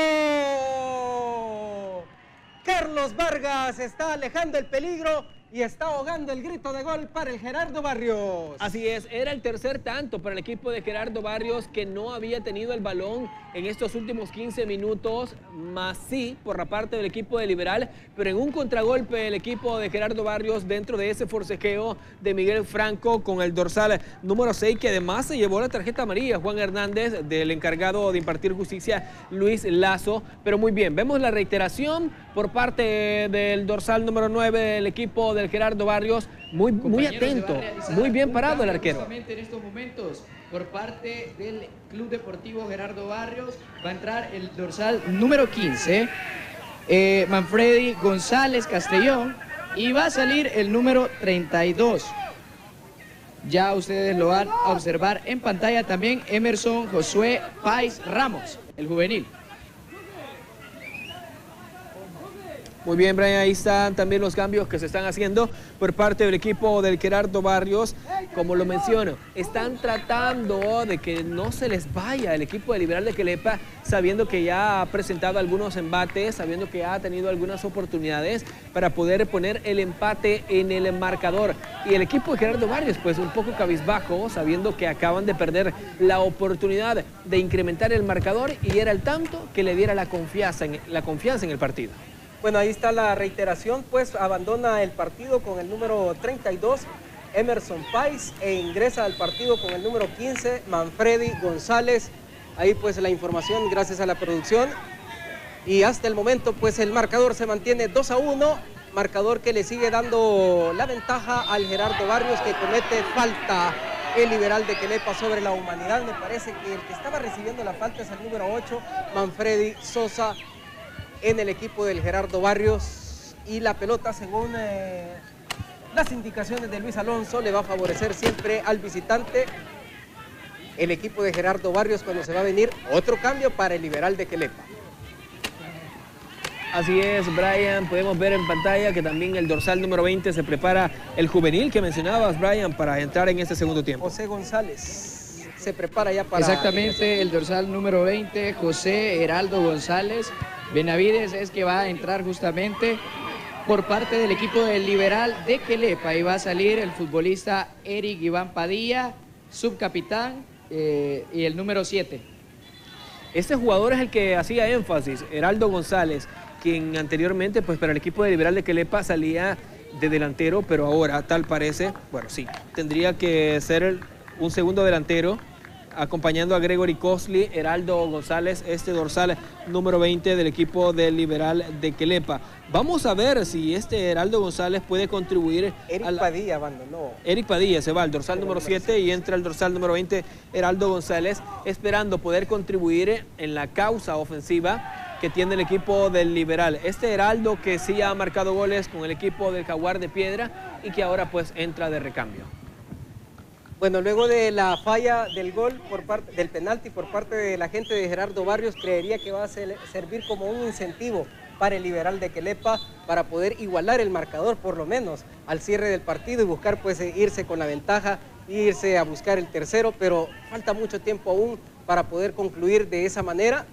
Carlos Vargas está alejando el peligro y está ahogando el grito de gol para el Gerardo Barrios. Así es, era el tercer tanto para el equipo de Gerardo Barrios que no había tenido el balón en estos últimos 15 minutos, más sí por la parte del equipo de Liberal, pero en un contragolpe el equipo de Gerardo Barrios dentro de ese forcejeo de Miguel Franco con el dorsal número 6 que además se llevó la tarjeta amarilla Juan Hernández del encargado de impartir justicia Luis Lazo, pero muy bien, vemos la reiteración por parte del dorsal número 9 del equipo del Gerardo Barrios, muy, muy atento, muy bien parado el arquero. Justamente en estos momentos, por parte del Club Deportivo Gerardo Barrios, va a entrar el dorsal número 15, eh, Manfredi González Castellón, y va a salir el número 32. Ya ustedes lo van a observar en pantalla también Emerson Josué Pais Ramos, el juvenil. Muy bien, Brian, ahí están también los cambios que se están haciendo por parte del equipo del Gerardo Barrios. Como lo menciono, están tratando de que no se les vaya el equipo de Liberal de Quelepa, sabiendo que ya ha presentado algunos embates, sabiendo que ha tenido algunas oportunidades para poder poner el empate en el marcador. Y el equipo de Gerardo Barrios, pues un poco cabizbajo, sabiendo que acaban de perder la oportunidad de incrementar el marcador y era el tanto que le diera la confianza en, la confianza en el partido. Bueno, ahí está la reiteración, pues abandona el partido con el número 32, Emerson Pais, e ingresa al partido con el número 15, Manfredi González. Ahí pues la información gracias a la producción. Y hasta el momento pues el marcador se mantiene 2 a 1, marcador que le sigue dando la ventaja al Gerardo Barrios que comete falta. El liberal de Quelepa sobre la humanidad, me parece que el que estaba recibiendo la falta es el número 8, Manfredi Sosa en el equipo del Gerardo Barrios y la pelota según eh, las indicaciones de Luis Alonso le va a favorecer siempre al visitante el equipo de Gerardo Barrios cuando se va a venir otro cambio para el liberal de Quelepa. Así es, Brian, podemos ver en pantalla que también el dorsal número 20 se prepara el juvenil que mencionabas, Brian, para entrar en este segundo tiempo. José González se prepara ya para... Exactamente, el dorsal número 20, José Heraldo González Benavides es que va a entrar justamente por parte del equipo del Liberal de Quelepa y va a salir el futbolista Eric Iván Padilla, subcapitán eh, y el número 7. Este jugador es el que hacía énfasis, Heraldo González, quien anteriormente pues para el equipo de Liberal de Quelepa salía de delantero, pero ahora tal parece, bueno sí, tendría que ser un segundo delantero acompañando a Gregory Cosley, Heraldo González, este dorsal número 20 del equipo del Liberal de Quelepa. Vamos a ver si este Heraldo González puede contribuir Eric a la- Padilla abandonó. Eric Padilla se va al dorsal número 7 y entra el dorsal número 20, Heraldo González, esperando poder contribuir en la causa ofensiva que tiene el equipo del Liberal. Este Heraldo que sí ha marcado goles con el equipo del Jaguar de Piedra y que ahora pues entra de recambio. Bueno, luego de la falla del gol por parte del penalti por parte de la gente de Gerardo Barrios, creería que va a ser- servir como un incentivo para el liberal de Quelepa para poder igualar el marcador por lo menos al cierre del partido y buscar pues eh, irse con la ventaja, irse a buscar el tercero, pero falta mucho tiempo aún para poder concluir de esa manera.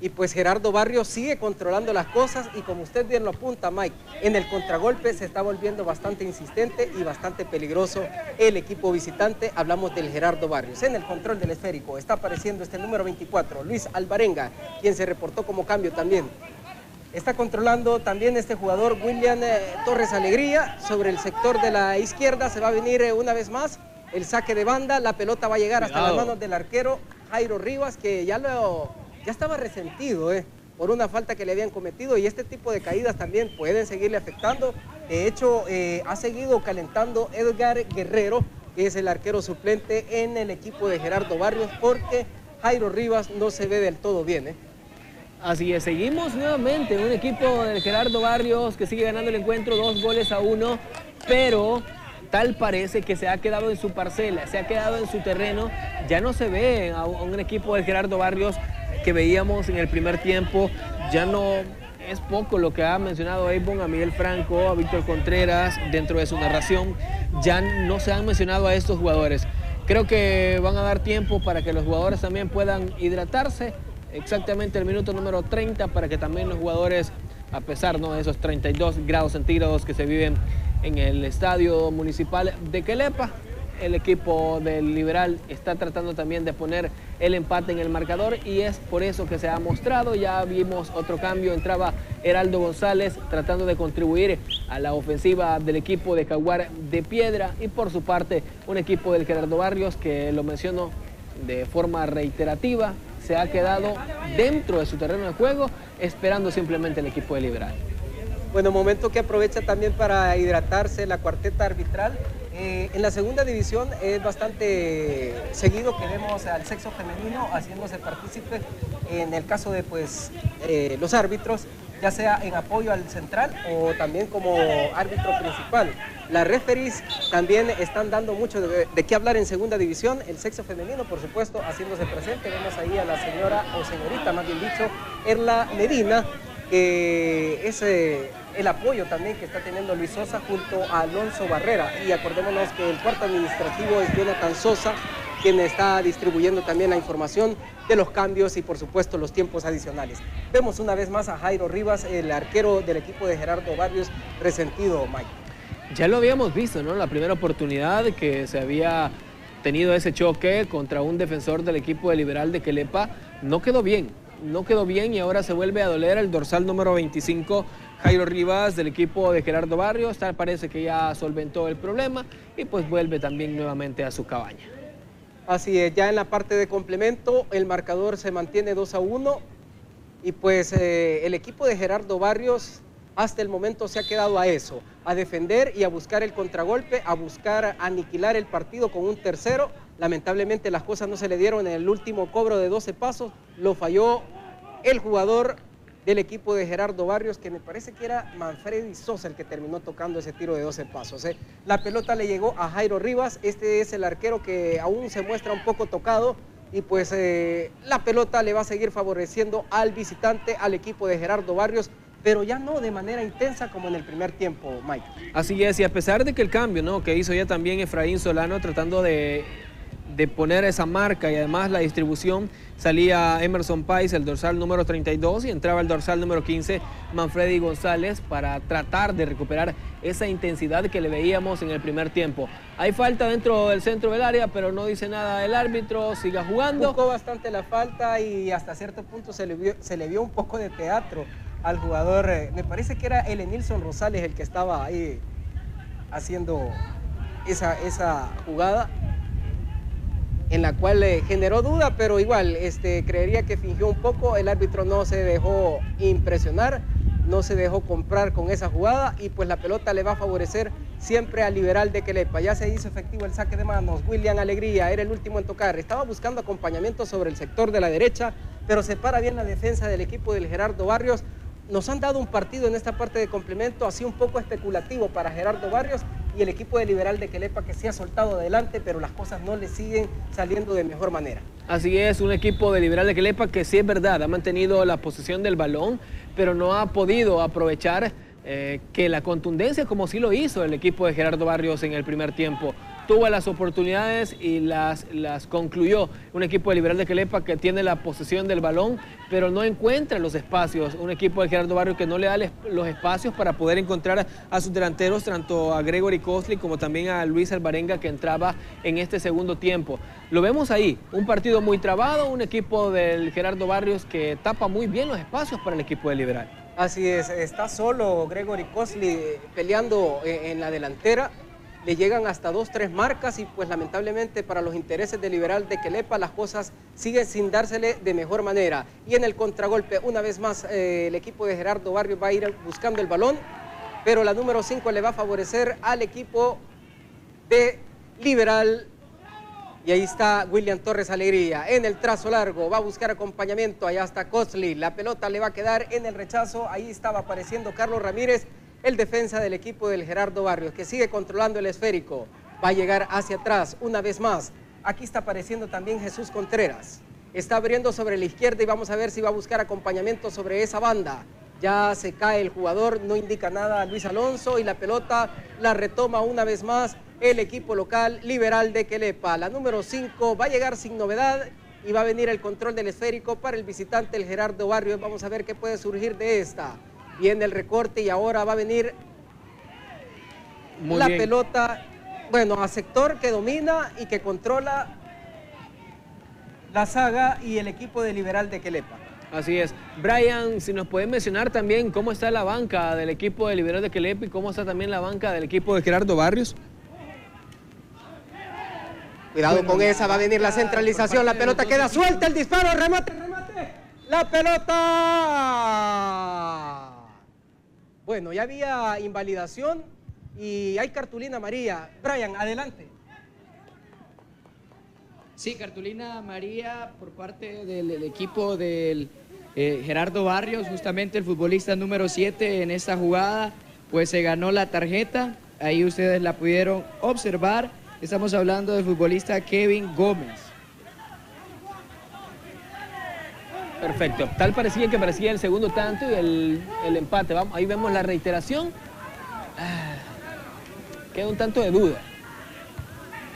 Y pues Gerardo Barrios sigue controlando las cosas y como usted bien lo apunta, Mike, en el contragolpe se está volviendo bastante insistente y bastante peligroso el equipo visitante. Hablamos del Gerardo Barrios. En el control del esférico está apareciendo este número 24, Luis Alvarenga, quien se reportó como cambio también. Está controlando también este jugador William eh, Torres Alegría sobre el sector de la izquierda. Se va a venir eh, una vez más el saque de banda. La pelota va a llegar hasta las manos del arquero Jairo Rivas, que ya lo ya estaba resentido eh, por una falta que le habían cometido y este tipo de caídas también pueden seguirle afectando. De hecho, eh, ha seguido calentando Edgar Guerrero, que es el arquero suplente en el equipo de Gerardo Barrios, porque Jairo Rivas no se ve del todo bien. Eh. Así es, seguimos nuevamente en un equipo de Gerardo Barrios que sigue ganando el encuentro dos goles a uno, pero tal parece que se ha quedado en su parcela, se ha quedado en su terreno, ya no se ve a un equipo de Gerardo Barrios que veíamos en el primer tiempo. Ya no es poco lo que ha mencionado Avon a Miguel Franco, a Víctor Contreras dentro de su narración. Ya no se han mencionado a estos jugadores. Creo que van a dar tiempo para que los jugadores también puedan hidratarse. Exactamente el minuto número 30 para que también los jugadores, a pesar ¿no? de esos 32 grados centígrados que se viven en el estadio municipal de Quelepa, el equipo del Liberal está tratando también de poner el empate en el marcador y es por eso que se ha mostrado. Ya vimos otro cambio, entraba Heraldo González tratando de contribuir a la ofensiva del equipo de Caguar de Piedra y por su parte un equipo del Gerardo Barrios que lo menciono de forma reiterativa, se ha quedado dentro de su terreno de juego esperando simplemente el equipo de Liberal. Bueno, momento que aprovecha también para hidratarse la cuarteta arbitral eh, en la segunda división es bastante seguido que vemos al sexo femenino haciéndose partícipe en el caso de pues, eh, los árbitros, ya sea en apoyo al central o también como árbitro principal. Las referees también están dando mucho de, qué hablar en segunda división, el sexo femenino por supuesto haciéndose presente. Vemos ahí a la señora o señorita, más bien dicho, Erla Medina, que es eh, el apoyo también que está teniendo Luis Sosa junto a Alonso Barrera. Y acordémonos que el cuarto administrativo es Jonathan Sosa, quien está distribuyendo también la información de los cambios y por supuesto los tiempos adicionales. Vemos una vez más a Jairo Rivas, el arquero del equipo de Gerardo Barrios, resentido, Mike. Ya lo habíamos visto, ¿no? La primera oportunidad que se había tenido ese choque contra un defensor del equipo de Liberal de Quelepa, no quedó bien, no quedó bien y ahora se vuelve a doler el dorsal número 25 Jairo Rivas del equipo de Gerardo Barrios, tal parece que ya solventó el problema y pues vuelve también nuevamente a su cabaña. Así es, ya en la parte de complemento el marcador se mantiene 2 a 1 y pues eh, el equipo de Gerardo Barrios hasta el momento se ha quedado a eso, a defender y a buscar el contragolpe, a buscar aniquilar el partido con un tercero. Lamentablemente las cosas no se le dieron en el último cobro de 12 pasos, lo falló el jugador del equipo de Gerardo Barrios, que me parece que era Manfredi Sosa el que terminó tocando ese tiro de 12 pasos. ¿eh? La pelota le llegó a Jairo Rivas, este es el arquero que aún se muestra un poco tocado y pues eh, la pelota le va a seguir favoreciendo al visitante, al equipo de Gerardo Barrios, pero ya no de manera intensa como en el primer tiempo, Mike. Así es, y a pesar de que el cambio ¿no? que hizo ya también Efraín Solano tratando de de poner esa marca y además la distribución salía Emerson Pais, el dorsal número 32, y entraba el dorsal número 15, Manfredi González, para tratar de recuperar esa intensidad que le veíamos en el primer tiempo. Hay falta dentro del centro del área, pero no dice nada el árbitro, siga jugando. Buscó bastante la falta y hasta cierto punto se le vio, un poco de teatro al jugador. Eh, me parece que era el Nilson Rosales el que estaba ahí haciendo esa, esa jugada en la cual le generó duda, pero igual este, creería que fingió un poco, el árbitro no se dejó impresionar, no se dejó comprar con esa jugada y pues la pelota le va a favorecer siempre al liberal de Quelepa. Ya se hizo efectivo el saque de manos, William Alegría era el último en tocar, estaba buscando acompañamiento sobre el sector de la derecha, pero se para bien la defensa del equipo del Gerardo Barrios, nos han dado un partido en esta parte de complemento así un poco especulativo para Gerardo Barrios y el equipo de Liberal de Quelepa que se ha soltado adelante, pero las cosas no le siguen saliendo de mejor manera. Así es, un equipo de Liberal de Quelepa que sí es verdad, ha mantenido la posición del balón, pero no ha podido aprovechar eh, que la contundencia, como sí lo hizo el equipo de Gerardo Barrios en el primer tiempo, tuvo las oportunidades y las, las concluyó. Un equipo de Liberal de Quelepa que tiene la posesión del balón, pero no encuentra los espacios. Un equipo de Gerardo Barrio que no le da los espacios para poder encontrar a sus delanteros, tanto a Gregory Costly como también a Luis Alvarenga que entraba en este segundo tiempo. Lo vemos ahí, un partido muy trabado, un equipo del Gerardo Barrios que tapa muy bien los espacios para el equipo de Liberal. Así es, está solo Gregory Costly peleando eh, en la delantera le llegan hasta dos, tres marcas y pues lamentablemente para los intereses de Liberal de Quelepa las cosas siguen sin dársele de mejor manera. Y en el contragolpe, una vez más, eh, el equipo de Gerardo Barrio va a ir buscando el balón, pero la número 5 le va a favorecer al equipo de Liberal. Y ahí está William Torres Alegría. En el trazo largo, va a buscar acompañamiento, allá está Cosley, la pelota le va a quedar en el rechazo, ahí estaba apareciendo Carlos Ramírez el defensa del equipo del Gerardo Barrios, que sigue controlando el esférico. Va a llegar hacia atrás una vez más. Aquí está apareciendo también Jesús Contreras. Está abriendo sobre la izquierda y vamos a ver si va a buscar acompañamiento sobre esa banda. Ya se cae el jugador, no indica nada a Luis Alonso y la pelota la retoma una vez más el equipo local liberal de Quelepa. La número 5 va a llegar sin novedad y va a venir el control del esférico para el visitante, el Gerardo Barrios. Vamos a ver qué puede surgir de esta. Viene el recorte y ahora va a venir la pelota, bueno, a sector que domina y que controla la saga y el equipo de Liberal de Quelepa. Así es. Brian, si nos pueden mencionar también cómo está la banca del equipo de Liberal de Quelepa y cómo está también la banca del equipo de Gerardo Barrios. Cuidado con esa, va a venir la centralización, la pelota queda suelta, el disparo, remate, remate. La pelota bueno, ya había invalidación y hay cartulina María. Brian, adelante. Sí, cartulina María por parte del, equipo del eh, Gerardo Barrios, justamente el futbolista número 7 en esta jugada, pues se ganó la tarjeta. Ahí ustedes la pudieron observar. Estamos hablando del futbolista Kevin Gómez. Perfecto. Tal parecía que parecía el segundo tanto y el, empate. Vamos, ahí vemos la reiteración. Ah, queda un tanto de duda.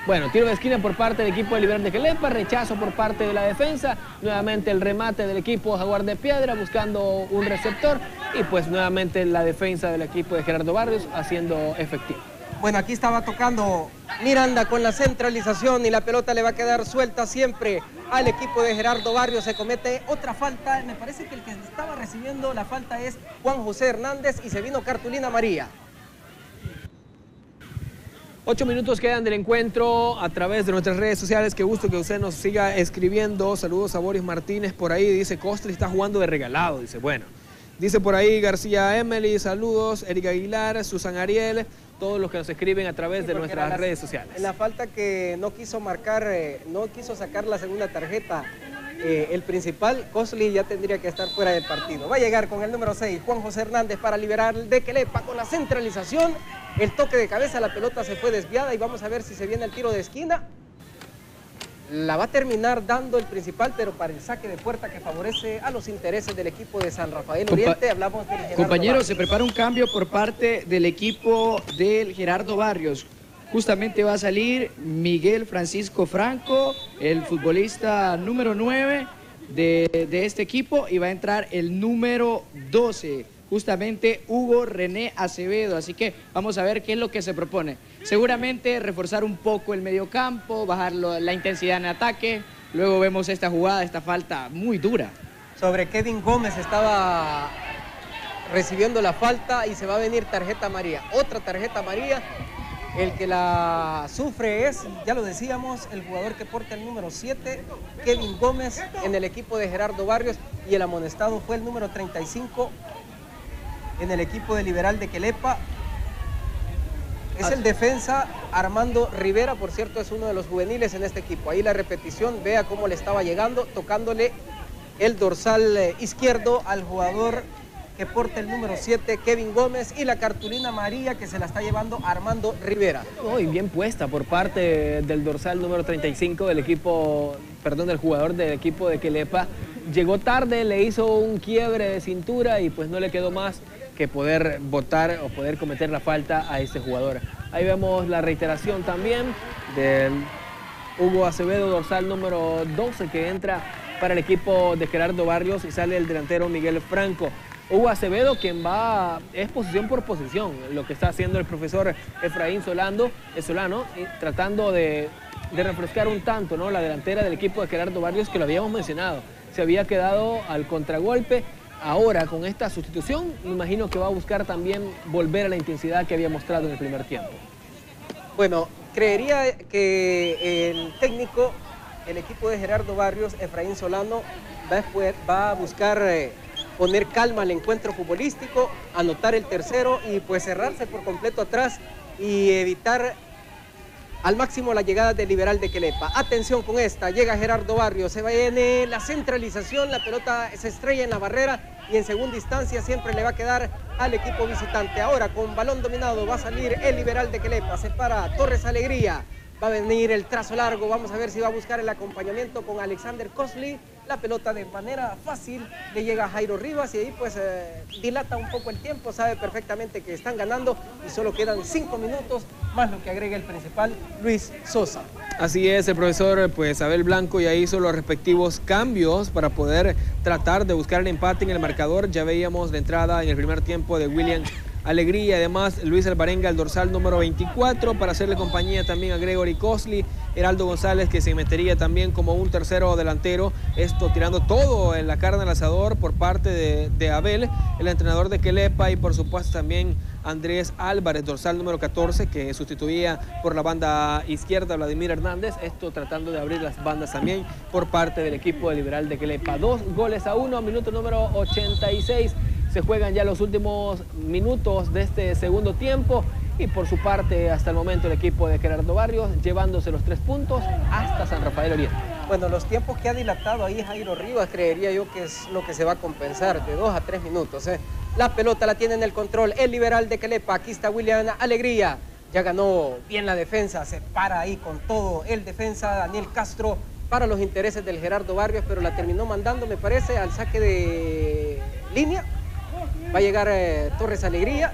Bueno, tiro de esquina por parte del equipo de Liberal de Quelepa, rechazo por parte de la defensa, nuevamente el remate del equipo Jaguar de Piedra buscando un receptor y pues nuevamente la defensa del equipo de Gerardo Barrios haciendo efectivo. Bueno, aquí estaba tocando Miranda con la centralización y la pelota le va a quedar suelta siempre al equipo de Gerardo Barrio. Se comete otra falta. Me parece que el que estaba recibiendo la falta es Juan José Hernández y se vino cartulina María. Ocho minutos quedan del encuentro a través de nuestras redes sociales. Qué gusto que usted nos siga escribiendo. Saludos a Boris Martínez por ahí. Dice, Costri está jugando de regalado. Dice, bueno. Dice por ahí García Emily, saludos. Erika Aguilar, Susan Ariel todos los que nos escriben a través de nuestras redes sociales. En la falta que no quiso marcar, eh, no quiso sacar la segunda tarjeta, eh, el principal, Cosli ya tendría que estar fuera del partido. Va a llegar con el número 6, Juan José Hernández, para liberar de Quelepa con la centralización. El toque de cabeza, la pelota se fue desviada y vamos a ver si se viene el tiro de esquina la va a terminar dando el principal, pero para el saque de puerta que favorece a los intereses del equipo de San Rafael Oriente. Hablamos del Compañeros, se prepara un cambio por parte del equipo del Gerardo Barrios. Justamente va a salir Miguel Francisco Franco, el futbolista número 9 de, de este equipo, y va a entrar el número 12 justamente Hugo René Acevedo. Así que vamos a ver qué es lo que se propone. Seguramente reforzar un poco el mediocampo, bajar la intensidad en ataque. Luego vemos esta jugada, esta falta muy dura. Sobre Kevin Gómez estaba recibiendo la falta y se va a venir tarjeta María. Otra tarjeta María. El que la sufre es, ya lo decíamos, el jugador que porta el número 7, Kevin Gómez, en el equipo de Gerardo Barrios. Y el amonestado fue el número 35, en el equipo de Liberal de Quelepa. Es el defensa Armando Rivera, por cierto, es uno de los juveniles en este equipo. Ahí la repetición, vea cómo le estaba llegando, tocándole el dorsal eh, izquierdo al jugador que porta el número 7, Kevin Gómez, y la cartulina María que se la está llevando Armando Rivera. Muy bien puesta por parte del dorsal número 35 del equipo, perdón, del jugador del equipo de Quelepa. Llegó tarde, le hizo un quiebre de cintura y pues no le quedó más que poder votar o poder cometer la falta a este jugador. Ahí vemos la reiteración también del Hugo Acevedo, dorsal número 12, que entra para el equipo de Gerardo Barrios y sale el delantero Miguel Franco. Hugo Acevedo, quien va, es posición por posición, lo que está haciendo el profesor Efraín Solando, Solano, tratando de, de, refrescar un tanto ¿no? la delantera del equipo de Gerardo Barrios, que lo habíamos mencionado. Se había quedado al contragolpe. Ahora, con esta sustitución, me imagino que va a buscar también volver a la intensidad que había mostrado en el primer tiempo. Bueno, creería que el técnico, el equipo de Gerardo Barrios, Efraín Solano, va, a buscar eh, poner calma al encuentro futbolístico, anotar el tercero y pues cerrarse por completo atrás y evitar al máximo la llegada del Liberal de Quelepa. Atención con esta, llega Gerardo Barrios, se va en la centralización, la pelota se estrella en la barrera y en segunda instancia siempre le va a quedar al equipo visitante. Ahora con balón dominado va a salir el liberal de Quelepa, se para Torres Alegría, va a venir el trazo largo, vamos a ver si va a buscar el acompañamiento con Alexander Cosley la pelota de manera fácil le llega a Jairo Rivas y ahí pues eh, dilata un poco el tiempo, sabe perfectamente que están ganando y solo quedan cinco minutos más lo que agrega el principal Luis Sosa. Así es, el profesor pues Abel Blanco ya hizo los respectivos cambios para poder tratar de buscar el empate en el marcador. Ya veíamos de entrada en el primer tiempo de William Alegría, además Luis Alvarenga, el dorsal número 24, para hacerle compañía también a Gregory Cosley, Heraldo González, que se metería también como un tercero delantero, esto tirando todo en la carne al asador por parte de, Abel, el entrenador de Quelepa, y por supuesto también Andrés Álvarez, dorsal número 14, que sustituía por la banda izquierda Vladimir Hernández, esto tratando de abrir las bandas también por parte del equipo de Liberal de Quelepa. Dos goles a uno, minuto número 86 se juegan ya los últimos minutos de este segundo tiempo y por su parte hasta el momento el equipo de Gerardo Barrios llevándose los tres puntos hasta San Rafael Oriente. Bueno, los tiempos que ha dilatado ahí Jairo Rivas creería yo que es lo que se va a compensar de dos a tres minutos. ¿eh? La pelota la tiene en el control el liberal de Calepa, aquí está William Alegría, ya ganó bien la defensa, se para ahí con todo el defensa Daniel Castro para los intereses del Gerardo Barrios, pero la terminó mandando me parece al saque de línea Va a llegar eh, Torres Alegría.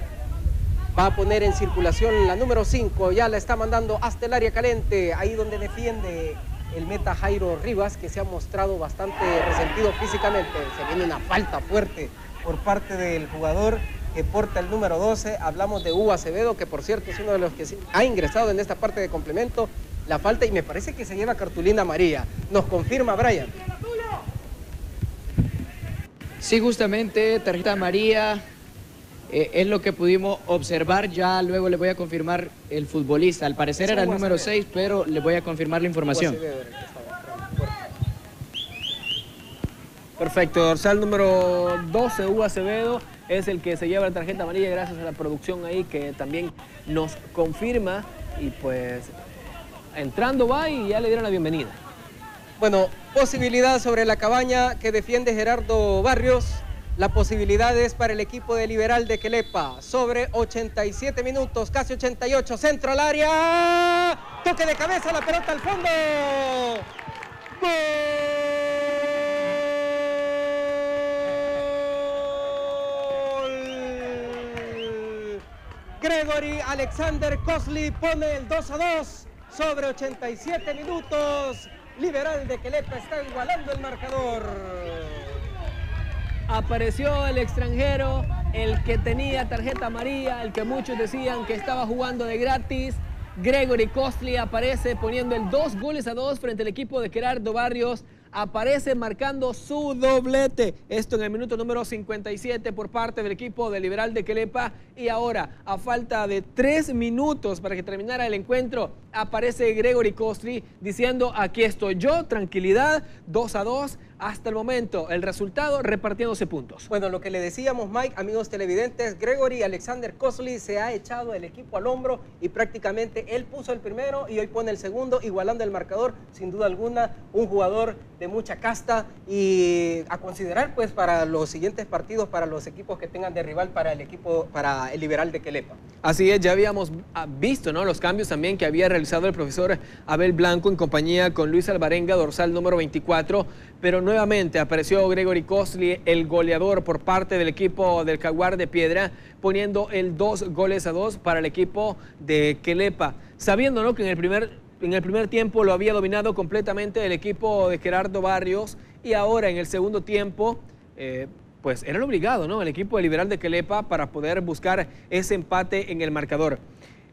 Va a poner en circulación la número 5. Ya la está mandando hasta el área caliente. Ahí donde defiende el meta Jairo Rivas, que se ha mostrado bastante resentido físicamente. Se viene una falta fuerte por parte del jugador que porta el número 12. Hablamos de Hugo Acevedo, que por cierto es uno de los que ha ingresado en esta parte de complemento. La falta y me parece que se lleva cartulina amarilla. Nos confirma Brian. Sí, justamente, tarjeta María eh, es lo que pudimos observar. Ya luego le voy a confirmar el futbolista. Al parecer era el número 6, pero le voy a confirmar la información. Perfecto, dorsal número 12, Hugo Acevedo, es el que se lleva la tarjeta amarilla gracias a la producción ahí que también nos confirma y pues entrando va y ya le dieron la bienvenida. Bueno, posibilidad sobre la cabaña que defiende Gerardo Barrios. La posibilidad es para el equipo de Liberal de Quelepa. Sobre 87 minutos, casi 88, centro al área. Toque de cabeza, la pelota al fondo. ¡Gol! Gregory Alexander Cosley pone el 2 a 2 sobre 87 minutos. Liberal de Quelepa está igualando el marcador. Apareció el extranjero, el que tenía tarjeta amarilla, el que muchos decían que estaba jugando de gratis. Gregory Costly aparece poniendo el dos goles a dos frente al equipo de Gerardo Barrios aparece marcando su doblete. Esto en el minuto número 57 por parte del equipo de Liberal de Quelepa. Y ahora, a falta de tres minutos para que terminara el encuentro, aparece Gregory Costri diciendo, aquí estoy yo, tranquilidad, 2 a 2 hasta el momento, el resultado repartiéndose puntos. Bueno, lo que le decíamos, Mike, amigos televidentes, Gregory Alexander Cosley se ha echado el equipo al hombro y prácticamente él puso el primero y hoy pone el segundo, igualando el marcador, sin duda alguna, un jugador de mucha casta y a considerar pues para los siguientes partidos, para los equipos que tengan de rival para el equipo, para el Liberal de Quelepa. Así es, ya habíamos ah, visto ¿no? los cambios también que había realizado el profesor Abel Blanco en compañía con Luis Alvarenga, dorsal número 24, pero nuevamente apareció Gregory Cosley, el goleador por parte del equipo del Caguar de Piedra, poniendo el dos goles a dos para el equipo de Quelepa, sabiendo ¿no? que en el primer en el primer tiempo lo había dominado completamente el equipo de Gerardo Barrios y ahora en el segundo tiempo, eh, pues era el obligado, ¿no? El equipo de Liberal de Quelepa para poder buscar ese empate en el marcador.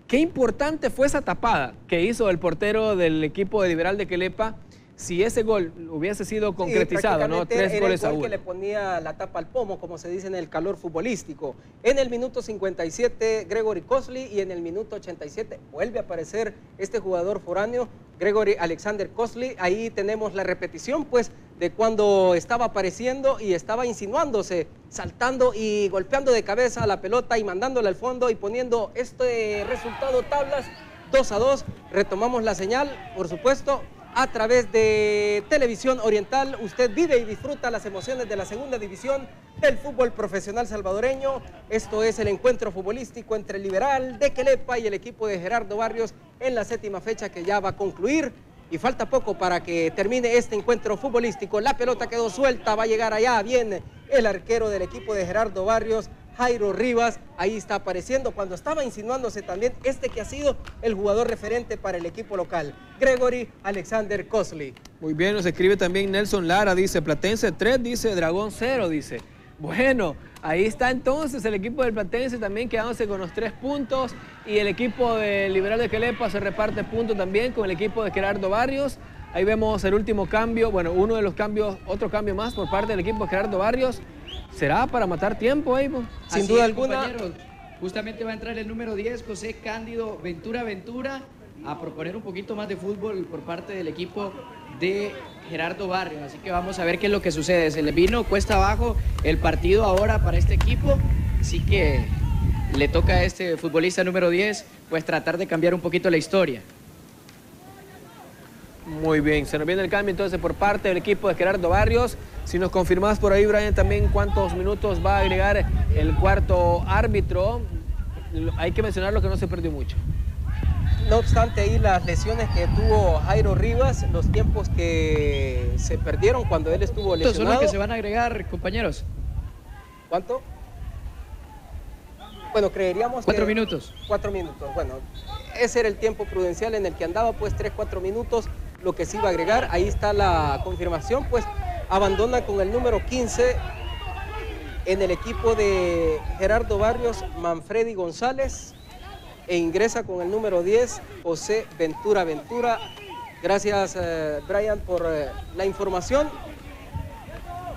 Qué importante fue esa tapada que hizo el portero del equipo de Liberal de Quelepa si ese gol hubiese sido concretizado, ¿no? Tres goles a uno. que le ponía la tapa al pomo, como se dice en el calor futbolístico. En el minuto 57, Gregory Cosley, y en el minuto 87 vuelve a aparecer este jugador foráneo, Gregory Alexander Cosley. Ahí tenemos la repetición, pues, de cuando estaba apareciendo y estaba insinuándose, saltando y golpeando de cabeza a la pelota y mandándola al fondo y poniendo este resultado tablas 2 a 2. Retomamos la señal, por supuesto, a través de Televisión Oriental. Usted vive y disfruta las emociones de la segunda división del fútbol profesional salvadoreño. Esto es el encuentro futbolístico entre el Liberal de Quelepa y el equipo de Gerardo Barrios en la séptima fecha que ya va a concluir. Y falta poco para que termine este encuentro futbolístico. La pelota quedó suelta, va a llegar allá bien el arquero del equipo de Gerardo Barrios Jairo Rivas, ahí está apareciendo cuando estaba insinuándose también este que ha sido el jugador referente para el equipo local, Gregory Alexander Cosley. Muy bien, nos escribe también Nelson Lara, dice Platense 3, dice Dragón 0, dice. Bueno, ahí está entonces el equipo del Platense también quedándose con los tres puntos y el equipo de Liberal de Quelepa se reparte puntos también con el equipo de Gerardo Barrios. Ahí vemos el último cambio, bueno, uno de los cambios, otro cambio más por parte del equipo de Gerardo Barrios. ¿Será para matar tiempo, Evo? Sin duda alguna. Justamente va a entrar el número 10, José Cándido Ventura Ventura, a proponer un poquito más de fútbol por parte del equipo de Gerardo Barrios. Así que vamos a ver qué es lo que sucede. Se le vino cuesta abajo el partido ahora para este equipo. Así que le toca a este futbolista número 10 pues tratar de cambiar un poquito la historia. Muy bien, se nos viene el cambio entonces por parte del equipo de Gerardo Barrios. Si nos confirmas por ahí, Brian, también cuántos minutos va a agregar el cuarto árbitro. Hay que mencionar lo que no se perdió mucho. No obstante, ahí las lesiones que tuvo Jairo Rivas, los tiempos que se perdieron cuando él estuvo lesionado. ¿Cuántos son los que se van a agregar, compañeros? ¿Cuánto? Bueno, creeríamos Cuatro minutos. Cuatro minutos, bueno. Ese era el tiempo prudencial en el que andaba, pues tres, cuatro minutos, lo que se iba a agregar. Ahí está la confirmación, pues abandona con el número 15 en el equipo de Gerardo Barrios, Manfredi González, e ingresa con el número 10, José Ventura Ventura. Gracias, eh, Brian, por eh, la información.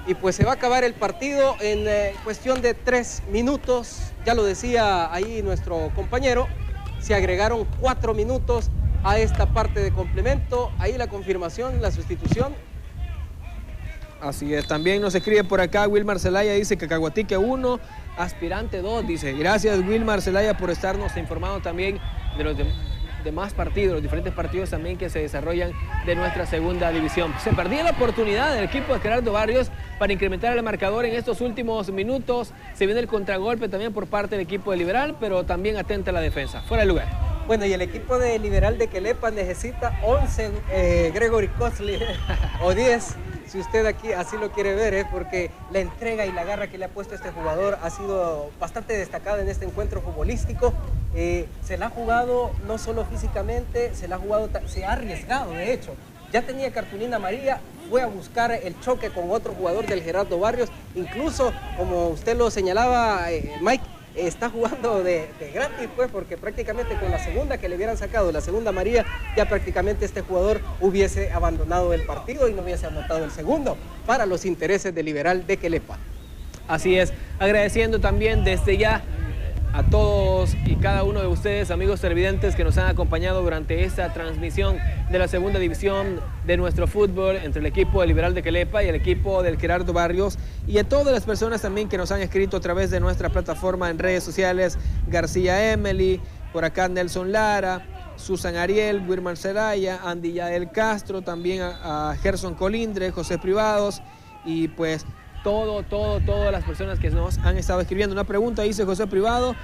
Y pues se va a acabar el partido en eh, cuestión de tres minutos. Ya lo decía ahí nuestro compañero, se agregaron cuatro minutos a esta parte de complemento. Ahí la confirmación, la sustitución Así es, también nos escribe por acá Wilmar Celaya, dice que Cacahuatique 1, aspirante 2, dice. Gracias Wilmar Celaya por estarnos informando también de los demás partidos, los diferentes partidos también que se desarrollan de nuestra segunda división. Se perdía la oportunidad del equipo de Gerardo Barrios para incrementar el marcador en estos últimos minutos. Se viene el contragolpe también por parte del equipo de Liberal, pero también atenta la defensa. Fuera de lugar. Bueno, y el equipo de Liberal de Quelepa necesita 11 eh, Gregory Cosley [LAUGHS] o 10 si usted aquí así lo quiere ver, ¿eh? porque la entrega y la garra que le ha puesto este jugador ha sido bastante destacada en este encuentro futbolístico. Eh, se la ha jugado no solo físicamente, se la ha jugado, se ha arriesgado, de hecho. Ya tenía cartulina amarilla, fue a buscar el choque con otro jugador del Gerardo Barrios, incluso como usted lo señalaba, eh, Mike, está jugando de, gratis, pues, porque prácticamente con la segunda que le hubieran sacado, la segunda María, ya prácticamente este jugador hubiese abandonado el partido y no hubiese anotado el segundo para los intereses del Liberal de Quelepa. Así es, agradeciendo también desde ya a todos y cada uno de ustedes, amigos televidentes que nos han acompañado durante esta transmisión de la segunda división de nuestro fútbol entre el equipo del Liberal de Quelepa y el equipo del Gerardo Barrios y a todas las personas también que nos han escrito a través de nuestra plataforma en redes sociales, García Emily, por acá Nelson Lara, Susan Ariel, Wilmar Celaya, Andy Yael Castro, también a, a Gerson Colindre, José Privados y pues todo, todo, todas las personas que nos han estado escribiendo. Una pregunta dice José Privado,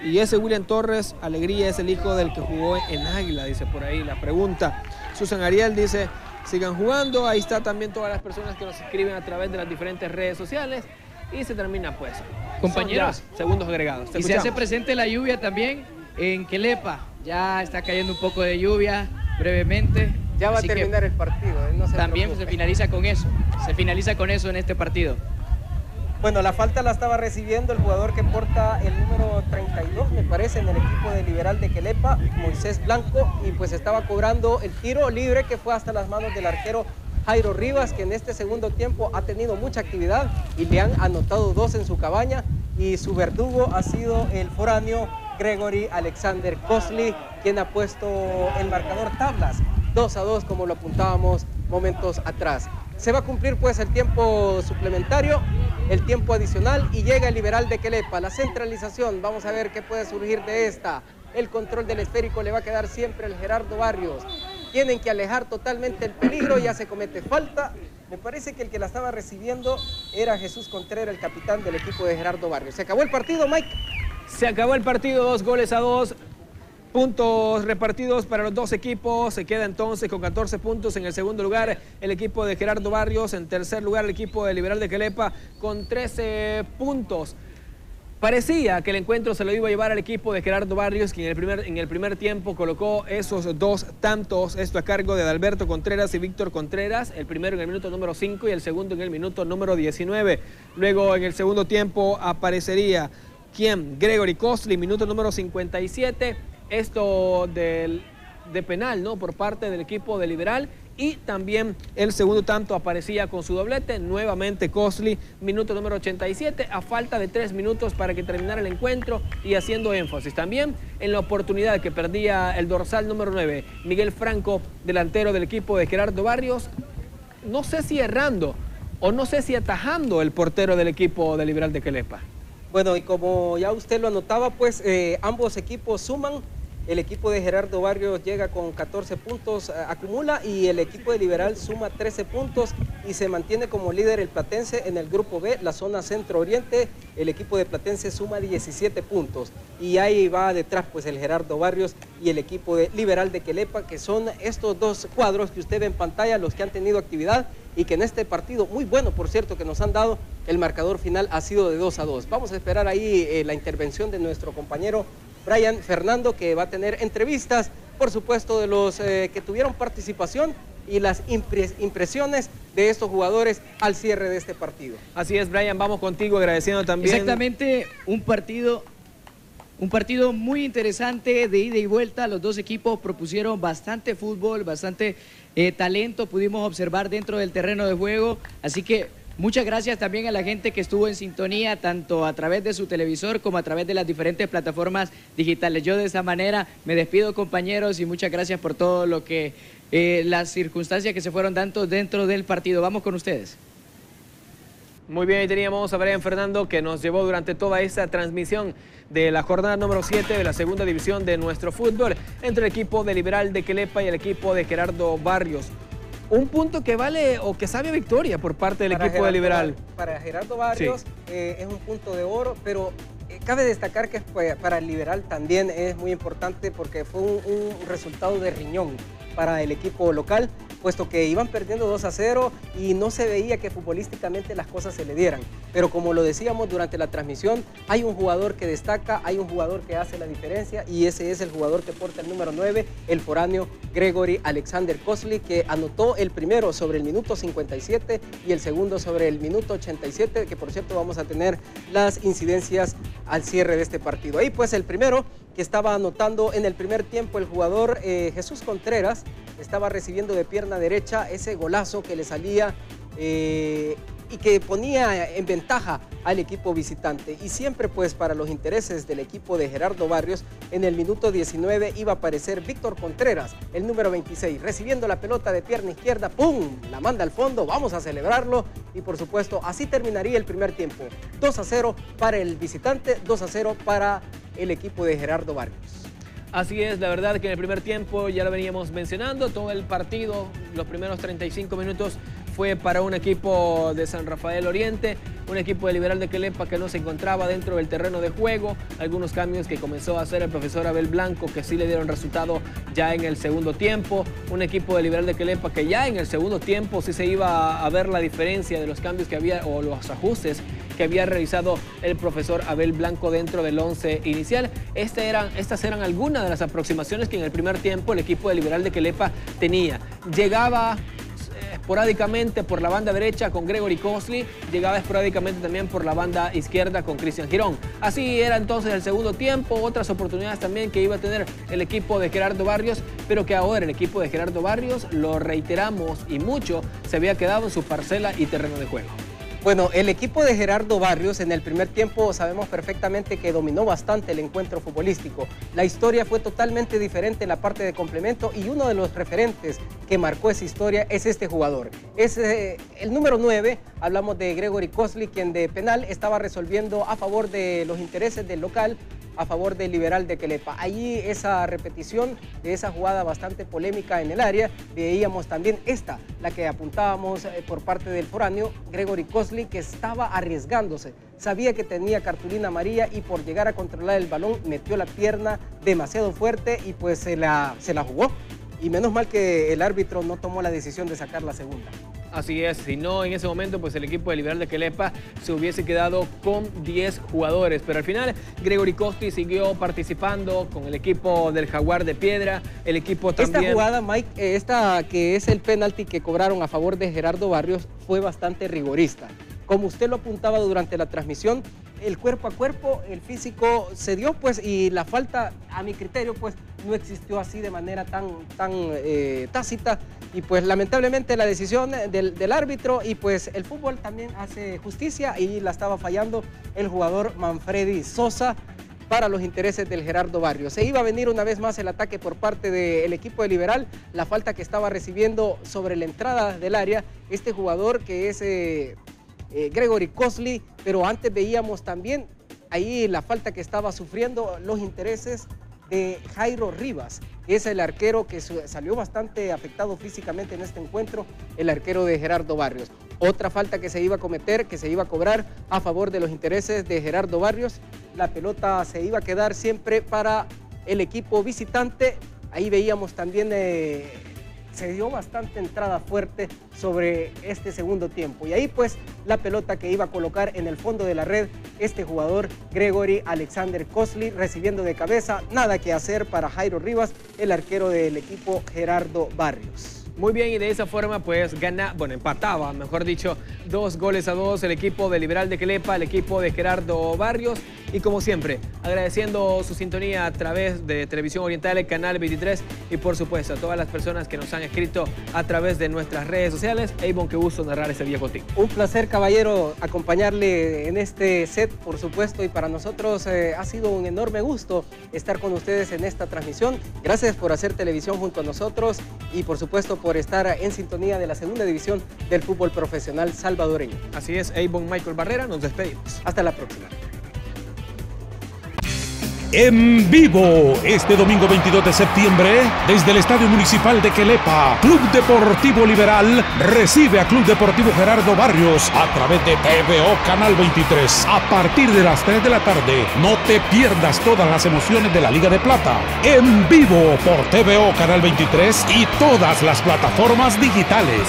y ese William Torres, Alegría, es el hijo del que jugó en Águila, dice por ahí la pregunta. Susan Ariel dice, sigan jugando, ahí está también todas las personas que nos escriben a través de las diferentes redes sociales. Y se termina pues. Compañeros. segundos agregados. y se hace presente la lluvia también en Quelepa. Ya está cayendo un poco de lluvia brevemente. Ya va Así a terminar el partido. eh, no se también se finaliza con eso. Se finaliza con eso en este partido. Bueno, la falta la estaba recibiendo el jugador que porta el número 32, me parece, en el equipo de Liberal de Quelepa, Moisés Blanco, y pues estaba cobrando el tiro libre que fue hasta las manos del arquero Jairo Rivas, que en este segundo tiempo ha tenido mucha actividad y le han anotado dos en su cabaña, y su verdugo ha sido el foráneo Gregory Alexander Cosley, quien ha puesto el marcador tablas, 2 a 2 como lo apuntábamos momentos atrás. Se va a cumplir pues el tiempo suplementario, el tiempo adicional y llega el liberal de Quelepa, la centralización, vamos a ver qué puede surgir de esta. El control del esférico le va a quedar siempre el Gerardo Barrios. Tienen que alejar totalmente el peligro, ya se comete falta. Me parece que el que la estaba recibiendo era Jesús Contreras, el capitán del equipo de Gerardo Barrios. Se acabó el partido, Mike. Se acabó el partido, dos goles a dos. Puntos repartidos para los dos equipos. Se queda entonces con 14 puntos en el segundo lugar el equipo de Gerardo Barrios. En tercer lugar el equipo de Liberal de Quelepa con 13 puntos. Parecía que el encuentro se lo iba a llevar al equipo de Gerardo Barrios, quien en el primer, en el primer tiempo colocó esos dos tantos, esto a cargo de Adalberto Contreras y Víctor Contreras, el primero en el minuto número 5 y el segundo en el minuto número 19. Luego en el segundo tiempo aparecería quien, Gregory Cosley, minuto número 57, esto del, de penal, ¿no? Por parte del equipo de Liberal. Y también el segundo tanto aparecía con su doblete, nuevamente Cosley, minuto número 87, a falta de tres minutos para que terminara el encuentro y haciendo énfasis también en la oportunidad que perdía el dorsal número 9, Miguel Franco, delantero del equipo de Gerardo Barrios, no sé si errando o no sé si atajando el portero del equipo de Liberal de Quelepa. Bueno, y como ya usted lo anotaba, pues eh, ambos equipos suman. El equipo de Gerardo Barrios llega con 14 puntos, eh, acumula, y el equipo de Liberal suma 13 puntos y se mantiene como líder el Platense en el grupo B, la zona centro-oriente. El equipo de Platense suma 17 puntos. Y ahí va detrás pues el Gerardo Barrios y el equipo de Liberal de Quelepa, que son estos dos cuadros que usted ve en pantalla, los que han tenido actividad y que en este partido, muy bueno por cierto, que nos han dado, el marcador final ha sido de 2 a 2. Vamos a esperar ahí eh, la intervención de nuestro compañero Brian Fernando, que va a tener entrevistas, por supuesto, de los eh, que tuvieron participación y las impres- impresiones de estos jugadores al cierre de este partido. Así es, Brian, vamos contigo agradeciendo también. Exactamente, un partido, un partido muy interesante de ida y vuelta. Los dos equipos propusieron bastante fútbol, bastante eh, talento, pudimos observar dentro del terreno de juego. Así que muchas gracias también a la gente que estuvo en sintonía, tanto a través de su televisor como a través de las diferentes plataformas digitales. Yo de esta manera me despido, compañeros, y muchas gracias por todo lo que, eh, las circunstancias que se fueron dando dentro del partido. Vamos con ustedes. Muy bien, ahí teníamos a Brian Fernando que nos llevó durante toda esta transmisión de la jornada número 7 de la segunda división de nuestro fútbol entre el equipo de Liberal de Quelepa y el equipo de Gerardo Barrios. Un punto que vale o que sabe victoria por parte del Para equipo de Liberal. Para Gerardo Barrios eh, es un punto de oro, pero eh, cabe destacar que fue- para el Liberal también es muy importante porque fue un, un resultado de riñón para el equipo local, puesto que iban perdiendo 2 a 0 y no se veía que futbolísticamente las cosas se le dieran. Pero como lo decíamos durante la transmisión, hay un jugador que destaca, hay un jugador que hace la diferencia y ese es el jugador que porta el número 9, el foráneo Gregory Alexander Cosley, que anotó el primero sobre el minuto 57 y el segundo sobre el minuto 87, que por cierto vamos a tener las incidencias al cierre de este partido. Ahí pues el primero que estaba anotando en el primer tiempo el jugador eh, Jesús Contreras, estaba recibiendo de pierna derecha ese golazo que le salía eh, y que ponía en ventaja al equipo visitante. Y siempre pues para los intereses del equipo de Gerardo Barrios, en el minuto 19 iba a aparecer Víctor Contreras, el número 26, recibiendo la pelota de pierna izquierda, ¡pum! La manda al fondo, vamos a celebrarlo y por supuesto así terminaría el primer tiempo. 2 a 0 para el visitante, 2 a 0 para el equipo de Gerardo Barrios. Así es, la verdad que en el primer tiempo ya lo veníamos mencionando, todo el partido, los primeros 35 minutos fue para un equipo de San Rafael Oriente, un equipo de Liberal de Quelepa que no se encontraba dentro del terreno de juego, algunos cambios que comenzó a hacer el profesor Abel Blanco que sí le dieron resultado ya en el segundo tiempo, un equipo de Liberal de Quelepa que ya en el segundo tiempo sí se iba a ver la diferencia de los cambios que había o los ajustes que había realizado el profesor Abel Blanco dentro del 11 inicial. Este estas eran algunas de las aproximaciones que en el primer tiempo el equipo de Liberal de Quelepa tenía. Llegaba esporádicamente por la banda derecha con Gregory Cosley, llegaba esporádicamente también por la banda izquierda con Cristian Girón. Así era entonces el segundo tiempo, otras oportunidades también que iba a tener el equipo de Gerardo Barrios, pero que ahora el equipo de Gerardo Barrios, lo reiteramos y mucho, se había quedado en su parcela y terreno de juego. Bueno, el equipo de Gerardo Barrios en el primer tiempo sabemos perfectamente que dominó bastante el encuentro futbolístico. La historia fue totalmente diferente en la parte de complemento y uno de los referentes que marcó esa historia es este jugador. Es eh, el número 9, hablamos de Gregory Cosley, quien de penal estaba resolviendo a favor de los intereses del local a favor del Liberal de Quelepa. Allí esa repetición de esa jugada bastante polémica en el área, veíamos también esta, la que apuntábamos eh, por parte del foráneo, Gregory Cosley, que estaba arriesgándose. Sabía que tenía cartulina amarilla y por llegar a controlar el balón metió la pierna demasiado fuerte y pues se la, se la jugó. Y menos mal que el árbitro no tomó la decisión de sacar la segunda. Así es, si no en ese momento pues el equipo de Liberal de Quelepa se hubiese quedado con 10 jugadores, pero al final Gregory Costi siguió participando con el equipo del Jaguar de Piedra, el equipo también... Esta jugada, Mike, eh, esta que es el penalti que cobraron a favor de Gerardo Barrios fue bastante rigorista. Como usted lo apuntaba durante la transmisión, el cuerpo a cuerpo, el físico se dio, pues, y la falta, a mi criterio, pues, no existió así de manera tan, tan eh, tácita. Y pues, lamentablemente, la decisión del, árbitro y pues el fútbol también hace justicia y la estaba fallando el jugador Manfredi Sosa para los intereses del Gerardo Barrio. Se iba a venir una vez más el ataque por parte del equipo de Liberal, la falta que estaba recibiendo sobre la entrada del área, este jugador que es eh, eh, Gregory Cosley, pero antes veíamos también ahí la falta que estaba sufriendo los intereses de Jairo Rivas, que es el arquero que salió bastante afectado físicamente en este encuentro, el arquero de Gerardo Barrios. Otra falta que se iba a cometer, que se iba a cobrar a favor de los intereses de Gerardo Barrios, la pelota se iba a quedar siempre para el equipo visitante. Ahí veíamos también eh, se dio bastante entrada fuerte sobre este segundo tiempo. Y ahí pues la pelota que iba a colocar en el fondo de la red este jugador Gregory Alexander Cosley recibiendo de cabeza. Nada que hacer para Jairo Rivas, el arquero del equipo Gerardo Barrios. Muy bien, y de esa forma pues gana, bueno, empataba, mejor dicho, dos goles a dos el equipo de Liberal de Quelepa, el equipo de Gerardo Barrios. Y como siempre, agradeciendo su sintonía a través de Televisión Oriental, el Canal 23 y por supuesto a todas las personas que nos han escrito a través de nuestras redes sociales. Avon, qué gusto narrar ese día contigo. Un placer, caballero, acompañarle en este set, por supuesto, y para nosotros eh, ha sido un enorme gusto estar con ustedes en esta transmisión. Gracias por hacer televisión junto a nosotros y por supuesto por estar en sintonía de la segunda división del fútbol profesional salvadoreño. Así es, Avon Michael Barrera, nos despedimos. Hasta la próxima en vivo este domingo 22 de septiembre desde el Estadio Municipal de Quelepa. Club Deportivo Liberal recibe a Club Deportivo Gerardo Barrios a través de TVO Canal 23 a partir de las 3 de la tarde. No te pierdas todas las emociones de la Liga de Plata en vivo por TVO Canal 23 y todas las plataformas digitales.